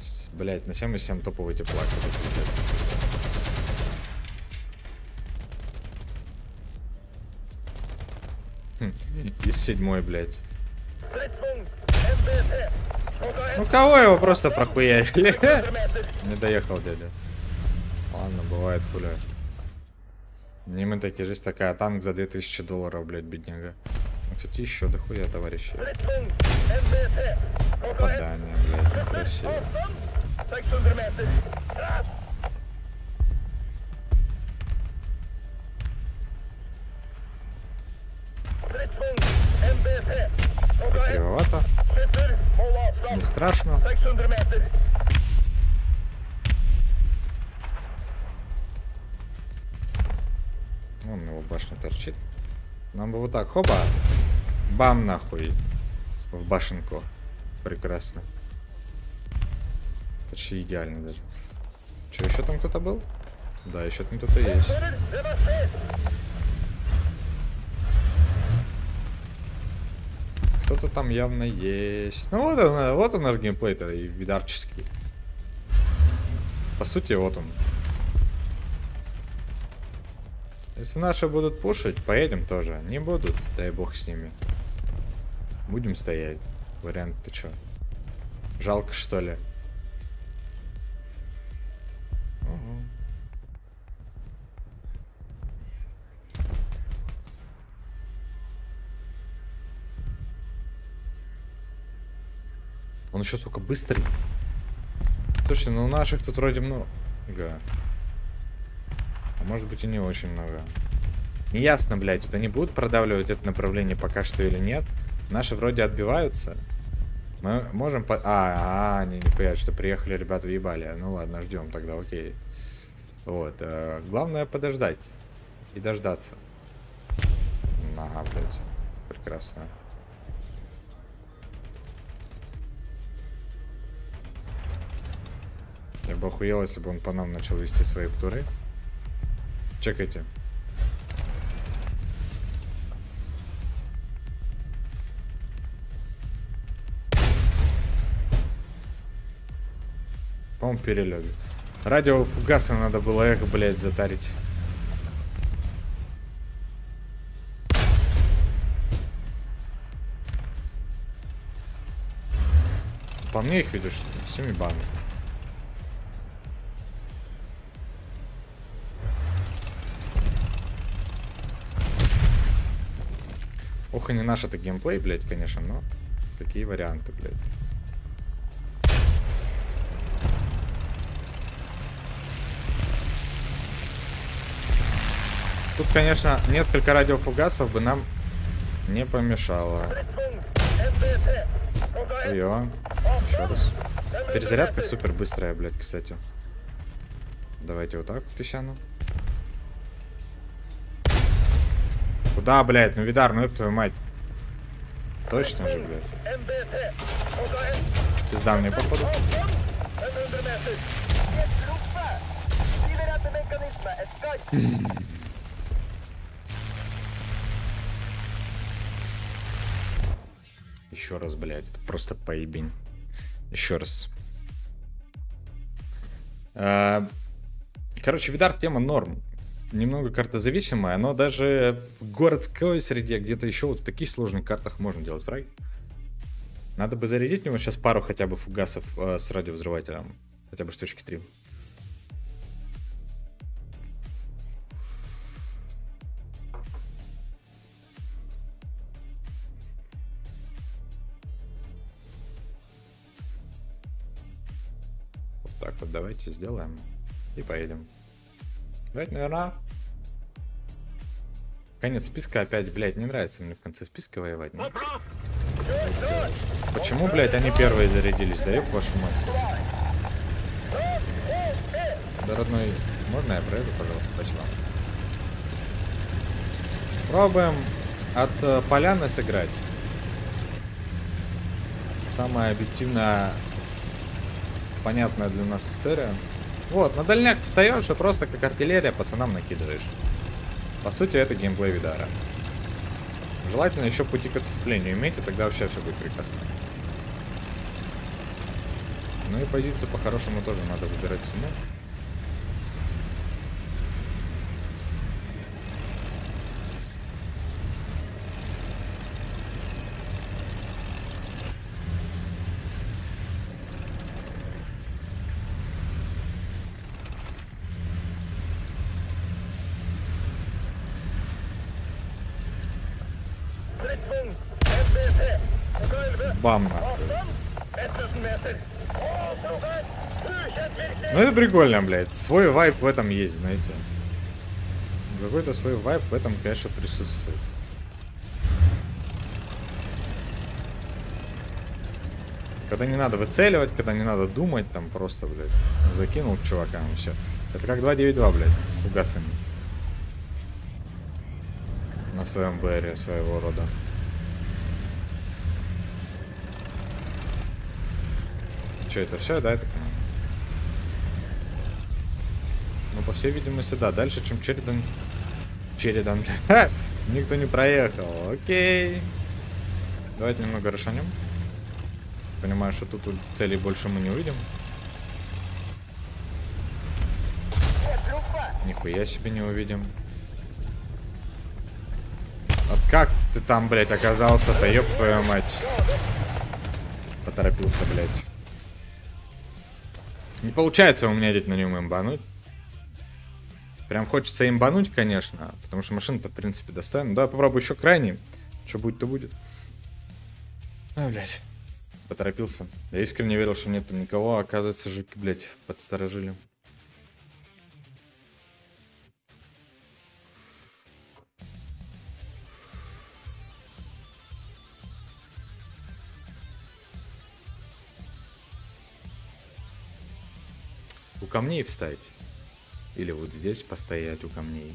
С- Блять, на 7.7 топовый теплак. Хм, Из седьмой, блядь. Ну кого его просто прохуярили? 600 метров. Не доехал дядя. Ладно, бывает хуля. Не мы такие, жизнь такая, танк за 2000 долларов, блядь, бедняга. Ну, кстати, еще дохуя, товарищи. Попадание, блядь, красиво. Кривовато, не страшно. 600 meter. Вон его башня торчит. Нам бы вот так, хоба. Бам нахуй. В башенку. Прекрасно. Почти идеально даже. Че, еще там кто-то был? Да, еще там кто-то есть. Кто-то там явно есть. Ну вот он, вот он наш геймплей-то и видарческий. По сути, вот он. Если наши будут пушить, поедем тоже. Не будут, дай бог с ними. Будем стоять. Вариант ты чё? Жалко что ли? Он еще сколько быстрый. Слушайте, ну наших тут вроде много. А может быть и не очень много. Неясно, блядь, тут они будут продавливать это направление пока что или нет. Наши вроде отбиваются. Мы можем по... А, а, они не понимают, что приехали ребята въебали. Ну ладно, ждем тогда, окей. Вот. э, главное подождать. И дождаться. Ага, блядь. Прекрасно. Я бы охуел, если бы он по нам начал вести свои туры, Чекайте. По-моему, перелет. Радио фугаса надо было эхо, блять, затарить. По мне их видишь, что ли? Всеми банами. Ох, и не наш это геймплей, блядь, конечно, но какие варианты, блядь. Тут, конечно, несколько радиофугасов бы нам не помешало. Ой, еще раз. Перезарядка супер быстрая, блядь, кстати. Давайте вот так вот. Куда, блядь? Ну, Видар, ну твою мать. Точно же, блядь. Пизда мне походу. Еще раз, блядь, это просто поебень. Еще раз. А, Короче, Видар тема норм. Немного картозависимая, но даже в городской среде, где-то еще вот в таких сложных картах можно делать фраг. Надо бы зарядить у него сейчас пару хотя бы фугасов э, с радиовзрывателем. Хотя бы штучки 3. Вот так вот давайте сделаем. И поедем. Давайте, наверное. Конец списка опять, блядь, не нравится мне в конце списка воевать. ну. Почему, блядь, они первые зарядились? Да ёб вашу мать. Да, родной, можно я проеду, пожалуйста? Спасибо. Пробуем от э, поляны сыграть. Самая объективная, понятная для нас история. Вот, на дальняк встаешь и просто как артиллерия пацанам накидываешь. По сути, это геймплей Видара. Желательно еще пути к отступлению иметь, и тогда вообще все будет прекрасно. Ну и позицию по-хорошему тоже надо выбирать саму. Бам. Ну это прикольно, блядь. Свой вайп в этом есть, знаете. Какой-то свой вайп в этом, конечно, присутствует. Когда не надо выцеливать, когда не надо думать, там просто, блядь, закинул чувакам и все. Это как 292, блядь, с фугасами. На своем БРе своего рода. Что это все, да, это Ну, по всей видимости, да. Дальше, чем Чередан... Чередан, бля. Никто не проехал. Окей. Давайте немного расшанем. Понимаю, что тут целей больше мы не увидим. Нихуя себе не увидим. Вот как ты там, блядь, оказался-то, ёб твою мать. Поторопился, блядь. Не получается у меня ведь на нем имбануть. Прям хочется имбануть, конечно, потому что машина-то, в принципе, достойна. Да, попробую еще крайний. Что будет, то будет. А, блядь. Поторопился. Я искренне верил, что нет там никого, а оказывается, жуки, блядь, подсторожили. У камней встать. Или вот здесь постоять у камней.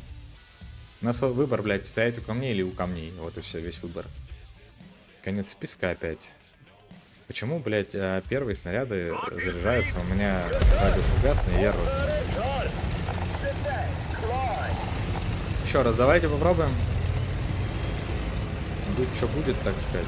У нас выбор, блядь, стоять у камней или у камней. Вот и все, весь выбор. Конец списка опять. Почему, блядь, а, первые снаряды заряжаются у меня радиофугасные, я рот. Еще раз, давайте попробуем. Будет, что будет, так сказать.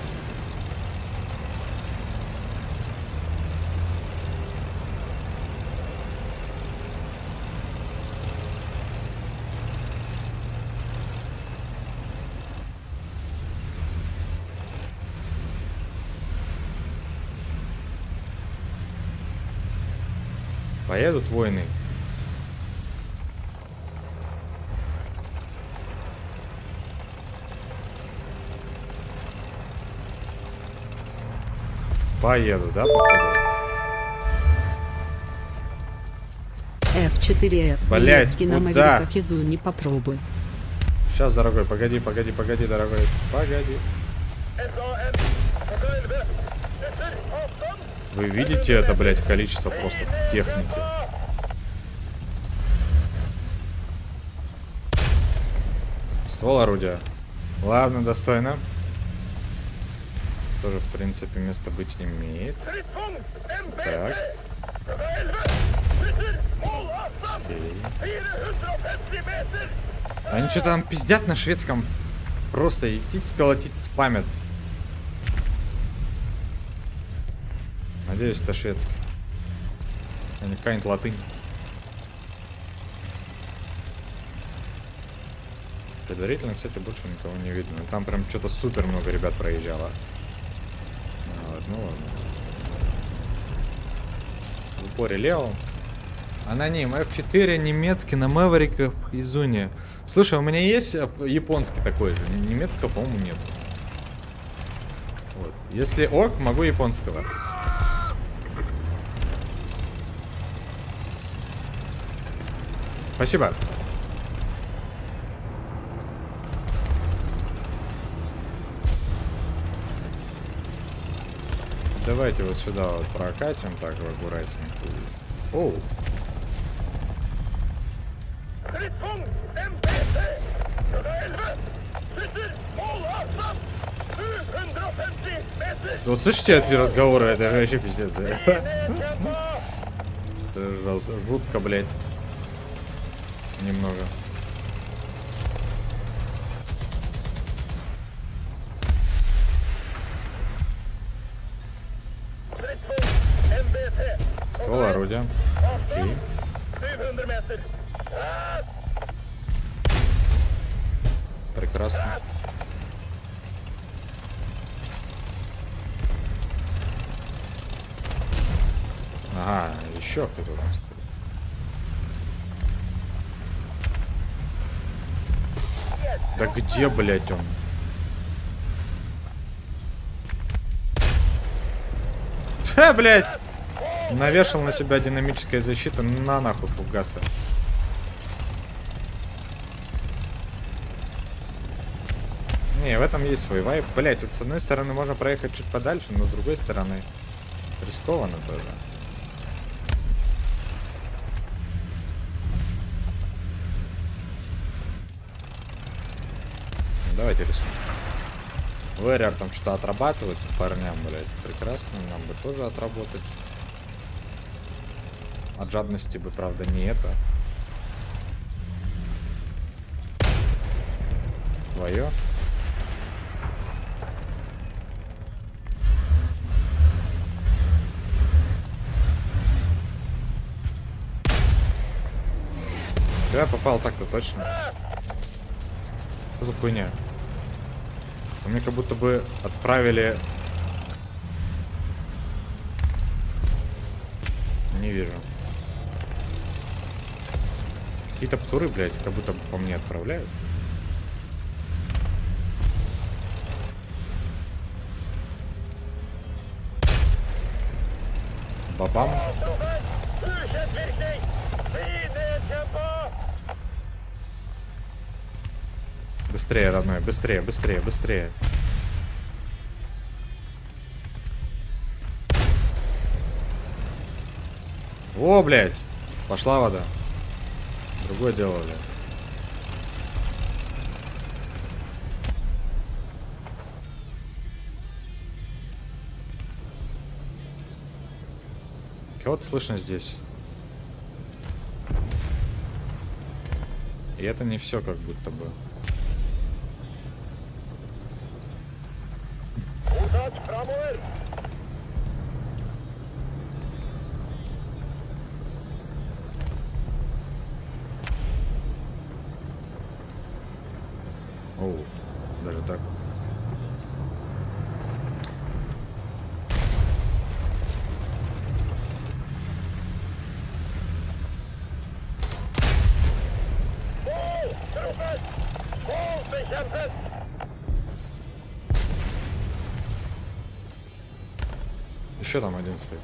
Поедут войны. Поеду, да, походу? F4F. Блядь, Немецкий на куда? Кизу не попробуй. Сейчас, дорогой, погоди, погоди, погоди, дорогой. Погоди. Вы видите это, блядь, количество просто техники? Ствол орудия. Ладно, достойно. Тоже, в принципе, место быть имеет. Так, окей. 450 meter. Они что там пиздят на шведском? Просто идите колотить спамят. Надеюсь, это шведский. А не какая-нибудь латынь. Предварительно, кстати, больше никого не видно. Но Там прям что-то супер много ребят проезжало. А, вот, ну ладно. В упоре левом. Аноним F4 немецкий на Мэвериках и Зуне. Слушай, у меня есть э, японский такой же. Немецкого, по-моему, нет. Вот. Если ок, могу японского. Спасибо. Давайте вот сюда вот прокатим так аккуратненько. Оу. Stridsvogn. MPC. 111. Skytter. Mål avstand. 750 meter. Вот слышите эти разговоры? Это вообще пиздец. Это жутко, блядь. Немного. Ствол орудия. Окей. 700 meter. Прекрасно. Ага, еще кто-то. Да где, блядь, он? Ха, блядь! Навешал на себя динамическая защита, на нахуй фугаса. Не, в этом есть свой вайп. Блять, тут с одной стороны можно проехать чуть подальше, но с другой стороны рискованно тоже. Давайте рискуем. ВРР там что-то отрабатывает парням, блядь. Прекрасно, нам бы тоже отработать. От жадности бы, правда, не это. Твое. Я попал так-то точно. Что за хуйня? А Мне как будто бы отправили... Не вижу. Какие-то птуры, блядь, как будто бы по мне отправляют. Бабам. Быстрее, родной, быстрее, быстрее, быстрее. О, блядь! Пошла вода. Другое дело, блядь. Кого-то слышно здесь. И это не все как будто бы. Mottatt framover. Оу, даже так. Еще там один стоит.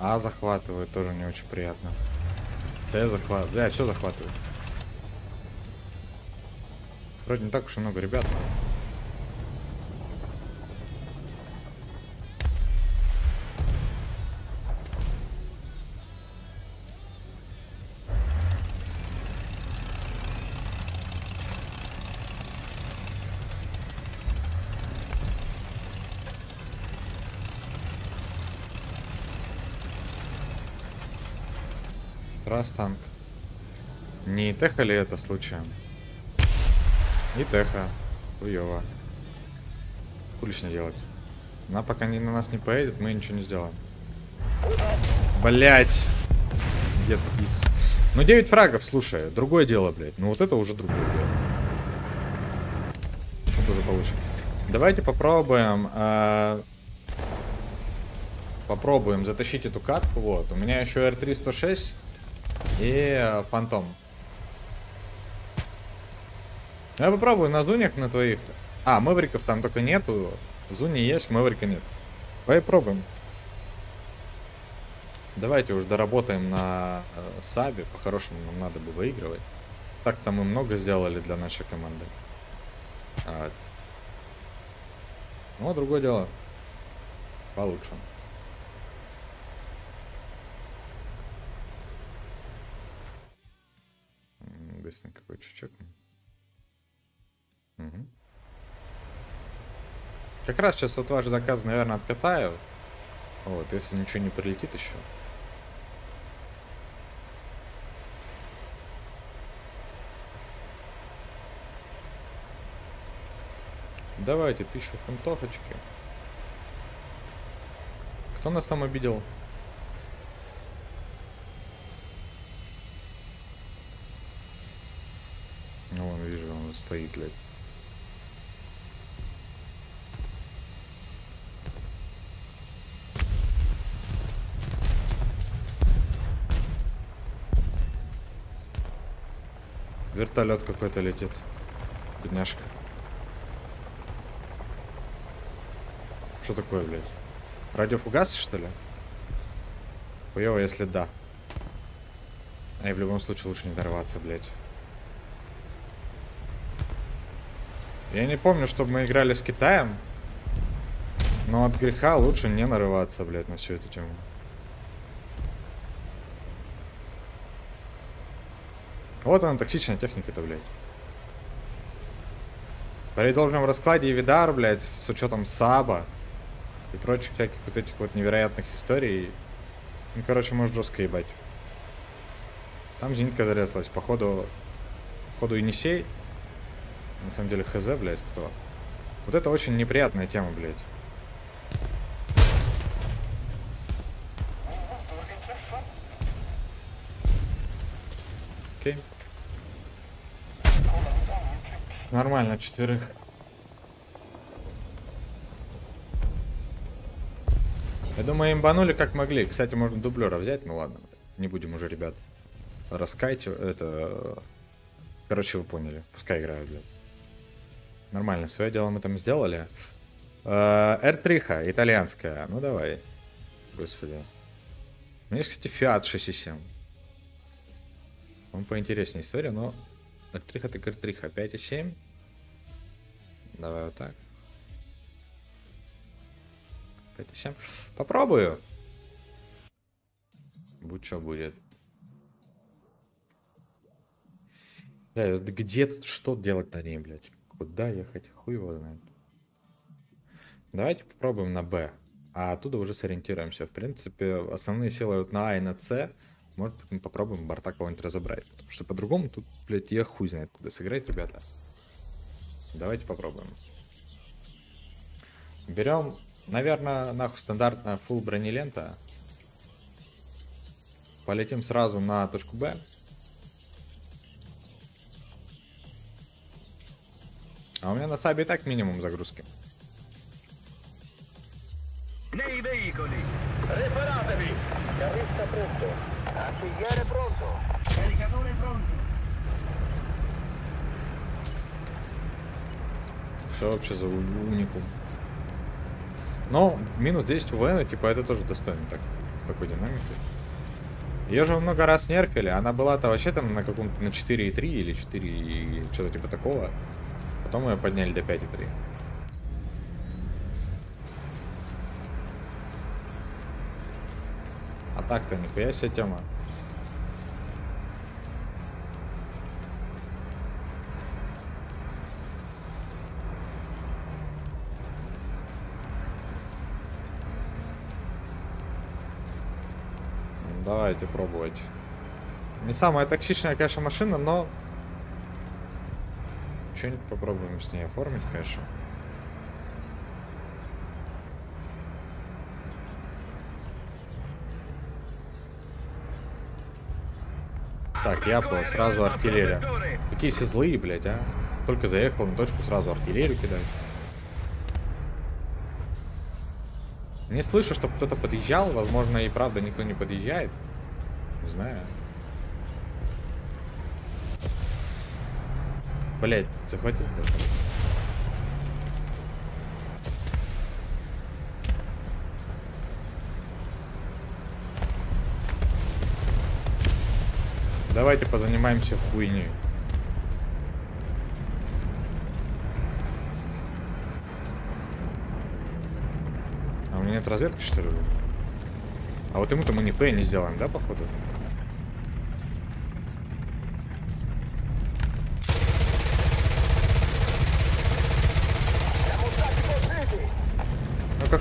А захватывают тоже не очень приятно. С захватывает. Бля, все захватывают. Вроде не так уж и много ребят. Раз танк. Не теха ли это случаем? Не теха. Хуёво. Хули с ней делать? Она пока не, на нас не поедет, мы ничего не сделаем. Блять. Где-то из... Ну 9 фрагов, слушай, другое дело, блядь. Ну вот это уже другое дело. Что уже получим. Давайте попробуем... а, Попробуем затащить эту катку. Вот. У меня еще R306 и э, фантом. Я попробую на зунях на твоих. А, мэвриков там только нету. Зуни есть, мэврика нет. Давай пробуем. Давайте уж доработаем на э, сабе. По-хорошему нам надо бы выигрывать. Так-то мы много сделали для нашей команды. А, ну, а другое дело. Получше. Быстренько кое-что чекнем. Мгм. Как раз сейчас вот ваш заказ, наверное, откатаю. Вот, если ничего не прилетит еще. Давайте тысячу фунтовочки. Кто нас там обидел? Ну, вон, вижу, он стоит, блядь. Вертолет какой-то летит. Бедняжка. Что такое, блядь? Радиофугас, что ли? Хуёво, если да. А и в любом случае лучше не дорваться, блядь. Я не помню, чтобы мы играли с Китаем. Но от греха лучше не нарываться, блядь, на всю эту тему. Вот она, токсичная техника-то, блядь. При должном раскладе и видар, блядь, с учетом саба и прочих всяких вот этих вот невероятных историй. Ну, короче, может жестко ебать. Там зенитка зарезалась. Походу, походу Енисей. На самом деле хз, блядь, кто. Вот это очень неприятная тема, блядь. Окей. Нормально, четверых. Я думаю, имбанули как могли. Кстати, можно дублера взять, ну ладно. Не будем уже, ребят, раскайте. Это... Короче, вы поняли. Пускай играют, блядь. Нормально, свое дело мы там сделали. Э, R3, итальянская. Ну давай. Господи. У меня есть, кстати, Fiat 6.7. Он поинтереснее история, но R3 так R3, 5.7. Давай вот так. 5.7. Попробую. Будь что будет. Где тут что делать на ней, блядь? Куда ехать? Хуй его знает. Давайте попробуем на Б. А оттуда уже сориентируемся. В принципе, основные силы вот на А и на С. Может быть, мы попробуем борта кого-нибудь разобрать. Потому что по-другому тут, блядь, я хуй знает, куда сыграть, ребята. Давайте попробуем. Берем, наверное, нахуй стандартная full бронелента. Полетим сразу на точку Б. А у меня на сабе и так минимум загрузки. Что вообще за уникум? Но минус 10 у Вены, типа, это тоже достойно так, с такой динамикой. Ее же много раз нерфили, она была-то вообще там на каком-то на 4.3 или 4 и что-то типа такого. Потом ее подняли до 5.3. А так-то нихуя себе тема. Давайте пробовать. Не самая токсичная, конечно, машина, но... Что-нибудь попробуем с ней оформить, конечно. Так, я понял, сразу артиллерия. Какие все злые, блядь, а? Только заехал на точку, сразу артиллерию кидают. Не слышу, чтобы кто-то подъезжал. Возможно, и правда никто не подъезжает. Не знаю. Блять, захватил. Давайте позанимаемся хуйней. А у меня нет разведки, что ли? А вот ему-то мы П не сделаем, да, походу?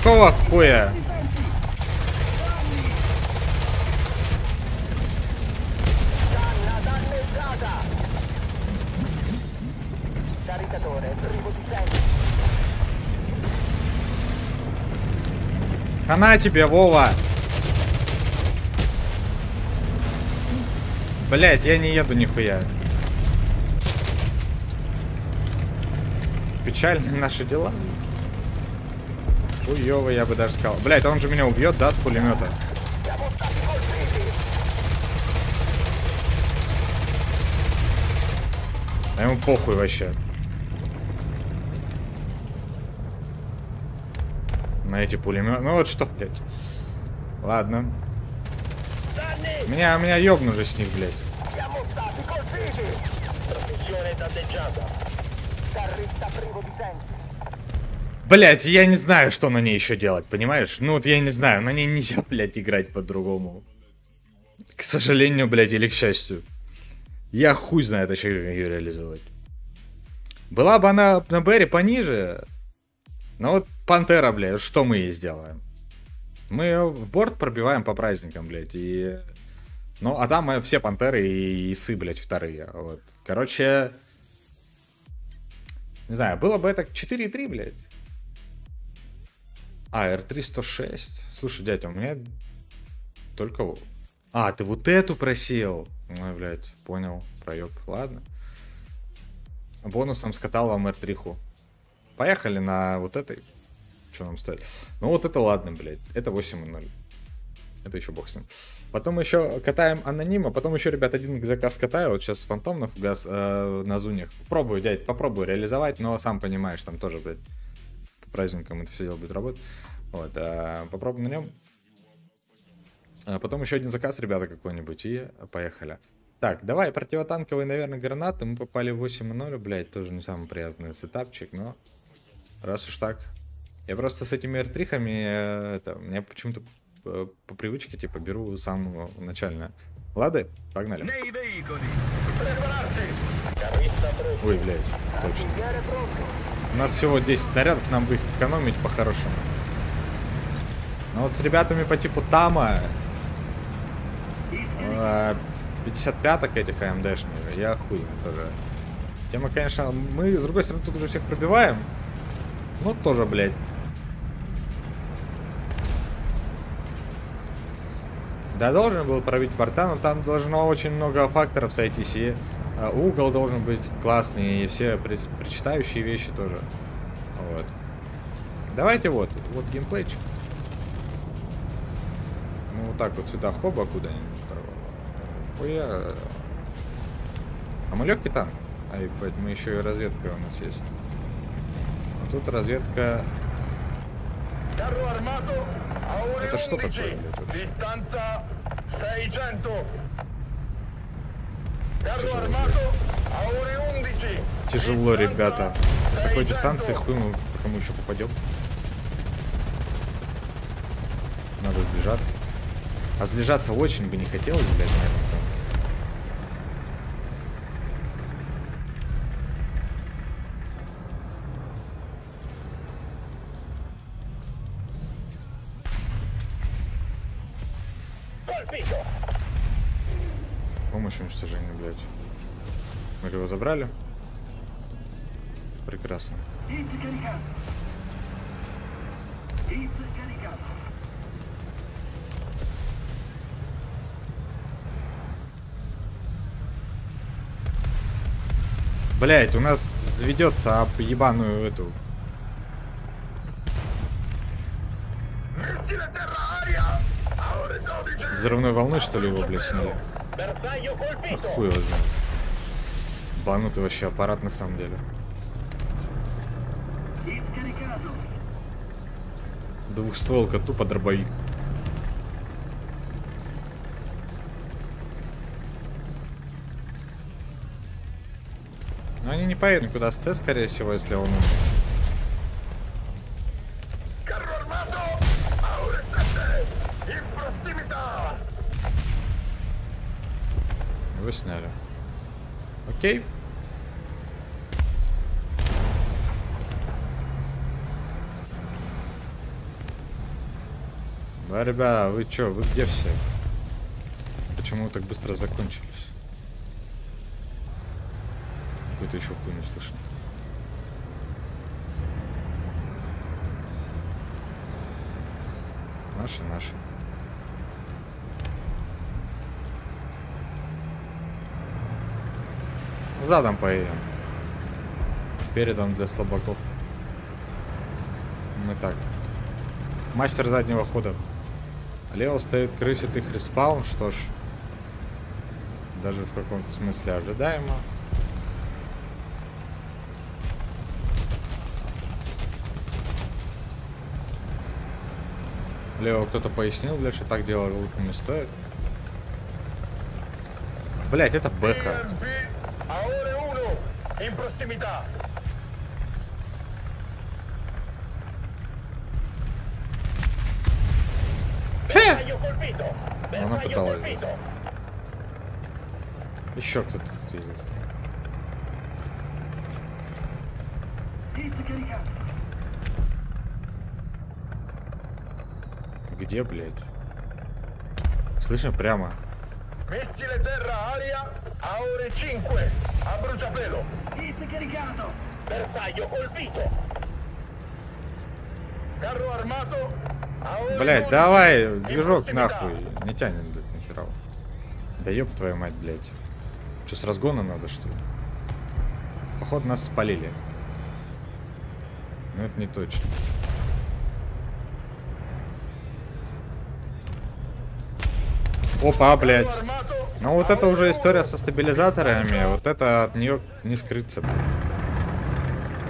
Какого хуя? Хана тебе, Вова! Блять, я не еду нихуя. Печальные наши дела. Хуёво, я бы даже сказал. Блять, он же меня убьет, да, с пулемета. А ему похуй вообще. На эти пулеметы. Ну вот что, блядь. Ладно. Меня, меня ёбнули с них, блядь. Блять, я не знаю, что на ней еще делать, понимаешь? Ну вот я не знаю, на ней нельзя, блядь, играть по-другому. К сожалению, блядь, или к счастью. Я хуй знает еще, как ее реализовать. Была бы она на Берри пониже. Но вот Пантера, блядь, что мы ей сделаем? Мы ее в борт пробиваем по праздникам, блядь, и... Ну, а там все Пантеры и Исы, блядь, вторые. Вот. Короче, не знаю, было бы это 4,3, блядь. А, R306. Слушай, дядя, у меня только... А, ты вот эту просил. Ой, блядь, понял. Проеб. Ладно. Бонусом скатал вам R3. Поехали на вот этой. Что нам стоит? Ну вот это ладно, блядь. Это 8.0. Это еще бог с ним. Потом еще катаем анонима, потом еще, ребят, один заказ катаю. Вот сейчас фантомных газ э, на зунях. Попробую, дядь, попробую реализовать, но сам понимаешь, там тоже, блядь, праздникам это все дело будет работать. Вот, а, попробуем на нем. А потом еще один заказ, ребята, какой-нибудь, и поехали. Так, давай, противотанковые, наверное, гранаты. Мы попали в 8.0, блядь, тоже не самый приятный сетапчик, но раз уж так. Я просто с этими R3-хами, э, это, мне почему-то э, по привычке, типа, беру самого начальное. Лады, погнали. Ой, блядь, точно. У нас всего 10 снарядов, нам бы их экономить по-хорошему. Но вот с ребятами по типу Тама, э, 55-ок этих АМДшных, я хуй тоже. Тема, конечно, мы, с другой стороны, тут уже всех пробиваем. Ну, тоже, блядь. Да, должен был пробить порта, но там должно очень много факторов сойтись. И угол должен быть классный, и все причитающие вещи тоже. Вот. Давайте вот, вот геймплейчик. Мы вот так вот сюда хоба куда-нибудь. Хуя. А мы легкий танк. А и поэтому еще и разведка у нас есть. А тут разведка. Ore Это что 11. такое, блядь, вообще? Distanza 600. Carro Тяжело, armato a ore 11. Тяжело, ребята. С такой 600. дистанции хуй мы кому еще попадем. Надо сближаться. А сближаться очень бы не хотелось, блядь, на забрали. Прекрасно. Блять, у нас заведется об ебаную эту. Missile terra aria a ore 12. Взрывной волной, что ли, его, блядь, сняли? Colpito. Хуй его знает. Банутый вообще аппарат на самом деле. Двухстволка, тупо дробовик. Но они не поедут никуда с С, скорее всего, если он умер. Carro armato a ore 7. In prossimità. Его сняли. Окей. Да, ребята, вы чё, вы где все? Почему вы так быстро закончились? Какой-то еще хуйню слышно. Наши, наши. Задом поедем. Передом для слабаков. Мы так. Мастер заднего хода. Лево стоит крысит их респаун, что ж. Даже в каком-то смысле ожидаемо. Лево кто-то пояснил, блядь, что так делать лучше не стоит. Блять, это Бэха. EMP a ore 1. In prossimità. Bersaglio colpito. Она Bersaglio пыталась. colpito. Еще кто-то тут едет. Где, блядь? Слышно прямо. Missile terra-aria a ore 5 a bruciapelo. Bersaglio colpito. Carro armato 12. давай, движок нахуй. Не тянет, блядь, нахера. Да ёб твою мать, блядь. Что, с разгона надо, что ли? Походу, нас спалили. Но это не точно. Опа, блядь. Ну вот это уже 11. история со стабилизаторами, вот это от нее не скрыться.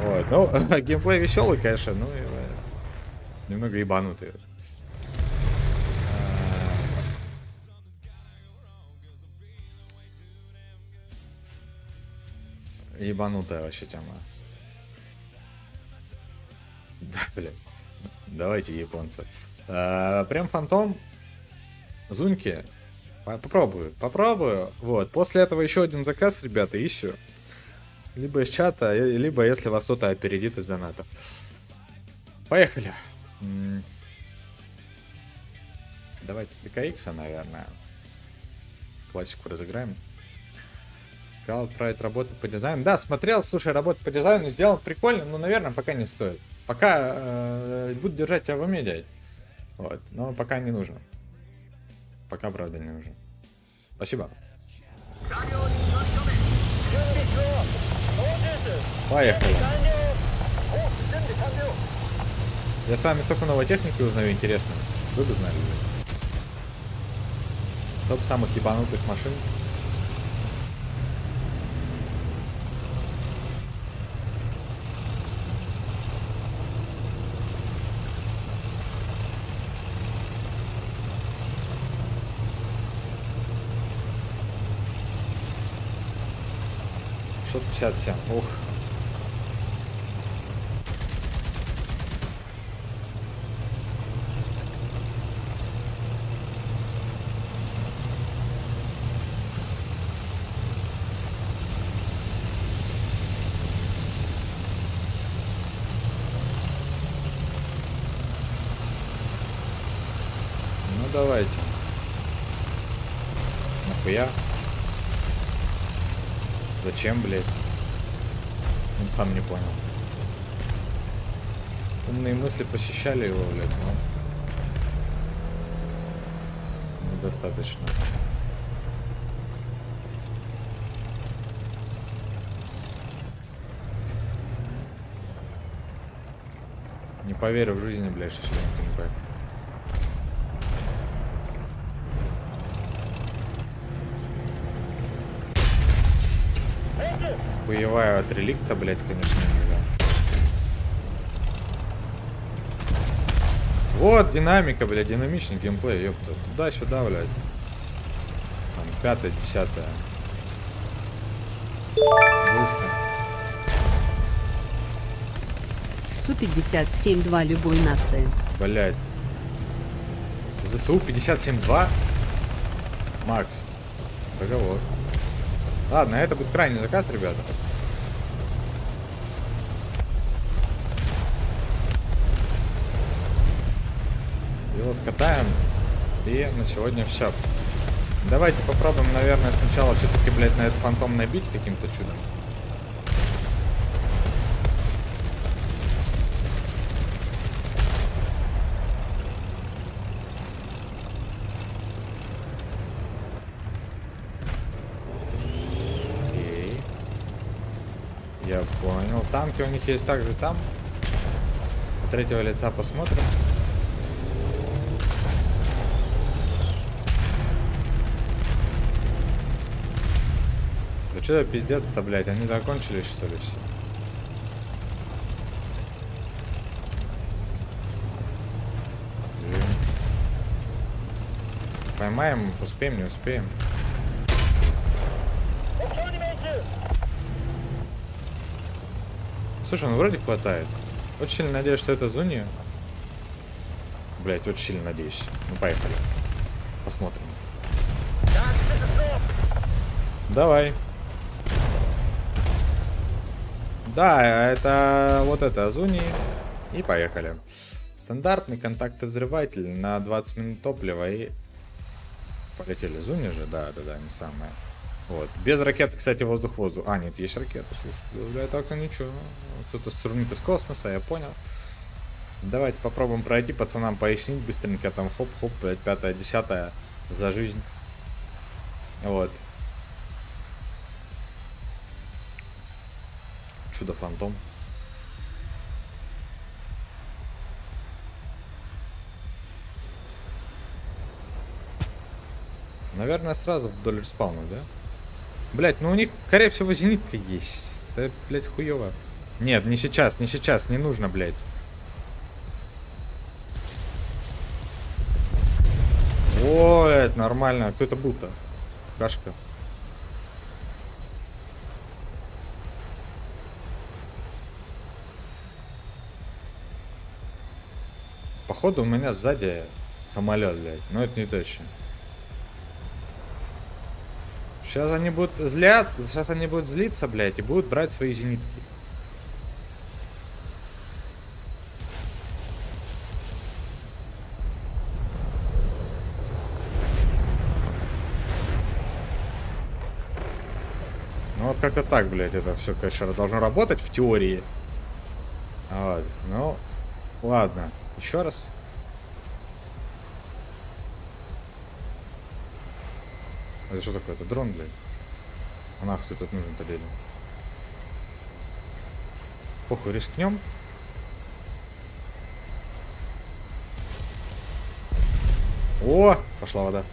Вот, ну, геймплей веселый, конечно, ну и немного ебанутый. А, Ебанутая вообще тема. Да, блядь. Давайте, японцы. А, Прям фантом. Зуньки. По- Попробую, попробую. Вот. После этого еще один заказ, ребята, и все. Либо из чата, э, либо если вас кто-то опередит из донатов. Поехали. Давайте ДКХ, наверное. Классику разыграем. Сказал отправить работу по дизайну. Да, смотрел, слушай, работу по дизайну сделал прикольно, но, наверное, пока не стоит. Пока э, буду держать тебя в уме, дядь. Вот, но пока не нужно. Пока, правда, не нужно. Спасибо. Поехали. Я с вами столько новой техники узнаю, интересно. Вы бы знали. Топ самых ебанутых машин. Шот 57. Ух. Ну давайте. Нахуя? Зачем, блядь? Он сам не понял. Умные мысли посещали его, блядь, но... Недостаточно. Не поверю в жизни, блядь, что никто не поехал. Боевая от реликта, блядь, конечно, нельзя. Вот динамика, блядь, динамичный геймплей, ёпта. Туда-сюда, блядь. Там, пятое, десятое. Быстро. Су-57-2 любой нации. Блядь. ЗСУ 57.2? Макс. Договор. Ладно, это будет крайний заказ, ребята. Его скатаем. И на сегодня все. Давайте попробуем, наверное, сначала все-таки, блядь, на этот фантом набить каким-то чудом. Окей. Я понял. Танки у них есть также там. Третьего лица посмотрим. Да что за пиздец-то, блядь? Они закончились, что ли, все? Поймаем, успеем, не успеем. Слушай, ну вроде хватает. Очень сильно надеюсь, что это Зуни. Блять, очень сильно надеюсь. Ну поехали. Посмотрим. Давай. Да, это вот это Азуни. И поехали. Стандартный контактный взрыватель на 20 минут топлива и... Полетели Зуни же, да, да, да, не самое. Вот. Без ракеты, кстати, воздух-воздух. А, нет, есть ракета, слушай. Да, так-то ничего. Кто-то струнит из космоса, я понял. Давайте попробуем пройти, пацанам пояснить быстренько. Там хоп-хоп, блядь, пятая, десятая за жизнь. Вот. Чудо-фантом. Наверное, сразу вдоль респауна, да? Блять, ну у них, скорее всего, зенитка есть. Да, блять, хуево. Нет, не сейчас, не сейчас, не нужно, блять. О, это нормально. Кто это был-то? Кашка. Походу у меня сзади самолет, блядь. Но это не точно. Сейчас они будут злят, сейчас они будут злиться, блядь, и будут брать свои зенитки. Ну вот как-то так, блядь, это все, конечно, должно работать в теории. Вот, ну, ладно, еще раз. Это что такое? Это дрон, блядь. А нахуй этот нужен-то лели. Похуй, рискнем. О, пошла вода.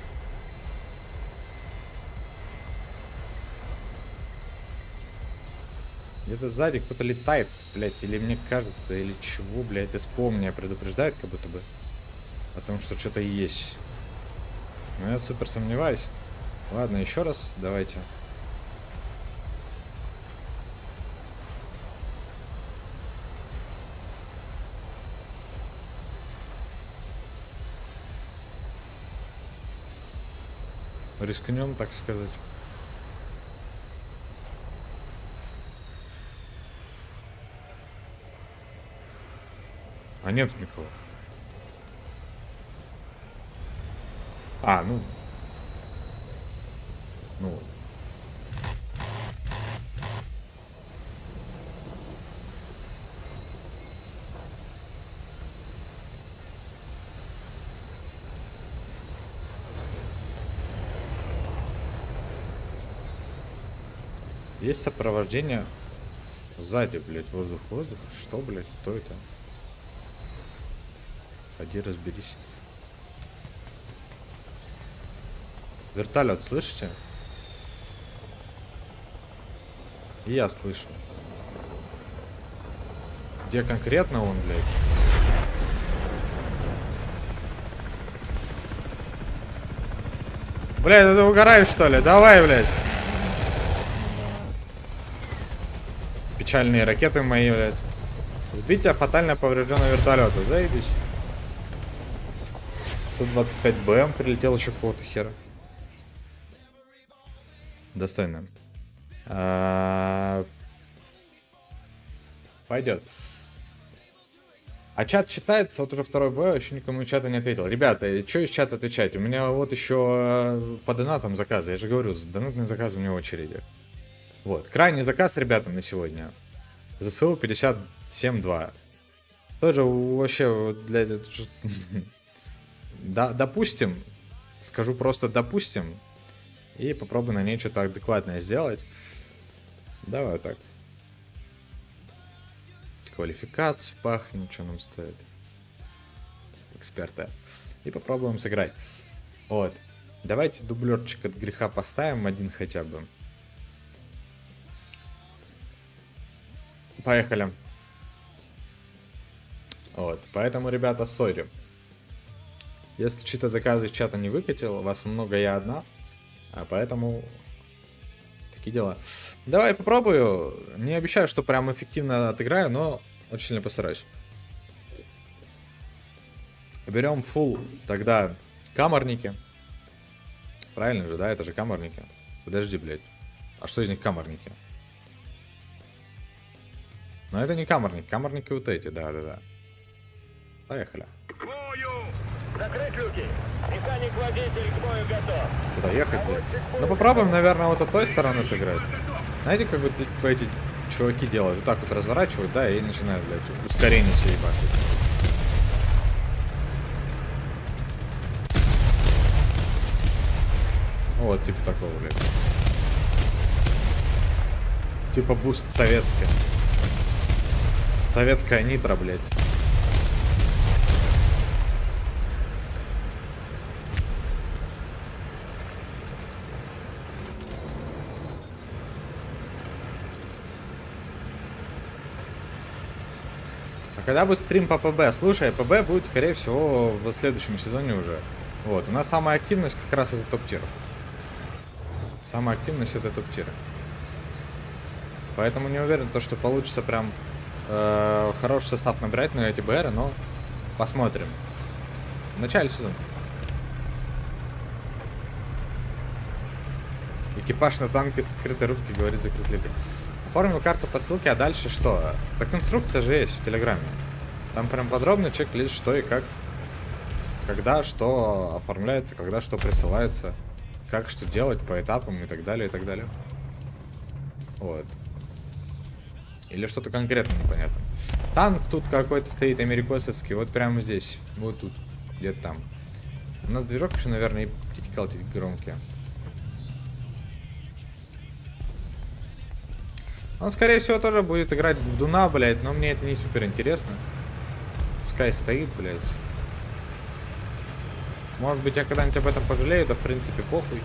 Где-то сзади кто-то летает, блядь, или мне кажется, или чего, блядь, СПО я предупреждает, как будто бы. О том, что что-то есть. Но я супер сомневаюсь. Ладно, еще раз, давайте. Рискнем, так сказать. А нет никого. А, ну. Ну. вот. Есть сопровождение сзади, блядь, воздух-воздух. Что, блядь, кто это? Ходи разберись. Вертолет, слышите? И я слышу. Где конкретно он, блядь? Блядь, ты угораешь, что ли? Давай, блядь. Печальные ракеты мои, блядь. Сбитие фатально поврежденного вертолета. Заебись. 125 БМ прилетел еще какого-то хера. Достойно. А, Пойдет. А чат читается, вот уже второй бой, еще никому чата не ответил. Ребята, что из чата отвечать? У меня вот еще э, по донатам заказы. Я же говорю, с донатные заказы у меня очереди. Вот. Крайний заказ, ребята, на сегодня. ЗСУ 57.2. Тоже вообще, ж- Да, допустим, скажу просто допустим, и попробую на ней что-то адекватное сделать. Давай вот так. Квалификацию пахнет, что нам стоит. Эксперта. И попробуем сыграть. Вот. Давайте дублерчик от греха поставим один хотя бы. Поехали. Вот. Поэтому, ребята, сори. Если чьи-то заказы из чата не выкатил, вас много, я одна. А поэтому такие дела. Давай попробую. Не обещаю, что прям эффективно отыграю, но очень сильно постараюсь. Берем full тогда каморники. Правильно же, да? Это же каморники. Подожди, блядь. А что из них каморники? Но это не каморники. Каморники вот эти, да-да-да. Поехали. Закрыть люки! Механик-водитель к бою готов! Куда ехать, блядь? Ну попробуем, наверное, вот от той стороны сыграть. Знаете, как вот эти чуваки делают? Вот так вот разворачивают, да, и начинают, блядь, ускорение себе ебашить. Вот, типа такого, блядь. Типа буст советский. Советская нитро, блядь. Когда будет стрим по ПБ? Слушай, ПБ будет, скорее всего, в следующем сезоне уже. Вот, у нас самая активность как раз это топ-тир. Самая активность это топ-тир. Поэтому не уверен, то, что получится прям э, хороший состав набирать на эти БР, но посмотрим. В начале сезона. Экипаж на танке с открытой рубки, говорит закрыт липень. Оформил карту по ссылке, а дальше что? Так инструкция же есть в Телеграме. Там прям подробно чек-лист, что и как. Когда что оформляется, когда что присылается. Как что делать по этапам и так далее, и так далее. Вот. Или что-то конкретно непонятно. Танк тут какой-то стоит америкосовский, вот прямо здесь. Вот тут. Где-то там. У нас движок еще, наверное, и птички колотить громкие. Он, скорее всего, тоже будет играть в Дуна, блядь, но мне это не супер интересно. Пускай стоит, блядь. Может быть, я когда-нибудь об этом пожалею, да в принципе похуй.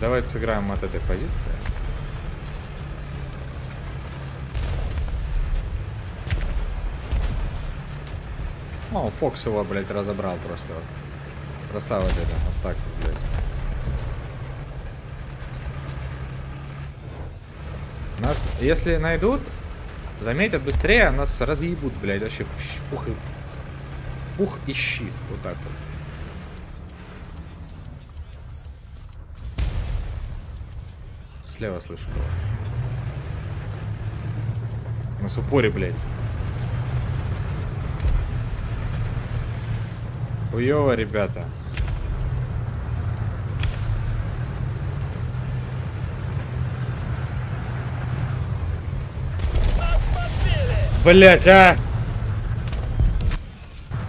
Давайте сыграем от этой позиции. О, Фокс его, блядь, разобрал просто. Красава это. Вот так блядь. Нас, если найдут, заметят быстрее, нас разъебут, блядь, вообще пух и... Пух и щи. Вот так вот. Слева слышу кого. На упоре, блядь. Хуёво, ребята. Блять, а!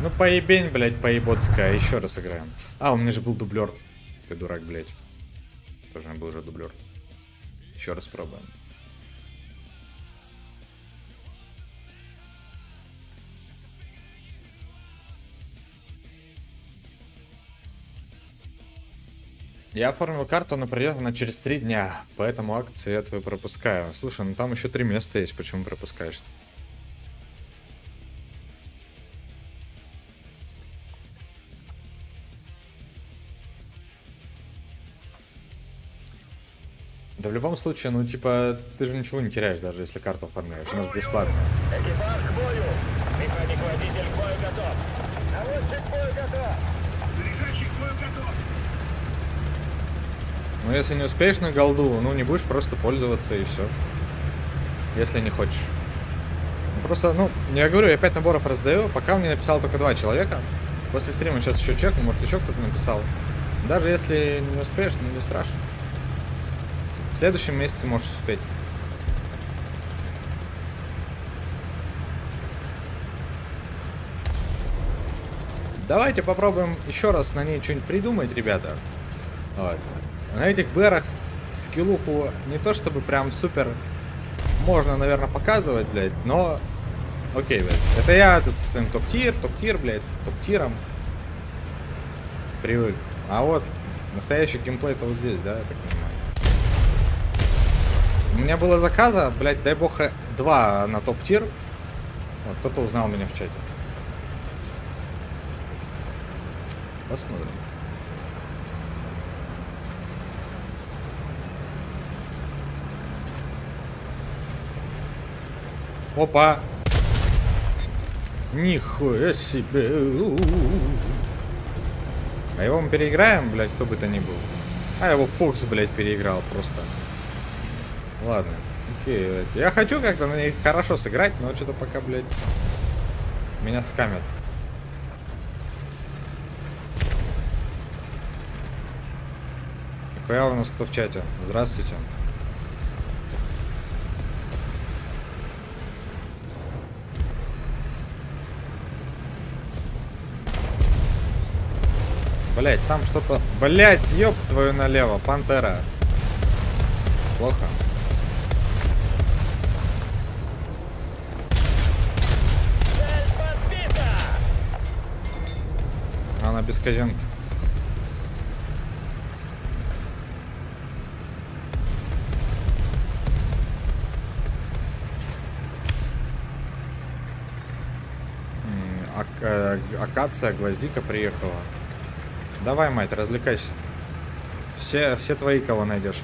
Ну поебень, блять, поеботская. Еще раз играем. А, у меня же был дублер. Ты дурак, блять. Тоже был уже дублер. Еще раз пробуем. Я оформил карту, но придет она через три дня, поэтому акции я твою пропускаю. Слушай, ну там еще три места есть, почему пропускаешь? Да в любом случае, ну типа, ты же ничего не теряешь, даже если карту оформляешь. У нас бесплатно. Экипаж к бою! Механик-водитель к бою готов! Наводчик к бою готов! Лежащий к бою готов! Ну если не успеешь на голду, ну не будешь просто пользоваться и все. Если не хочешь. Ну, Просто, ну, я говорю, я 5 наборов раздаю, пока мне написал только два человека. После стрима сейчас еще чекну, может еще кто-то написал. Даже если не успеешь, ну не страшно. В следующем месяце можешь успеть. Давайте попробуем еще раз на ней что-нибудь придумать, ребята. Вот. На этих БРах скиллуху не то чтобы прям супер можно, наверное, показывать, блядь, но... Окей, блядь. Это я тут со своим top-tier, top-tier, блядь, топ-тиром. Привык. А вот настоящий геймплей-то вот здесь, да, я так понимаю. У меня было заказа, блядь, дай бог, э, два на top-tier. Вот, кто-то узнал меня в чате. Посмотрим. Опа! Нихуя себе! А его мы переиграем, блядь, кто бы то ни был. А его Фокс, блядь, переиграл просто. Ладно. Окей, блядь. Я хочу как-то на ней хорошо сыграть, но что-то пока, блядь, меня скамят. Нихуя у нас кто в чате? Здравствуйте. Блять, там что-то... Блять, ёб твою налево, пантера. Плохо. Без казенки. Акация, гвоздика приехала. Давай, мать, развлекайся. Все, все твои, кого найдешь.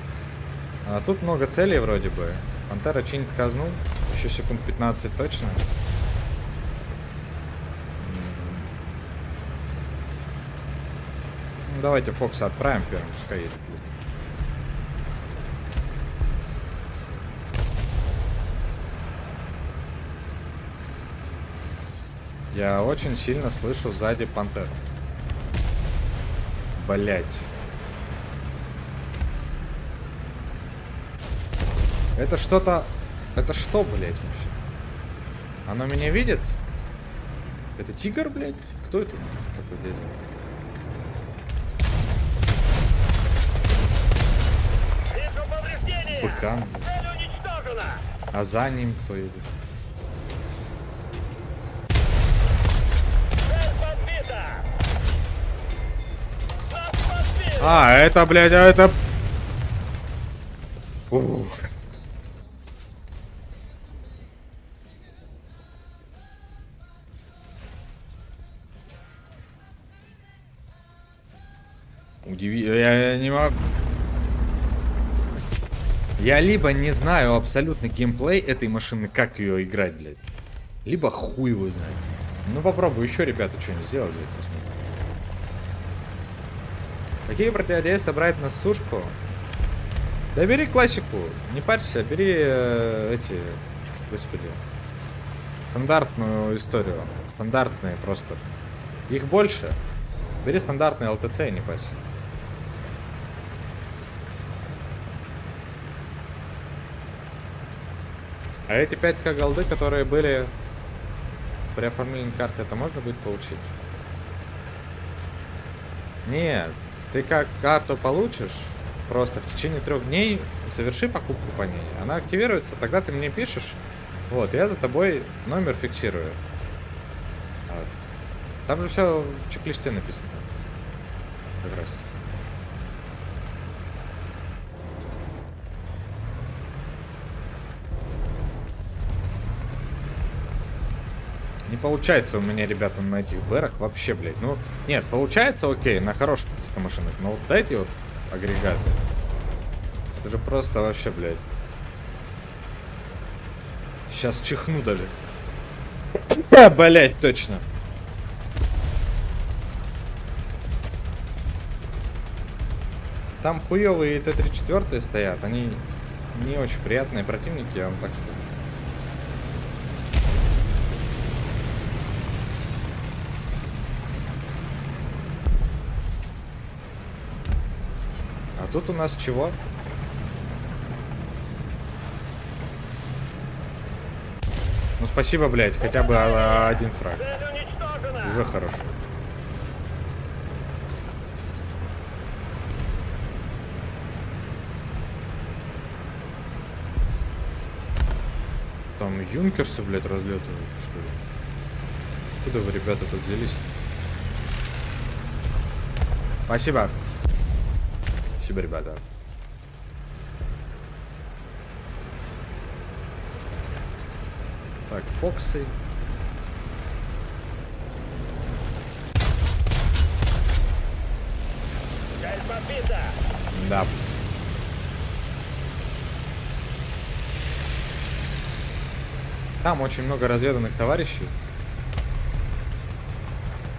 А тут много целей вроде бы. Пантера чинит казну. Еще секунд 15 точно. Давайте Фокса отправим первым, пускай едет. Я очень сильно слышу сзади пантеру. Блять. Это что-то... Это что, блять, вообще? Оно меня видит? Это тигр, блядь? Кто это такой дядя? Вижу уничтожена! А за ним кто едет? А, это, блядь, а это... Ух. Удиви... Я не могу... Я либо не знаю абсолютно геймплей этой машины, как ее играть, блядь. Либо хуй его знает. Ну попробуй еще, ребята, что-нибудь сделать, блядь, посмотрим. Какие противодействия собрать на сушку? Да бери классику, не парься, бери э, эти, господи, стандартную историю, стандартные просто. Их больше. Бери стандартный ЛТЦ и не парься. А эти 5к голды, которые были при оформлении карты, это можно будет получить? Нет, ты как карту получишь, просто в течение трех дней соверши покупку по ней. Она активируется, тогда ты мне пишешь, вот, я за тобой номер фиксирую. Вот. Там же все в чек-листе написано. Как раз. Не получается у меня, ребята, на этих бэрах вообще, блядь. Ну, нет, получается окей, на хороших каких-то машинах. Но вот эти вот агрегаты. Это же просто вообще, блядь. Сейчас чихну даже. Да, блядь, точно. Там хуевые Т-34 стоят, они не очень приятные противники, я вам так скажу. Тут у нас чего? Ну спасибо, блядь, хотя бы а, один фраг. Уже хорошо. Там юнкерсы, блядь, разлетывают, что ли? Куда вы, ребята, тут взялись? Спасибо. Спасибо, ребята. Так, Фоксы. Да. Там очень много разведанных товарищей.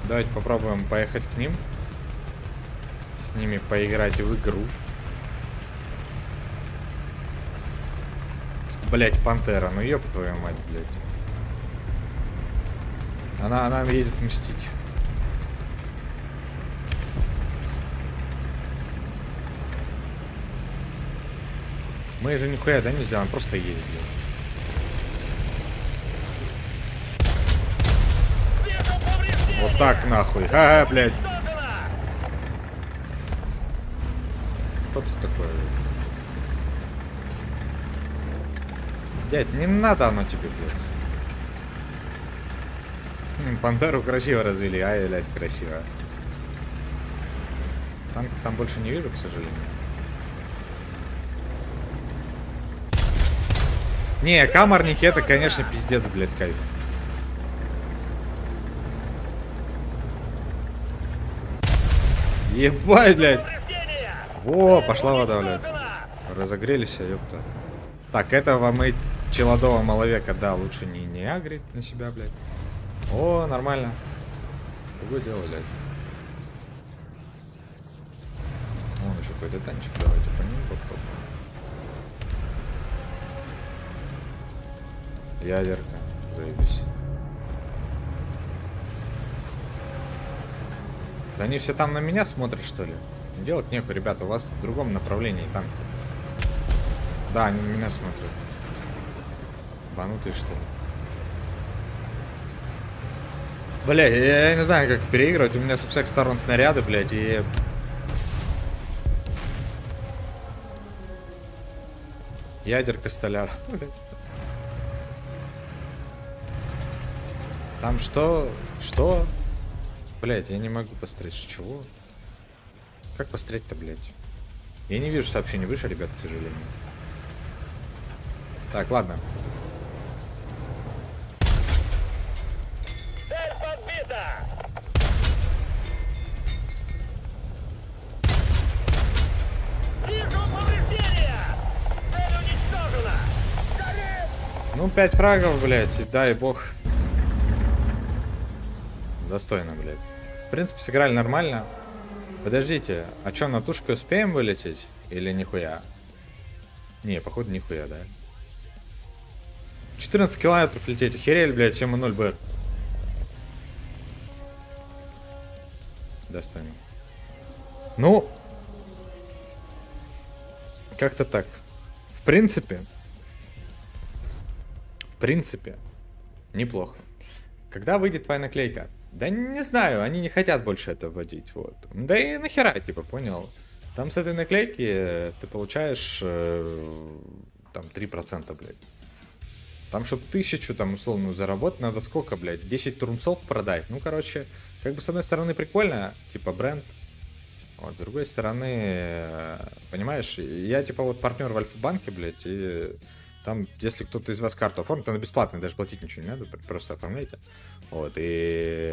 Давайте попробуем поехать к ним. С ними поиграть в игру. Блять, пантера, ну ёб твою мать, блять. Она, она едет мстить. Мы же нихуя, да, не сделаем, просто едет, блядь. Вот так нахуй. А, блядь. Что тут такое? Дядь, не надо оно тебе, блядь. Пантеру красиво развели, ай, блядь, красиво. Танков там больше не вижу, к сожалению. Не, каморники это, конечно, пиздец, блядь, кайф. Ебать, блядь. Во, пошла вода, блядь. Разогрелись, а, ёпта. Так, этого мы челодова маловека, да, лучше не, не агрить на себя, блядь. О, нормально. Другое дело, блядь. Вон еще какой-то танчик, давайте по ним попробуем. Ядерка, заебись. Да они все там на меня смотрят, что ли? Делать нехуй, ребята, у вас в другом направлении танк. Да, они на меня смотрят. Банутые, что ли? Бля, я, я не знаю, как переигрывать. У меня со всех сторон снаряды, блядь, и... Ядерка столяла. Там что? Что? Блять, я не могу посмотреть. С чего? Как посмотреть-то, блядь? Я не вижу сообщений выше, ребят, к сожалению. Так, ладно. Цель подбита! Вижу повреждения! Цель уничтожена! Горит! Ну, 5 фрагов, блядь, и дай бог. Достойно, блядь. В принципе, сыграли нормально. Подождите, а чё, на тушку успеем вылететь? Или нихуя? Не, походу нихуя, да. 14 километров лететь, охерели, блядь, 7.0 БР. Достойно. Ну, как-то так. В принципе, в принципе, неплохо. Когда выйдет твоя наклейка? Да не знаю, они не хотят больше это вводить, вот. Да и нахера, типа, понял? Там с этой наклейки э, ты получаешь э, там 3%, блядь. Там, чтобы тысячу, там, условно, заработать, надо сколько, блядь, 10 турмцов продать. Ну, короче, как бы с одной стороны прикольно, типа бренд, вот, с другой стороны, э, понимаешь, я типа вот партнер в Альфа-банке, блядь, и там, если кто-то из вас карту оформит, она бесплатная, даже платить ничего не надо, пр- просто оформляйте. Вот, и,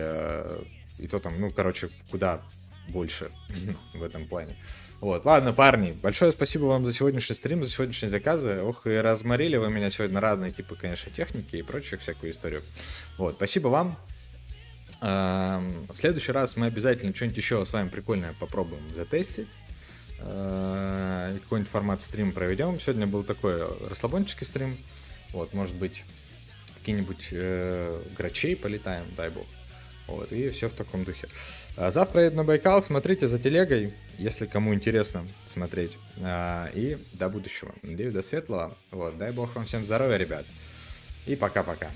э, и то там, ну, короче, куда больше в этом плане. Вот, ладно, парни, большое спасибо вам за сегодняшний стрим, за сегодняшние заказы. Ох, и разморили вы меня сегодня разные типы, конечно, техники и прочую всякую историю. Вот, спасибо вам. Эм, В следующий раз мы обязательно что-нибудь еще с вами прикольное попробуем затестить. Э, Какой-нибудь формат стрима проведем. Сегодня был такой расслабонческий стрим. Вот, может быть, какие-нибудь э, грачей полетаем, дай бог. Вот, и все в таком духе. А завтра еду на Байкал, смотрите за телегой, если кому интересно смотреть. А, И до будущего. Надеюсь, до светлого. Вот, дай бог вам всем здоровья, ребят. И пока-пока.